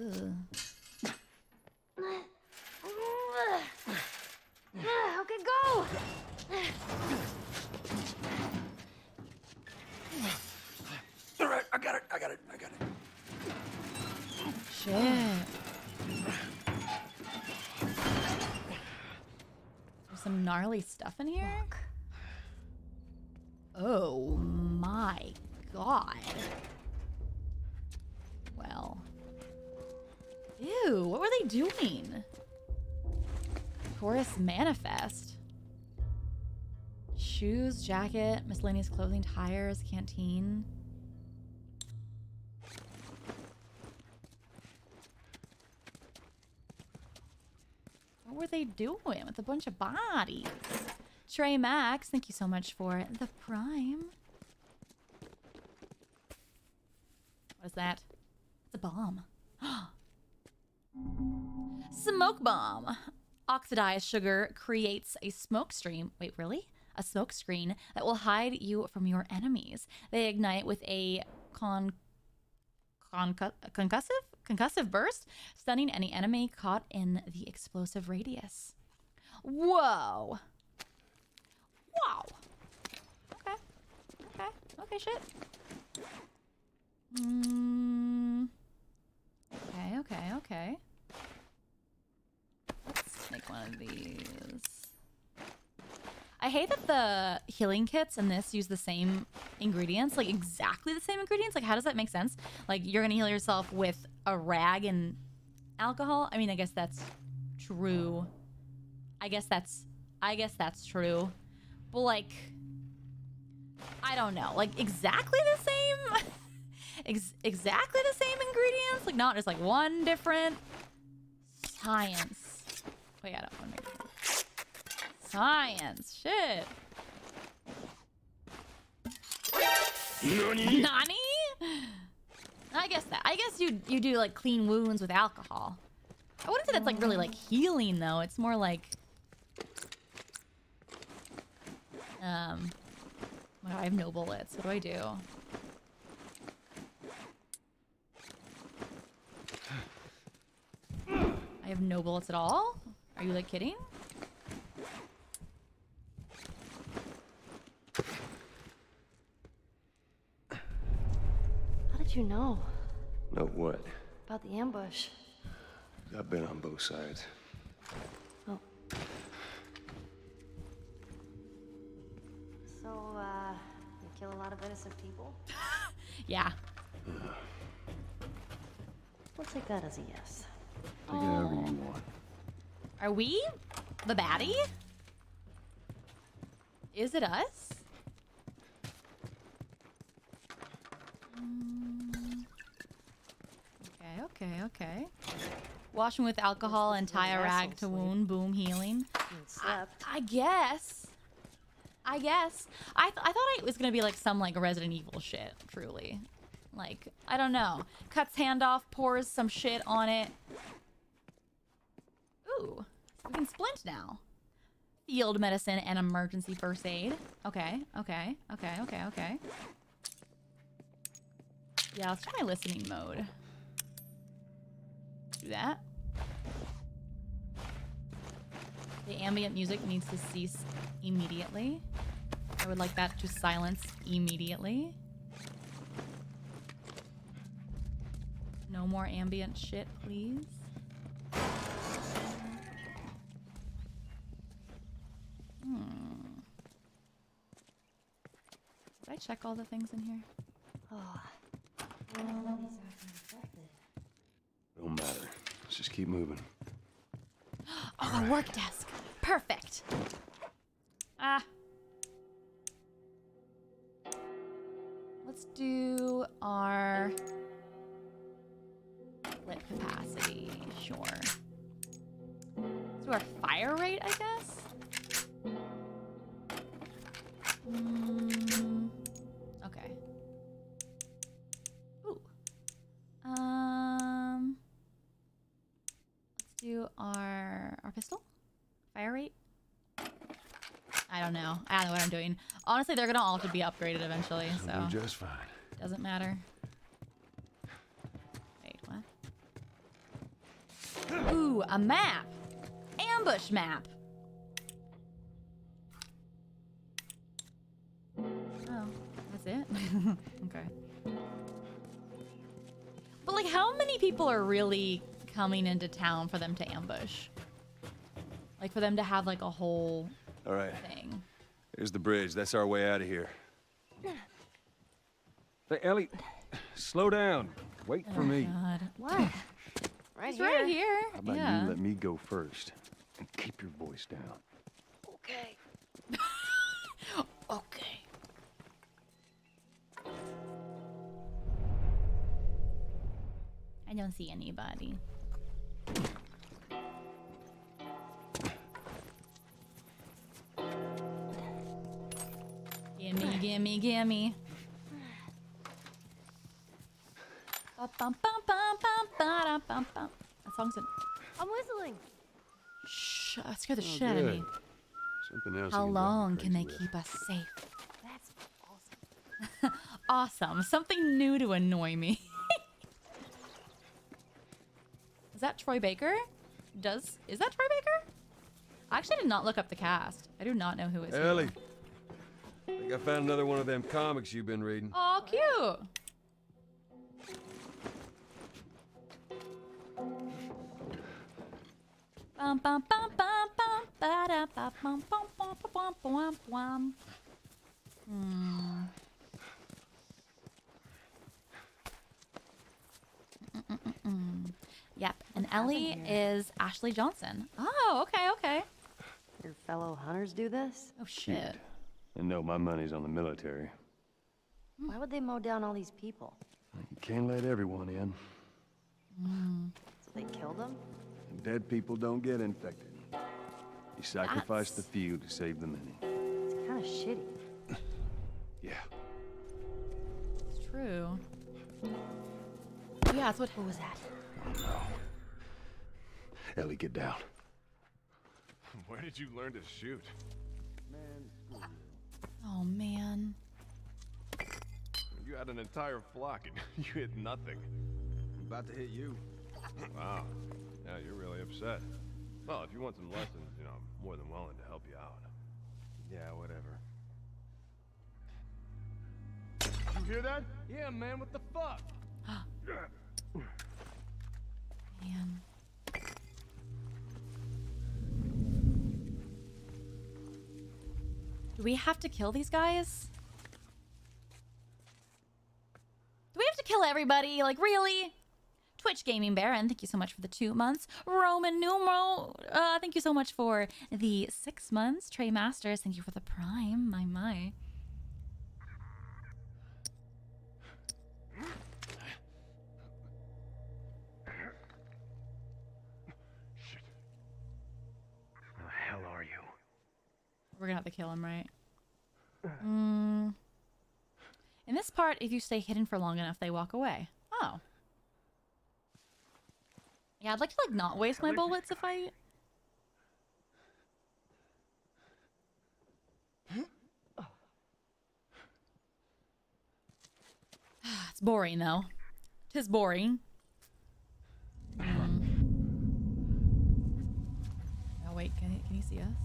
Ugh. Okay, go! All right, I got it, I got it, I got it. Shit. There's some gnarly stuff in here. Oh my god. Well. Ew, what were they doing? Taurus Manifest. Shoes, jacket, miscellaneous clothing, tires, canteen. They doing with a bunch of bodies? Trey Max, thank you so much for the prime. What is that? It's a bomb. Smoke bomb. Oxidized sugar creates a smoke stream. Wait, really? A smoke screen that will hide you from your enemies. They ignite with a con concu- concussive concussive burst, stunning any enemy caught in the explosive radius. Whoa. Wow. Okay. Okay. Okay, shit. Mm. Okay, okay, okay. Let's make one of these. I hate that the healing kits in this use the same ingredients, like exactly the same ingredients. Like, how does that make sense? Like, you're gonna heal yourself with a rag and alcohol. I mean, I guess that's true. I guess that's, I guess that's true. But like, I don't know. Like, exactly the same, ex- exactly the same ingredients. Like, not just like one different science. Wait, I don't want to make science. Shit. Nani? Nani? I guess that. I guess you you do like clean wounds with alcohol. I wouldn't say that's like really like healing though. It's more like um God, I have no bullets. What do I do? I have no bullets at all? Are you like kidding? How did you know Know what? about the ambush? I've been on both sides. Oh. So, uh, you kill a lot of innocent people? Yeah. We'll take that as a yes. Take it however you want. Are we the baddie? Is it us? Okay, okay, okay. Washing with alcohol and tie a rag to wound, boom, healing. I, I guess. I guess. I, th- I thought it was gonna be like some like Resident Evil shit, truly. Like, I don't know. Cuts hand off, pours some shit on it. Ooh, we can splint now. Field medicine and emergency first aid. Okay, okay, okay, okay, okay. Yeah, let's try my listening mode. Do that. The ambient music needs to cease immediately. I would like that to silence immediately. No more ambient shit, please. Hmm. Did I check all the things in here? Oh. Don't matter. Let's just keep moving. Oh, a work desk. Perfect. Ah. Let's do our doing. Honestly, they're gonna all have to be upgraded eventually, so just fine. doesn't matter. Wait, what? Ooh, a map. Ambush map. Oh, that's it? okay. But like how many people are really coming into town for them to ambush? Like for them to have like a whole All right. thing. Here's the bridge. That's our way out of here. Hey, Ellie, slow down. Wait for Oh, me. God. What? Right He's here. right here. How about yeah. you let me go first and keep your voice down? Okay. Okay. I don't see anybody. Bum, bum. That song's in. I'm whistling. Shh, that scared the Oh, shit out of me. Something else. How you can drive me long can they with. keep us safe? That's awesome. Awesome. Something new to annoy me. is that Troy Baker? Does is that Troy Baker? I actually did not look up the cast. I do not know who is who. Ellie. I think I found another one of them comics you've been reading. Oh, cute. Bum bum bum bum bum ba da ba bum bum bum bum bum bum bum. Hmm. Yep, and Ellie is Ashley Johnson. Oh, okay, okay. Your fellow hunters do this? Oh shit. And no, my money's on the military. Why would they mow down all these people? You can't let everyone in. So they killed them? Dead people don't get infected. You sacrifice the few to save the many. It's kind of shitty. Yeah. It's true. Yeah, that's what. Who was that? Oh, Ellie, get down. Where did you learn to shoot? Oh man. You had an entire flock and you hit nothing. I'm about to hit you. Wow. Yeah, you're really upset. Well, if you want some lessons, you know, I'm more than willing to help you out. Yeah, whatever. You hear that? Yeah, man, what the fuck? Man. Do we have to kill these guys? Do we have to kill everybody? Like, really? Twitch Gaming Baron, thank you so much for the two months. Roman Numero, uh, thank you so much for the six months. Trey Masters, thank you for the prime. My, my. We're gonna have to kill him, right? Mm. In this part, if you stay hidden for long enough, they walk away. Oh. Yeah, I'd like to like not waste my bullets if I. it's boring though. Tis boring. Mm. Oh wait, can can he see us?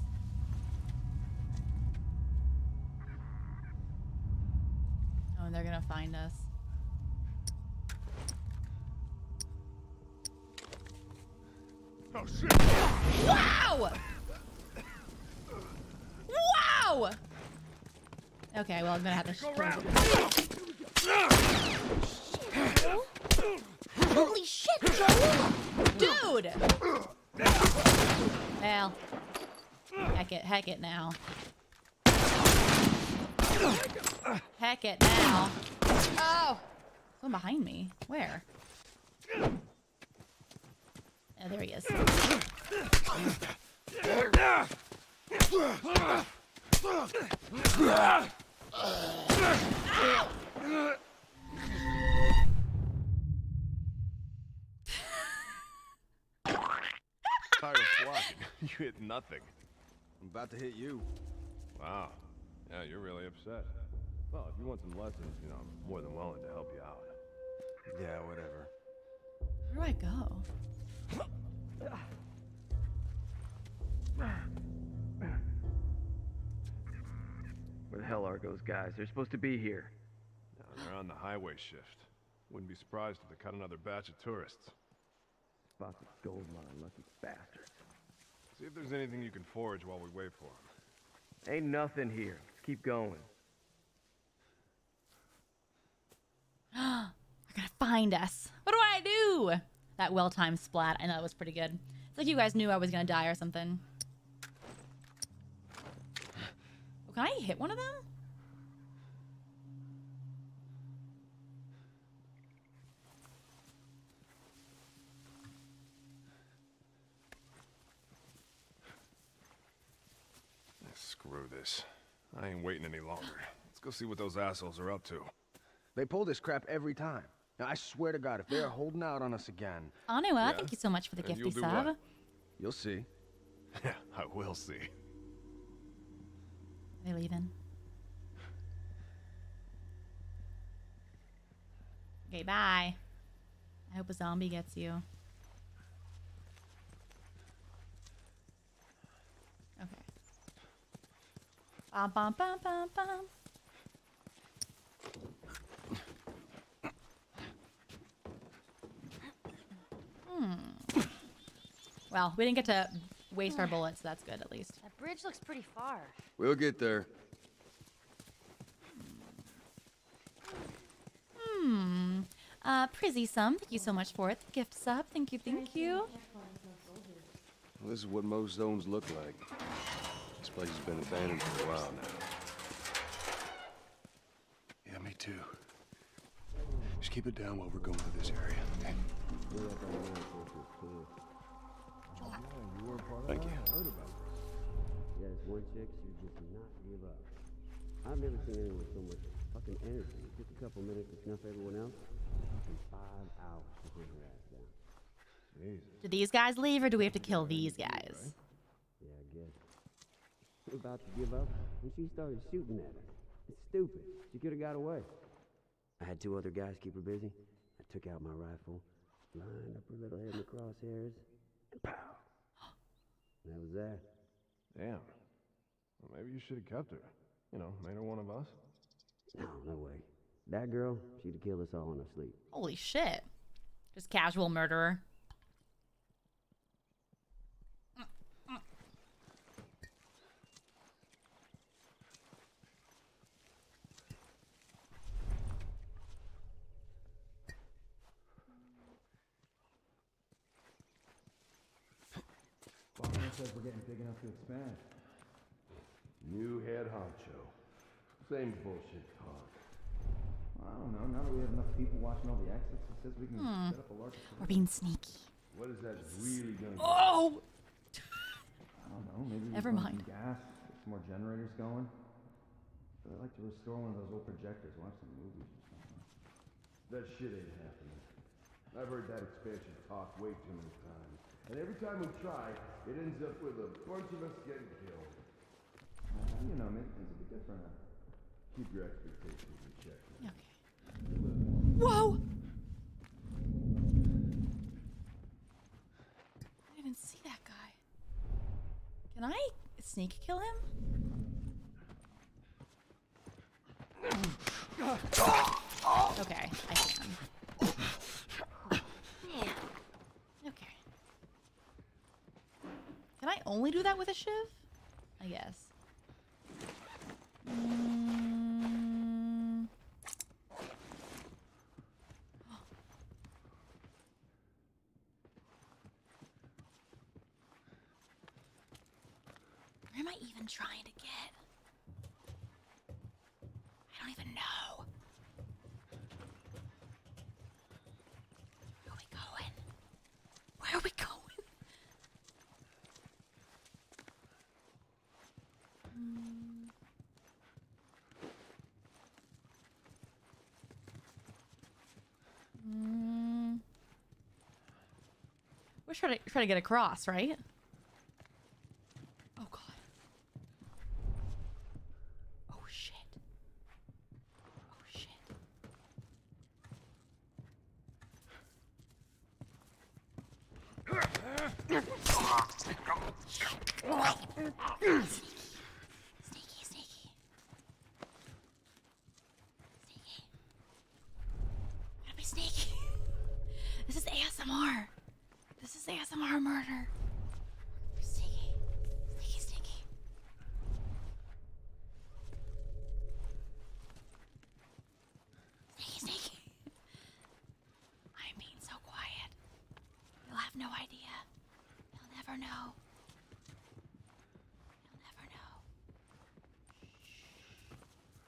And they're gonna find us. Oh shit! Wow! Wow! Okay, well, I'm gonna have to. Go round. Holy shit, Joel! Dude! Well, heck it, heck it now. Heck it now. Oh! Someone behind me. Where? Oh, there he is. Entire flock and you hit nothing. I'm about to hit you. Wow. Yeah, you're really upset. Well, if you want some lessons, you know, I'm more than willing to help you out. Yeah, whatever. Where do I go? Where the hell are those guys? They're supposed to be here. Now, they're on the highway shift. Wouldn't be surprised if they cut another batch of tourists. Spots of gold mine, lucky bastards. See if there's anything you can forage while we wait for them. Ain't nothing here. Let's keep going. They're gonna find us. What do I do? That well-timed splat. I know that was pretty good. It's like you guys knew I was gonna die or something. Oh, can I hit one of them? Screw this. I ain't waiting any longer. Let's go see what those assholes are up to. They pull this crap every time. Now, I swear to God, if they're holding out on us again, Anua, thank you so much for the And gifty you'll do sub. you'll see. Yeah, I will see. Are they leaving? Okay, bye. I hope a zombie gets you. Okay. Bum, bum, bum, bum, bum. Hmm. Well, we didn't get to waste our bullets. So that's good, at least. That bridge looks pretty far. We'll get there. Hmm. Uh, Prizzy Sum, thank you so much for it. Gift sub, thank you, thank you. Well, this is what most zones look like. This place has been abandoned for a while now. Yeah, me too. Just keep it down while we're going through this area, okay? Thank you. Yes, one chick, she just not give up. I've never seen anyone with so much fucking energy. It took a couple minutes to snuff everyone else. Fucking five hours to bring her ass down. Jesus. Do these guys leave or do we have to kill these guys? Yeah, I guess. She was about to give up when she started shooting at her. It's stupid. She could have got away. I had two other guys keep her busy. I took out my rifle, lined up her little head in the crosshairs, and pow! That was that. Damn. Well, maybe you should have kept her. You know, made her one of us. No, no way. That girl, she'd have killed us all in her sleep. Holy shit. Just casual murderer. Getting big to expand. New head honcho. Same bullshit talk. I don't know. Now that we have enough people watching all the exits, it says we can Hmm. set up a larger. We're being sneaky. What is that really gonna do? Oh! I don't know. Maybe we Never mind. Some gas, get some more generators going. But I'd like to restore one of those old projectors, watch some movies or something. That shit ain't happening. I've heard that expansion talk way too many times. And every time we try, it ends up with a bunch of us getting killed. You know, maybe things will be different. Keep your expectations in check. man. Whoa! I didn't see that guy. Can I sneak kill him? Okay, I can. Okay. Can I only do that with a shiv? I guess. Mm. Where am I even trying to get? I don't even know. Where are we going? Where are we going? Hmm. Hmm. We're trying to try to get across, right? Oh god. Oh shit. Oh shit. Sneaky, sneaky. Sneaky. Gotta be sneaky. This is ASMR. ASMR murder. Sneaky. Sneaky, sneaky. Sneaky, sneaky. I'm being so quiet. You'll have no idea. You'll never know. You'll never know.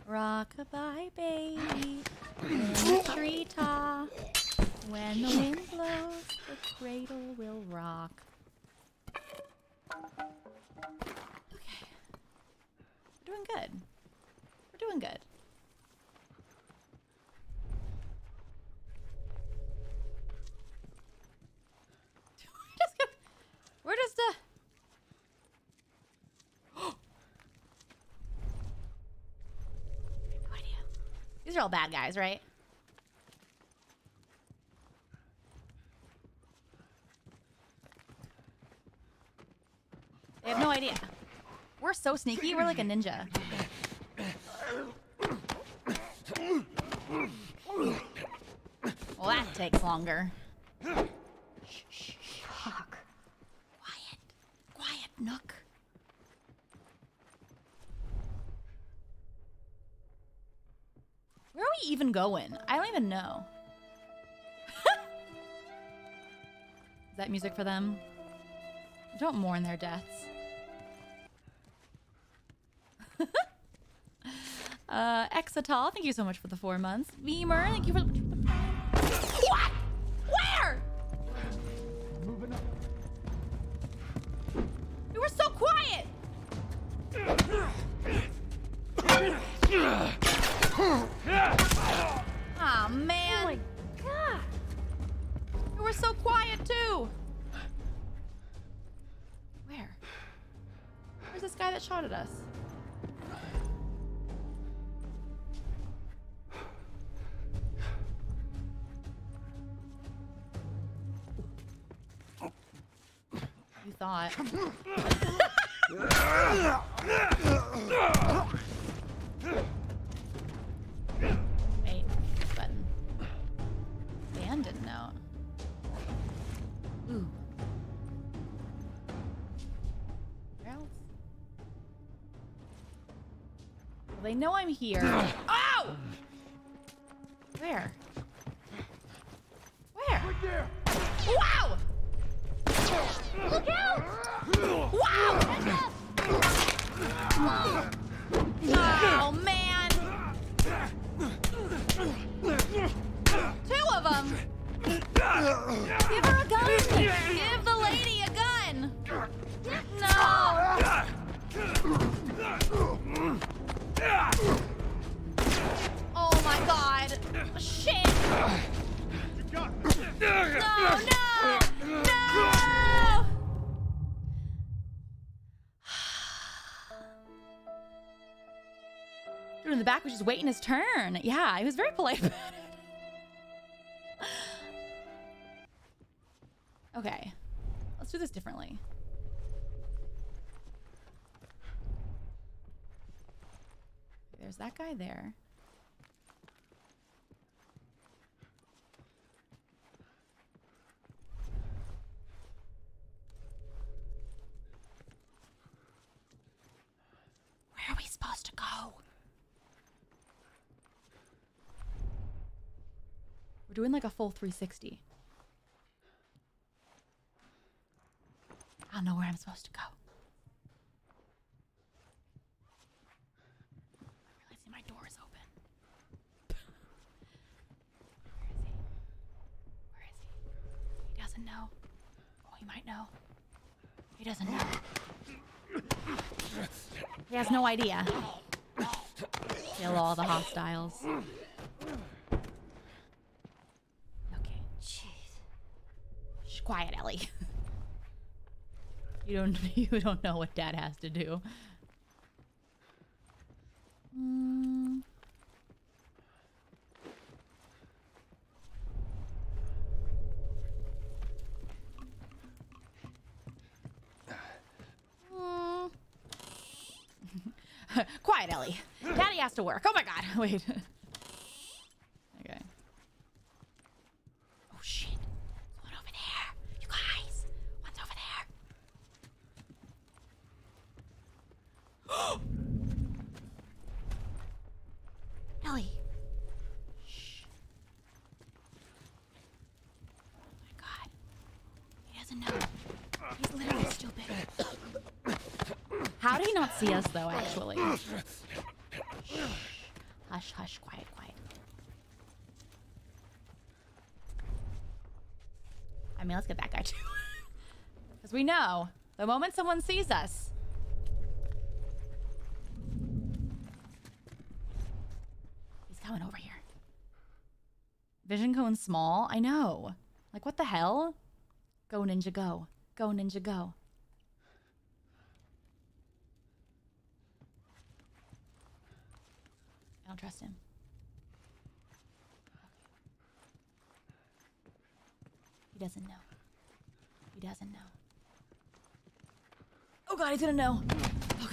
Rockabye baby in. When the wind blows, the cradle will rock. Okay. We're doing good. We're doing good. Where does the... no idea. These are all bad guys, right? They have no idea. We're so sneaky. We're like a ninja. Well, that takes longer. Fuck. Quiet. Quiet, Nook. Where are we even going? I don't even know. Is that music for them? Don't mourn their deaths. Uh, Exatal, thank you so much for the four months. Beamer, thank you for the... Wait, button. Abandoned note. Ooh. Where else? Well, they know I'm here. Was just waiting his turn. Yeah, he was very polite. Okay. Let's do this differently. There's that guy there. Where are we supposed to go? We're doing like a full 360. I don't know where I'm supposed to go. I realize my door is open. Where is he? Where is he? He doesn't know. Oh, he might know. He doesn't know. He has no idea. Kill all the hostiles. Okay. Jeez. Shh, quiet, Ellie. you don't you don't know what dad has to do. Mm. Mm. Quiet, Ellie. Daddy has to work. Oh my god. Wait. We know. The moment someone sees us. He's coming over here. Vision cone small? I know. Like, what the hell? Go, ninja, go. Go, ninja, go. I don't trust him. He doesn't know. He doesn't know. Oh god, he's gonna know. Oh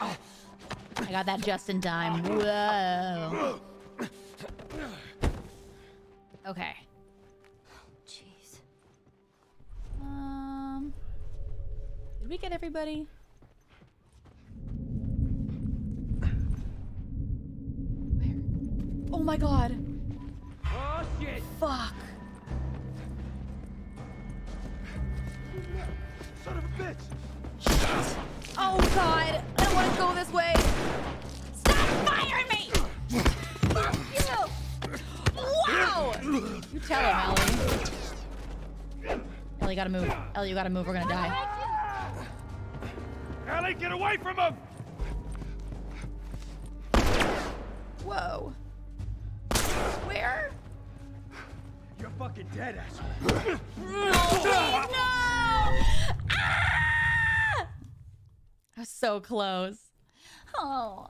god. I got that just in time. Whoa. Okay. Jeez. Um. Did we get everybody? Where? Oh my god. Oh shit! Fuck. Son of a bitch! Oh god. I don't want to go this way. Stop firing me! Fuck you! Wow! You tell him, Ellie. Ellie, you gotta move. Ellie, you gotta move. We're gonna die. Ellie, get away from him! Whoa. Where? You're fucking dead, asshole. No! Steve, no! I was so close. Oh.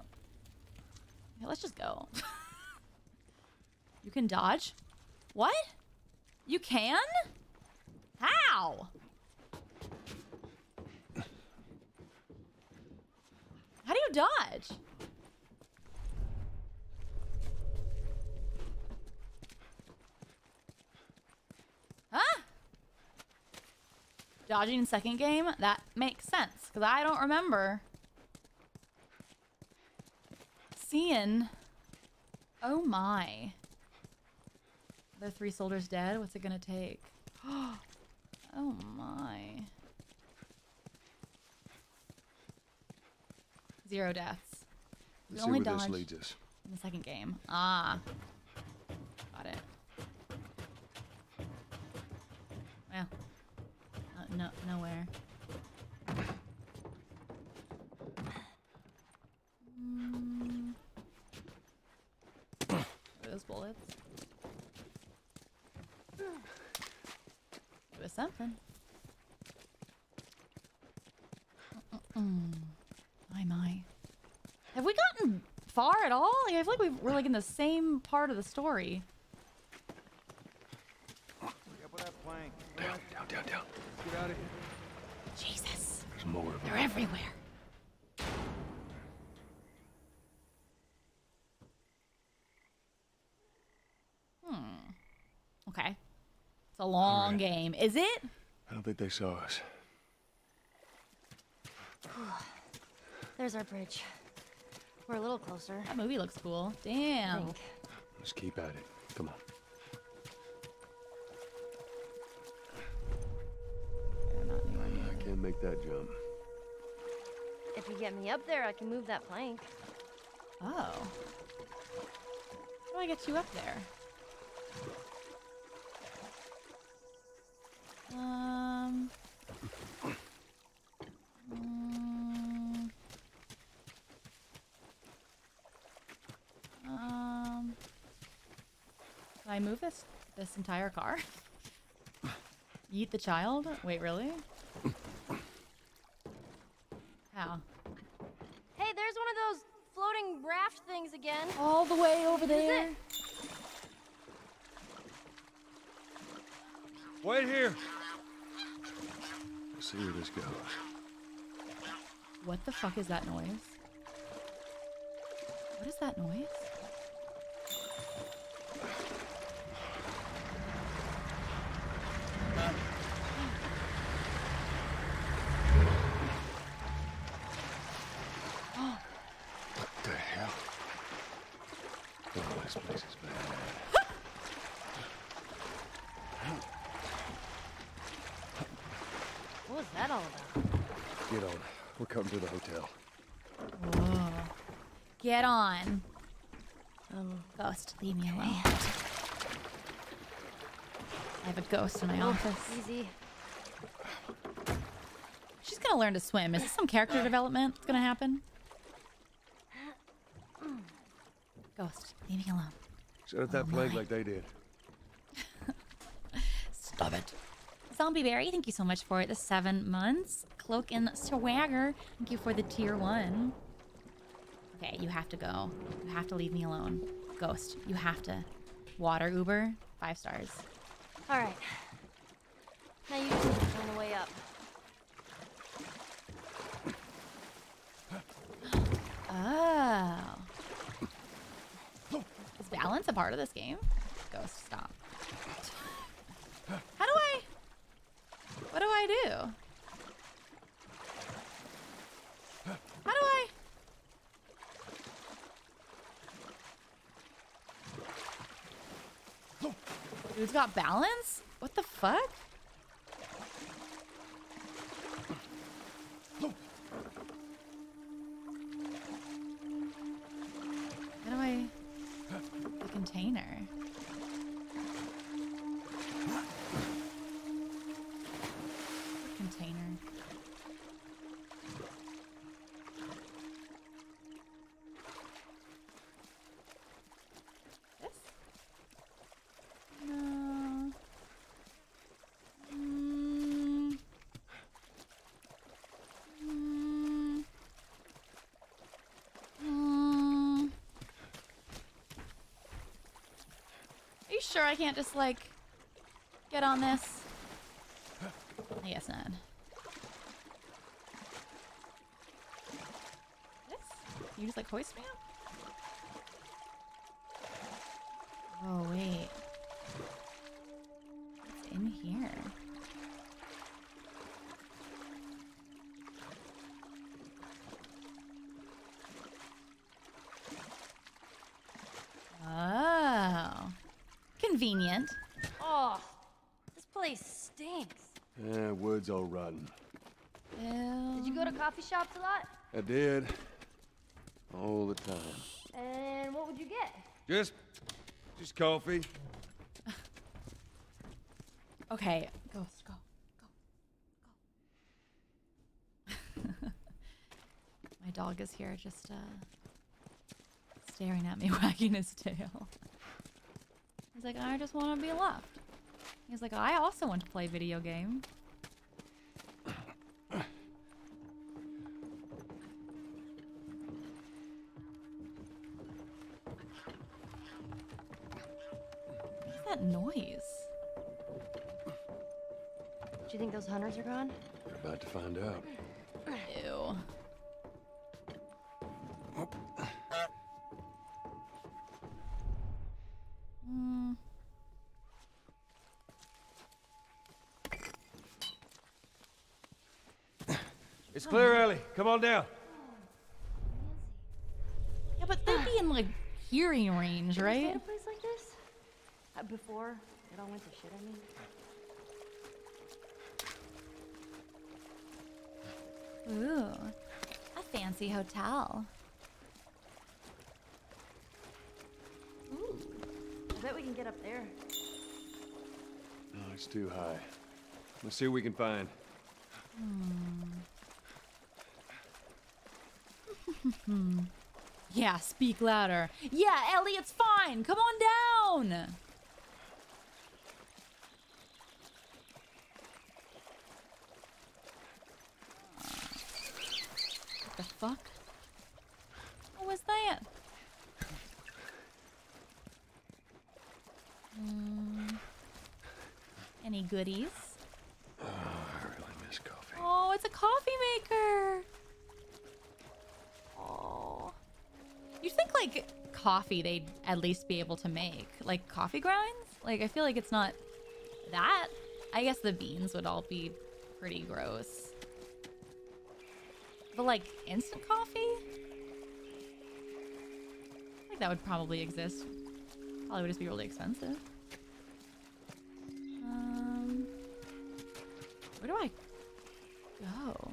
Let's just go. you can dodge? What? You can? How? How do you dodge? Huh? Dodging in second game? That makes sense, because I don't remember seeing... Oh my. The three soldiers dead? What's it gonna take? Oh my. Zero deaths. We Let's see only where this leads us. in the second game. Ah. Got it. Well. No, nowhere. Mm. Those bullets. It was something. Mm. My my. Have we gotten far at all? I feel like we're like in the same part of the story. Down, down, down, down. Get out of here. Jesus. There's more of them. They're everywhere. Hmm. Okay. It's a long game. Is it? I don't think they saw us. There's our bridge. We're a little closer. That movie looks cool. Damn. Think. Let's keep at it. Come on. I can't make that jump. You get me up there, I can move that plank. Oh. How do I get you up there? Um. mm, Um. Can I move this this entire car? Eat the child? Wait, really? How? Hey, there's one of those floating raft things again. All the way over This is there. it. Wait here. Let's see where this goes. What the fuck is that noise? What is that noise? What the hell? Oh, this place is bad. What was that all about? Get on. We're coming to the hotel. Whoa. Get on. Um, ghost, leave me alone. I have a ghost in my Oh, office. Easy. She's gonna learn to swim. Is this some character development that's gonna happen? Ghost, leave me alone. Set up that plague like they did. Stop it. Zombie Berry, thank you so much for the seven months. Cloak and Swagger, thank you for the tier one you have to go. You have to leave me alone. Ghost, you have to. Water Uber, five stars. All right. Now you two on the way up. Oh. Is balance a part of this game? Ghost, stop. Got balance? What the fuck? I can't just like get on this? I guess not. You just like hoist me up? Coffee shops a lot? I did. All the time. And what would you get? Just, just coffee. Okay, ghost, go, go, go. My dog is here, just uh, staring at me, wagging his tail. He's like, I just want to be left. He's like, I also want to play video game. Find out. Ew. Mm. It's clear, Ellie. Come on down. Yeah, but they'd be in like hearing range, Did you stay right? at a place like this? Uh, before it all went to shit, I mean. Ooh, a fancy hotel. Ooh. I bet we can get up there. No, it's too high. Let's see what we can find. Hmm. yeah, speak louder. Yeah, Ellie, it's fine. Come on down. What the fuck? What was that? Hmm. Any goodies? Oh, I really miss coffee. Oh, it's a coffee maker. Oh. You'd think like coffee they'd at least be able to make. Like coffee grinds? Like I feel like it's not that. I guess the beans would all be pretty gross. But like instant coffee? I think that would probably exist. Probably would just be really expensive. Um where do I go?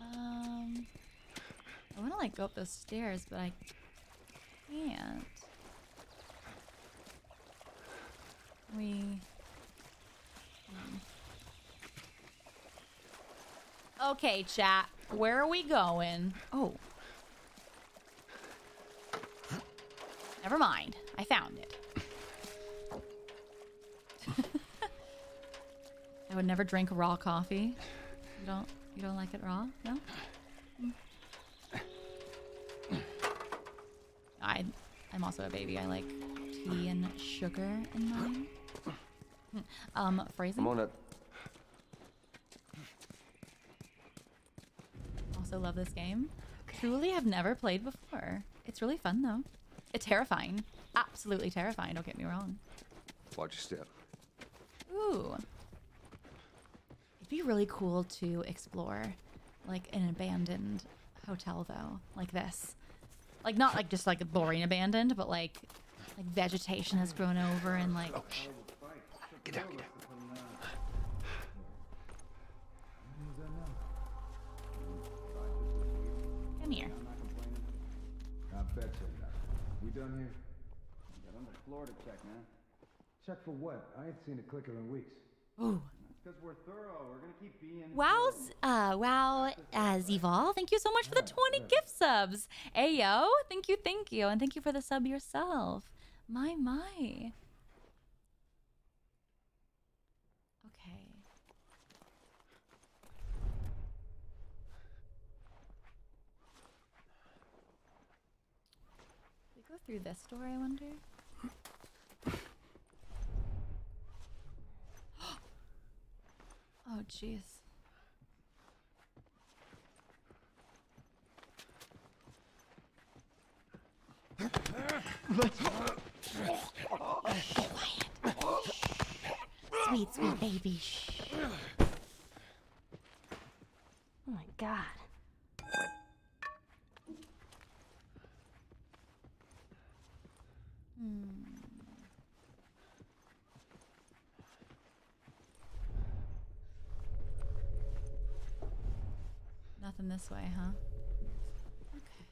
Um, I want to like go up those stairs, but I can't. We. Okay, chat. Where are we going? Oh. Never mind. I found it. I would never drink raw coffee. You don't you don't like it raw? No? I I'm also a baby. I like tea and sugar in mine. um, phrasing. I'm on it. Also love this game. Truly have never played before. It's really fun though. It's terrifying. Absolutely terrifying, don't get me wrong. Watch your step. Ooh. It'd be really cool to explore like an abandoned hotel though, like this. Like not like just like boring abandoned, but like like vegetation has grown over and like oh, Get down, get down. Done here? Got under floor to check, man. Check for what? I ain't seen a clicker in weeks. Ooh. Because we're thorough. We're gonna keep being. Wow's uh wow uh Zeval, thank you so much for the 20 gift subs. Ayo, thank you, thank you, and thank you for the sub yourself. My my. Okay. We go through this door, I wonder. Oh jeez. Sweet, sweet baby. Shh. Oh my god. Hmm. Nothing this way, huh? Okay.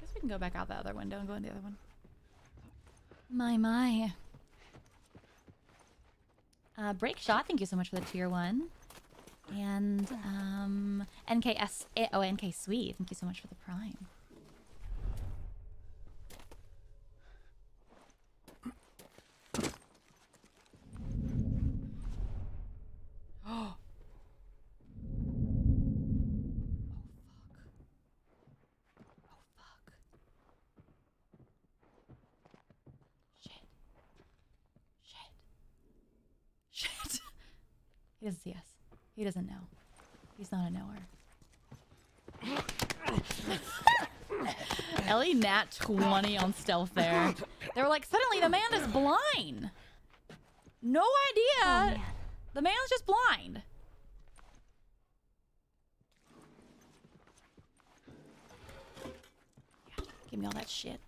Guess we can go back out the other window and go in the other one. My, my. Uh, break shot, thank you so much for the tier one. And um, NKS, eh, oh, NK Sweet, thank you so much for the prime. Oh. Shit. He doesn't see us. He doesn't know. He's not a knower. Ellie Nat 20 on stealth there. They were like, suddenly the man is blind. No idea. Oh, the man's just blind. Yeah, give me all that shit.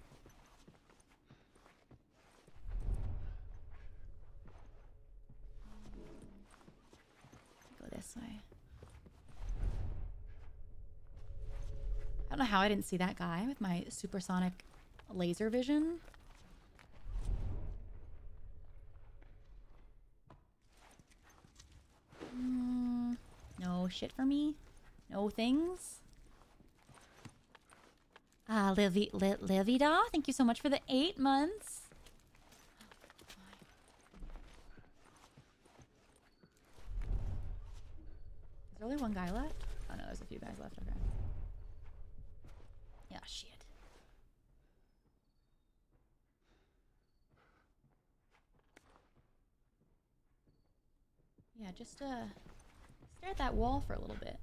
Go this way. I don't know how I didn't see that guy with my supersonic laser vision. Mm, no shit for me. No things. Ah, Livy, Li, Livida, thank you so much for the eight months. Is there only one guy left? Oh no, there's a few guys left. Okay. Shit. Yeah, just uh, stare at that wall for a little bit.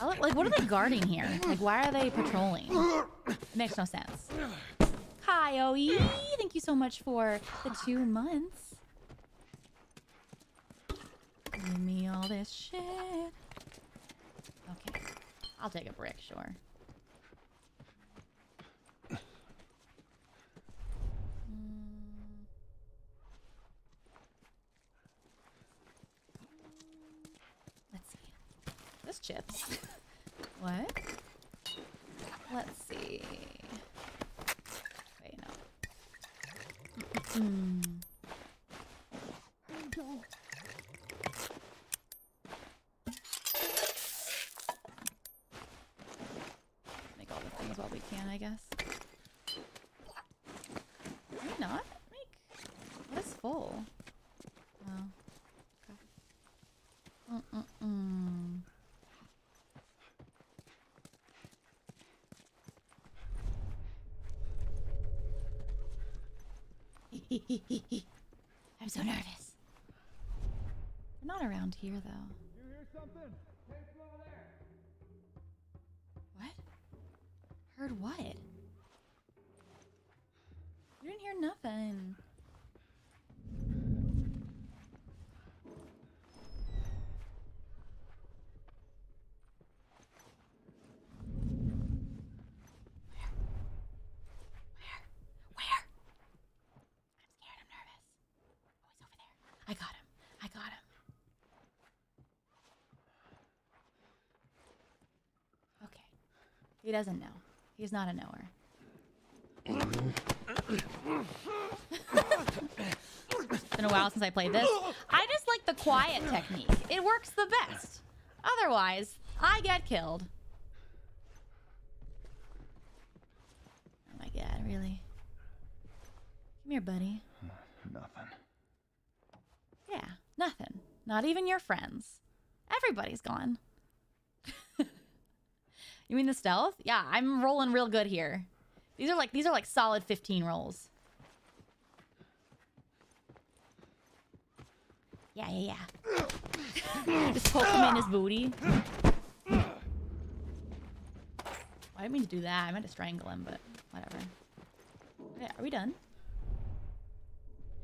Look, like, what are they guarding here? Like, why are they patrolling? It makes no sense. Hi, Kyoe, thank you so much for the two months. Give me all this shit. Okay, I'll take a brick, sure. Mm. Let's see. This chips. what? Let's see. Wait, no. Mm all the things while we can, I guess. full. Oh. Okay. Mm-mm-mm. I'm so nervous. They're not around here, though. You hear something? Hey, over there. What? Heard what? You didn't hear nothing. I got him. I got him. Okay. He doesn't know. He's not a knower. It's been a while since I played this. I just like the quiet technique. It works the best. Otherwise, I get killed. Oh my god, really? Come here, buddy. Nothing. Yeah, nothing. Not even your friends. Everybody's gone. You mean the stealth? Yeah, I'm rolling real good here. These are like these are like solid 15 rolls. Yeah, yeah, yeah. Just poke him in his booty. I didn't mean to do that. I meant to strangle him, but whatever. Okay, are we done?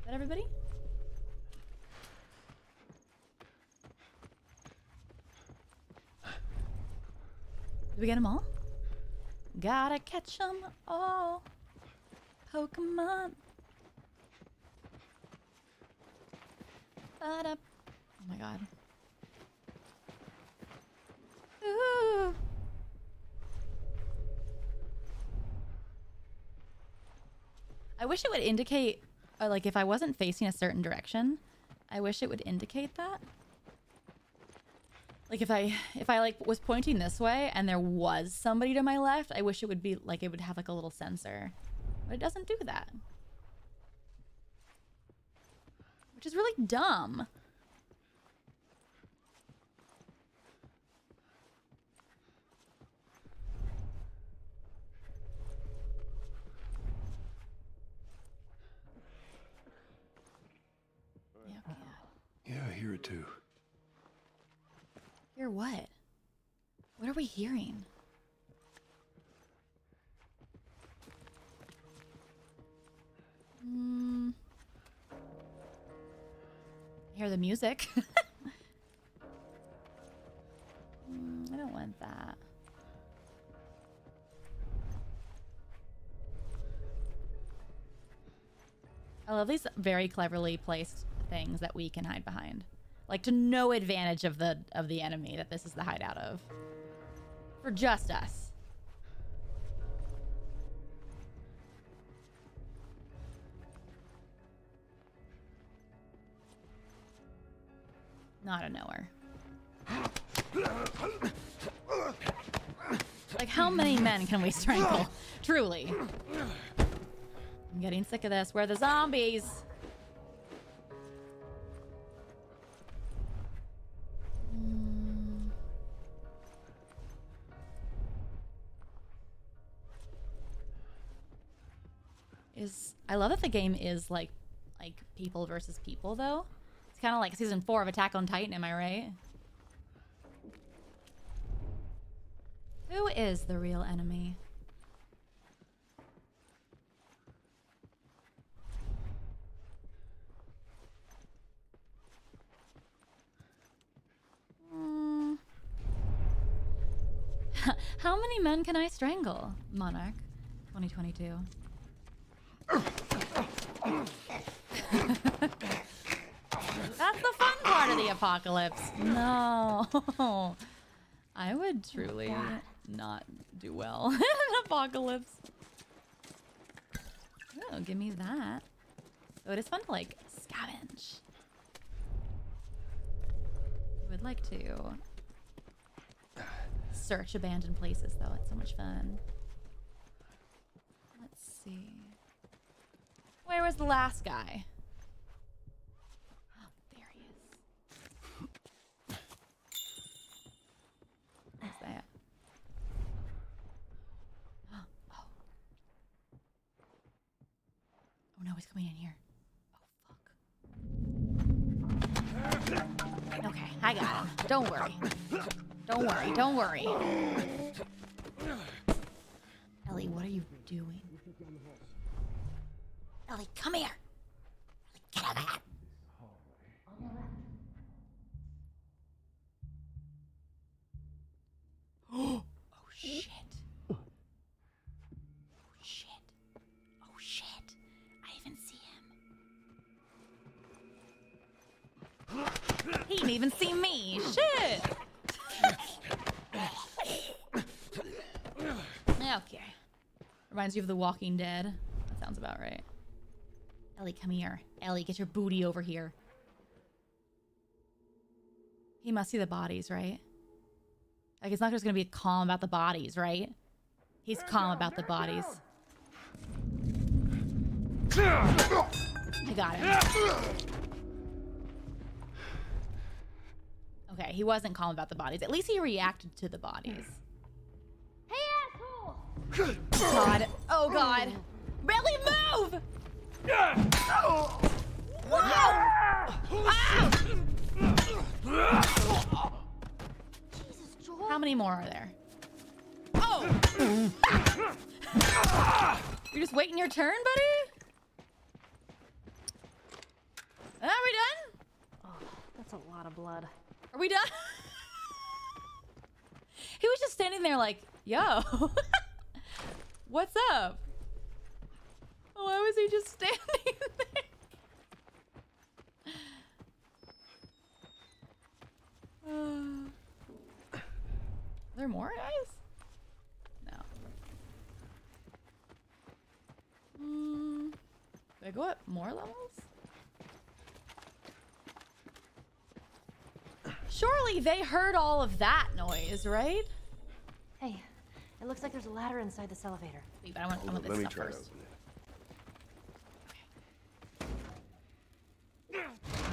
Is that everybody? Did we get them all? Gotta catch them all. Pokemon. Oh my god. Ooh. I wish it would indicate, like, if I wasn't facing a certain direction, I wish it would indicate that. Like if I if I like was pointing this way and there was somebody to my left, I wish it would be like it would have like a little sensor. But it doesn't do that. Which is really dumb. Yeah, I hear it too. Hear what? What are we hearing? Mm. Hear the music. Mm, I don't want that. I love these very cleverly placed things that we can hide behind. Like to no advantage of the of the enemy that this is the hideout of. For just us. Not a knower. Like how many men can we strangle? Truly. I'm getting sick of this. Where are the zombies? I love that the game is like like people versus people though. It's kind of like season 4 of Attack on Titan, am I right? Who is the real enemy? Mm. How many men can I strangle, Monarch? 2022. That's the fun part of the apocalypse. No. I would truly not do well in an apocalypse. Oh, give me that. So it is fun to like scavenge. I would like to search abandoned places though. It's so much fun. Let's see. Where was the last guy? Oh, there he is. Where's that? Oh. oh no, he's coming in here. Oh, okay, I got him. Don't worry. Don't worry, don't worry. Ellie, what are you doing? Ellie, come here. Ellie, get over here. Oh shit. Oh shit. Oh shit. I didn't see him. He didn't even see me. Shit. Okay. Reminds you of The Walking Dead. That sounds about right. Ellie, come here. Ellie, get your booty over here. He must see the bodies, right? Like, it's not just gonna be calm about the bodies, right? He's calm about the bodies. I got him. Okay, he wasn't calm about the bodies. At least he reacted to the bodies. Hey, asshole! God. Oh, God. Billy, move! Whoa! How many more are there? Oh! You're just waiting your turn, buddy? Are we done? Oh, that's a lot of blood. Are we done? he was just standing there like, yo, what's up? Why was he just standing there? Uh, are there more guys? No. Mm, did I go up more levels? Surely they heard all of that noise, right? Hey, it looks like there's a ladder inside this elevator. Wait, but I want, I want this Let me stuff try to first. open it. Yeah,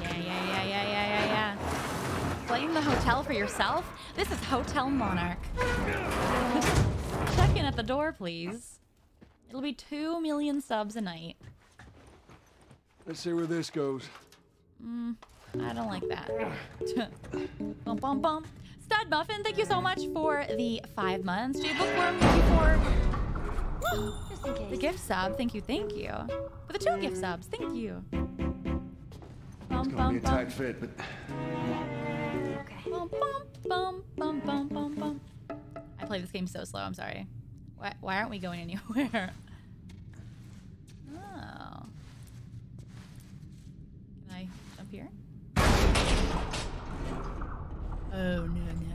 yeah, yeah, yeah, yeah, yeah, yeah. Blame the hotel for yourself? This is Hotel Monarch. Check in at the door, please. It'll be two million subs a night. Let's see where this goes. Mm, I don't like that. bum, bum, bum. Stud Muffin, thank you so much for the five months. Jade Bookworm, thank you for Just in case. the gift sub. Thank you, thank you. For the two gift subs, thank you. Bum, It's gonna be a tight fit, but Bum, bum, bum, bum, bum, bum, bum. I play this game so slow, I'm sorry. Why, why aren't we going anywhere? Oh. Can I jump here? Oh, no, no, no,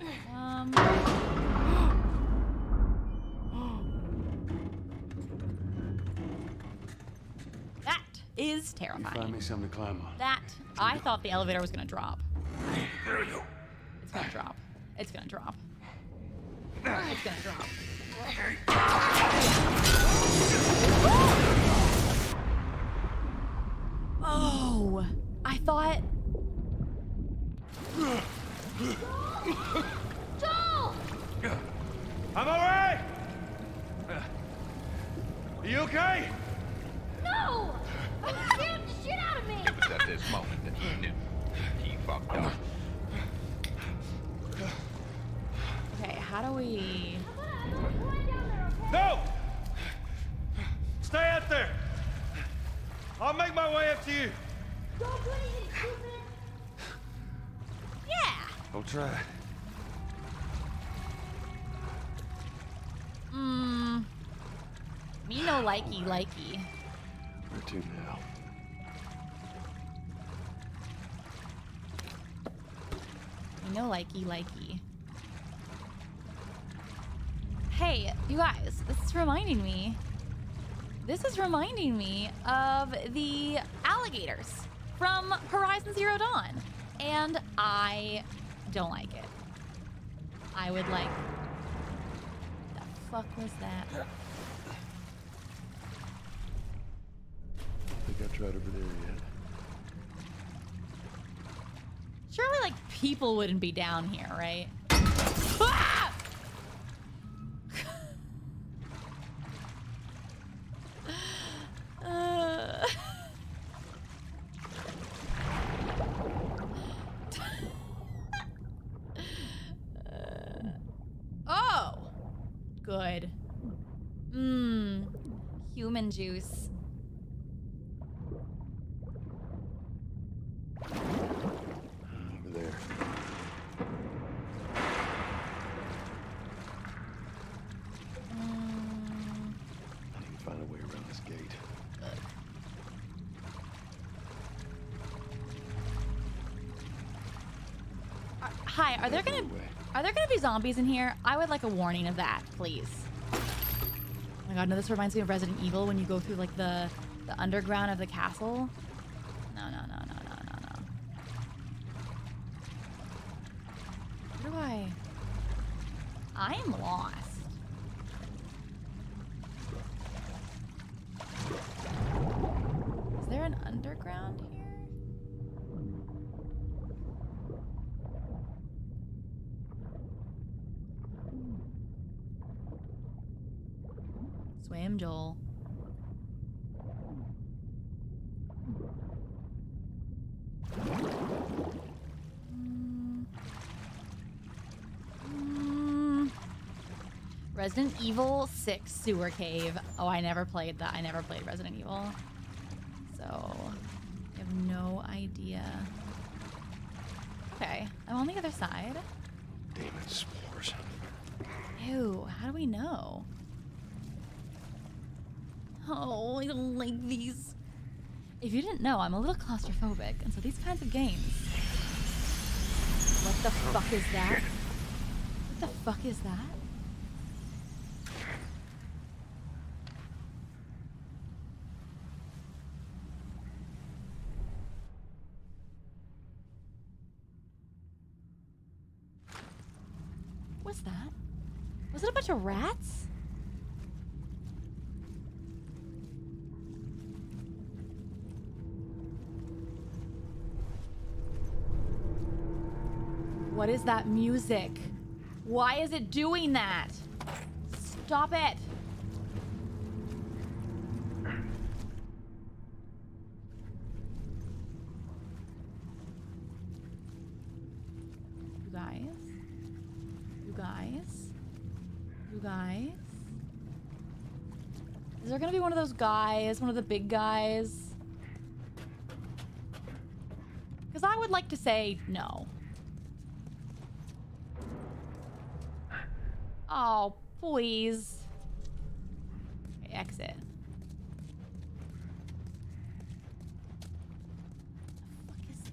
no, no. Um. That is You find terrifying. me something to climb on. That I thought the elevator was gonna drop. There we go. It's gonna drop. It's gonna drop. It's gonna drop. Oh, I thought. Joel! I'm all right. Are you okay? No! You scared the shit out of me! It was at this moment that he knew. He fucked up. Okay, how do we? No! Stay out there. I'll make my way up to you. Don't do anything stupid. Yeah. I'll try. Hmm. Me no likey likey. Where now? Me no likey likey. Hey, you guys, this is reminding me. This is reminding me of the alligators from Horizon Zero Dawn. And I don't like it. I would like. What the fuck was that? think I tried over there yet. Surely, like, people wouldn't be down here, right? Ah! Oh! Good. Mmm. Human juice. Zombies in here? I would like a warning of that, please. Oh my god, no, this reminds me of Resident Evil when you go through like the the underground of the castle. No, no, no, no, no, no, no. Where do I? I am lost. Is there an underground here? Swim, Joel. Mm. Resident Evil 6 Sewer Cave. Oh, I never played that. I never played Resident Evil. So, I have no idea. Okay, I'm on the other side. Demon spores. Ew, how do we know? Oh, I don't like these. If you didn't know, I'm a little claustrophobic, and so these kinds of games. What the oh, fuck is that? What the fuck is that? What's that? Was it a bunch of rats? What is that music? Why is it doing that? Stop it. Guys? One of the big guys? Because I would like to say no. Oh, please. Okay, exit. The fuck is this?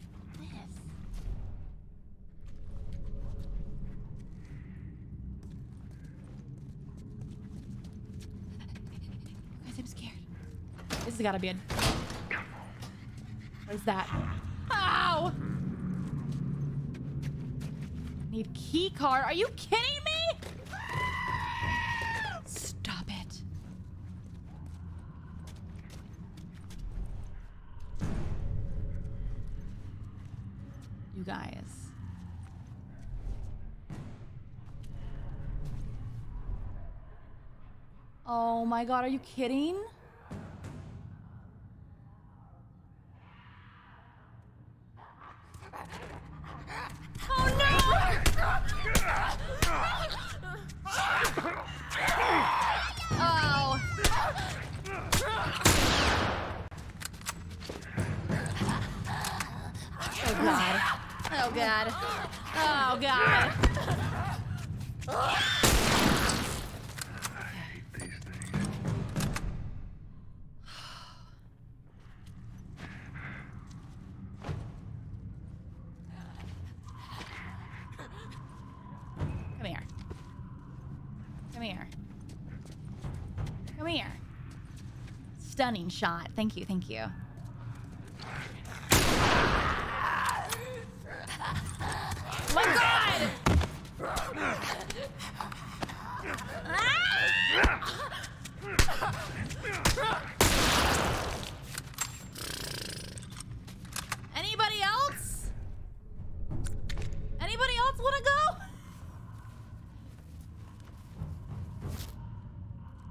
Guys, I'm scared. This has gotta be a. What is that? Ow! Need key card. Are you kidding me? Stop it. You guys. Oh my god, are you kidding? Oh. Oh god. Oh god. Oh god. Come here. Come here. Come here. Stunning shot. Thank you, thank you. My god! Anybody else? Anybody else want to go?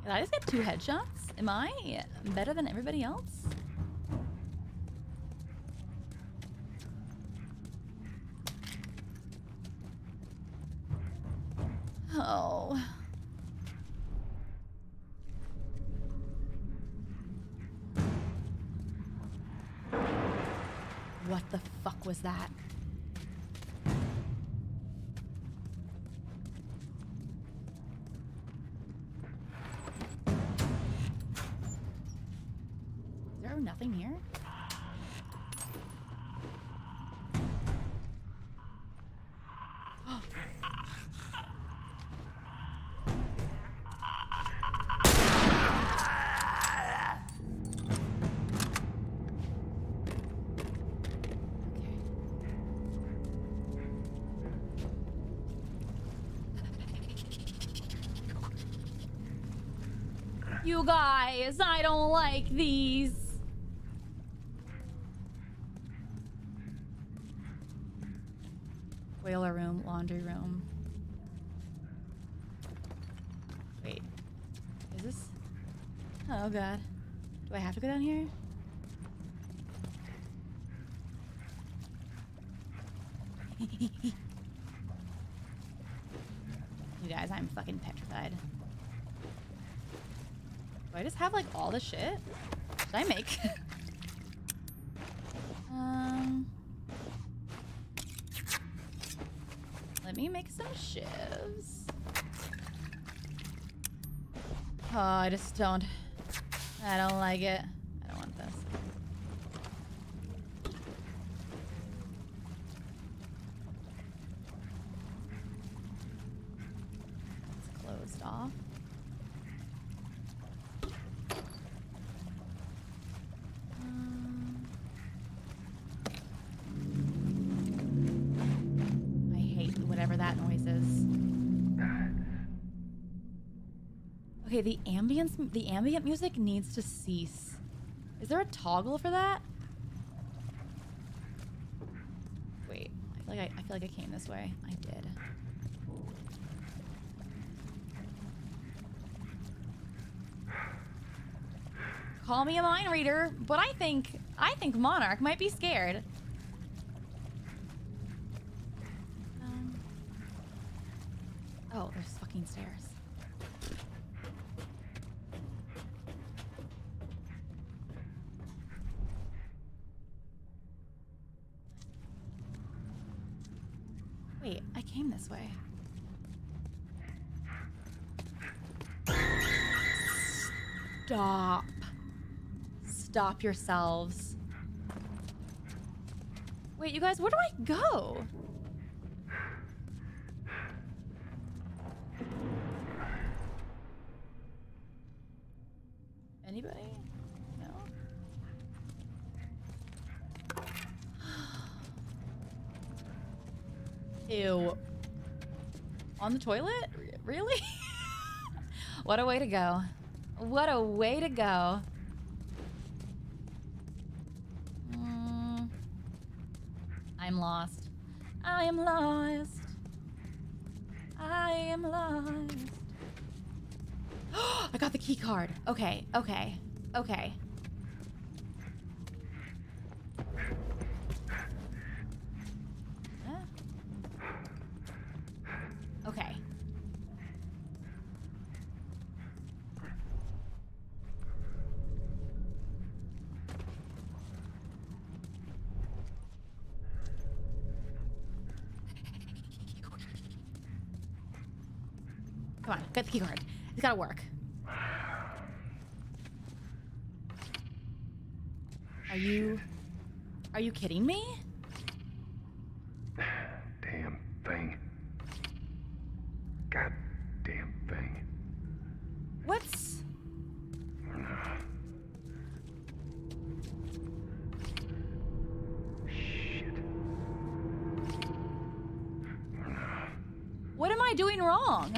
Did I just get two headshots? Am I better than everybody else? Oh. What the fuck was that? Guys, I don't like these. Boiler room, laundry room. Wait. Is this? Oh god. Do I have to go down here? you guys, I'm fucking petrified. Do I just have like all the shit? Should I make? um. Let me make some shivs. Oh, I just don't. I don't like it. Ambience, the ambient music needs to cease. Is there a toggle for that? Wait, I feel like I, I feel like I came this way. I did. Call me a mind reader, but I think I think Monarch might be scared. Um, oh, there's fucking stairs. Wait, I came this way. Stop. Stop yourselves. Wait, you guys, where do I go? Anybody? No? Ew. On the toilet? Really? what a way to go. What a way to go. Mm. I'm lost. I am lost. I am lost. I got the key card. Okay, okay, okay. Huh? Okay. Come on, get the key card. It's gotta work. Are you... Are you kidding me? Damn thing. God damn thing. What's... What am I doing wrong?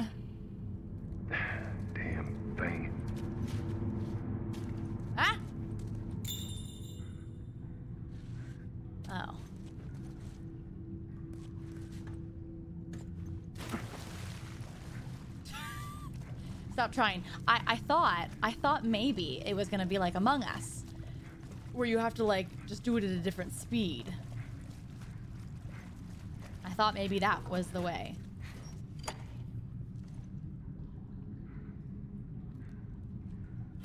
Damn thing. Ah? Oh. Stop trying. I, I thought, I thought maybe it was gonna be like Among Us. Where you have to like, just do it at a different speed. I thought maybe that was the way.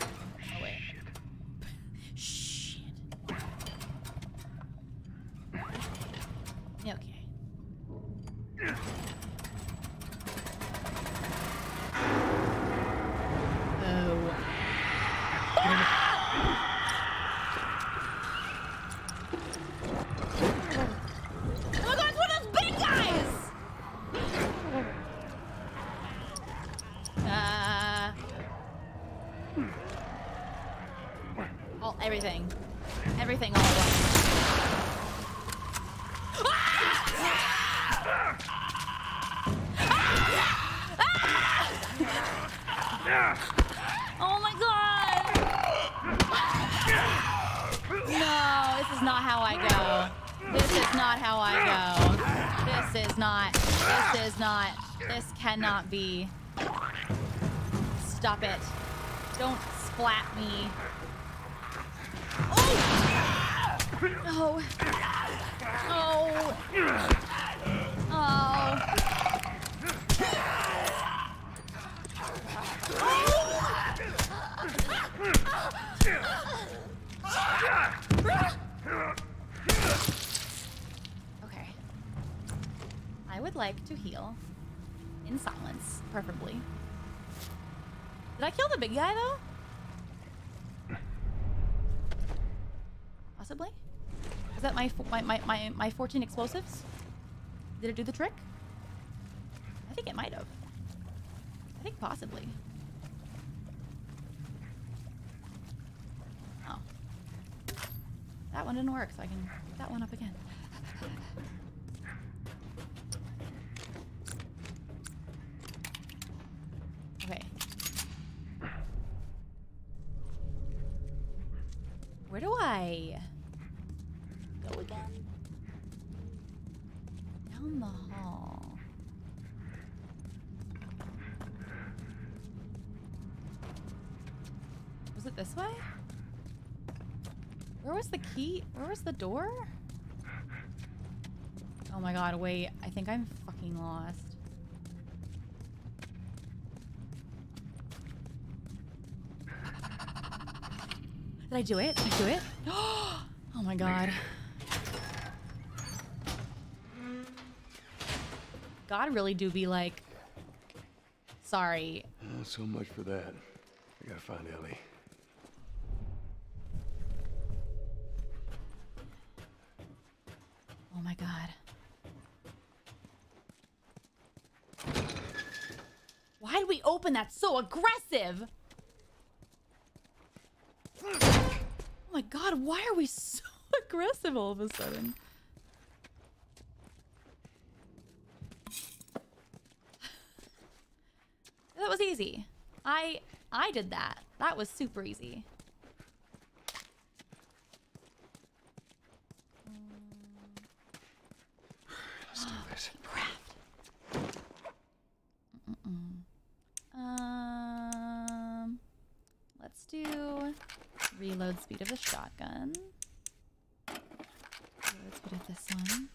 Oh wait. Shit. Everything. Everything all at once. Oh my god! No, this is not how I go. This is not how I go. This is not. This is not. This cannot be. Stop it. Don't splat me. Oh! Oh! Oh! Okay. I would like to heal. In silence, preferably. Big guy, though? Possibly? Is that my, my, my, my, my 14 explosives? Did it do the trick? I think it might have. I think possibly. Oh. That one didn't work, so I can pick that one up again. Okay. Go again? Down the hall. Was it this way? Where was the key? Where was the door? Oh my god, wait. I think I'm fucking lost. Did I do it? Did I do it? Oh my god. God really do be like, sorry. Uh, so much for that. I gotta find Ellie. Oh my god. Why did we open that so aggressive? Oh my god, why are we so aggressive all of a sudden? That was easy. I I did that. That was super easy. Let's do this. Um, let's do reload speed of the shotgun. Reload speed of this one.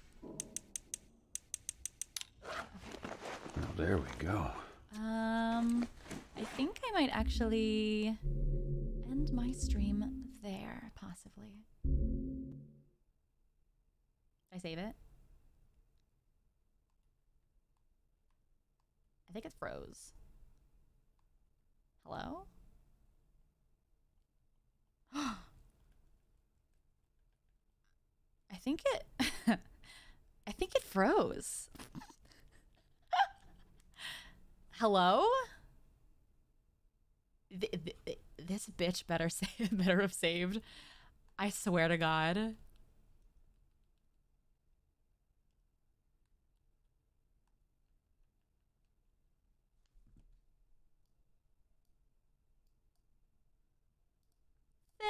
Well, there we go. Um, I think I might actually end my stream there, possibly. I save it? I think it froze. Hello? I think it I think it froze. Hello? Th- th- th- this bitch better say better have saved. I swear to God.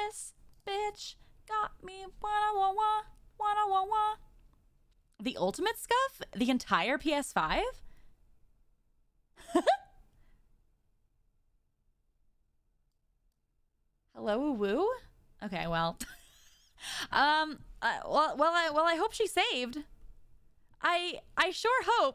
This bitch got me wanna wah wah wanna wah wah. The ultimate scuff? The entire PS5? Hello, woo. Okay, well, um, uh, well, well, I well, I hope she saved. I I sure hope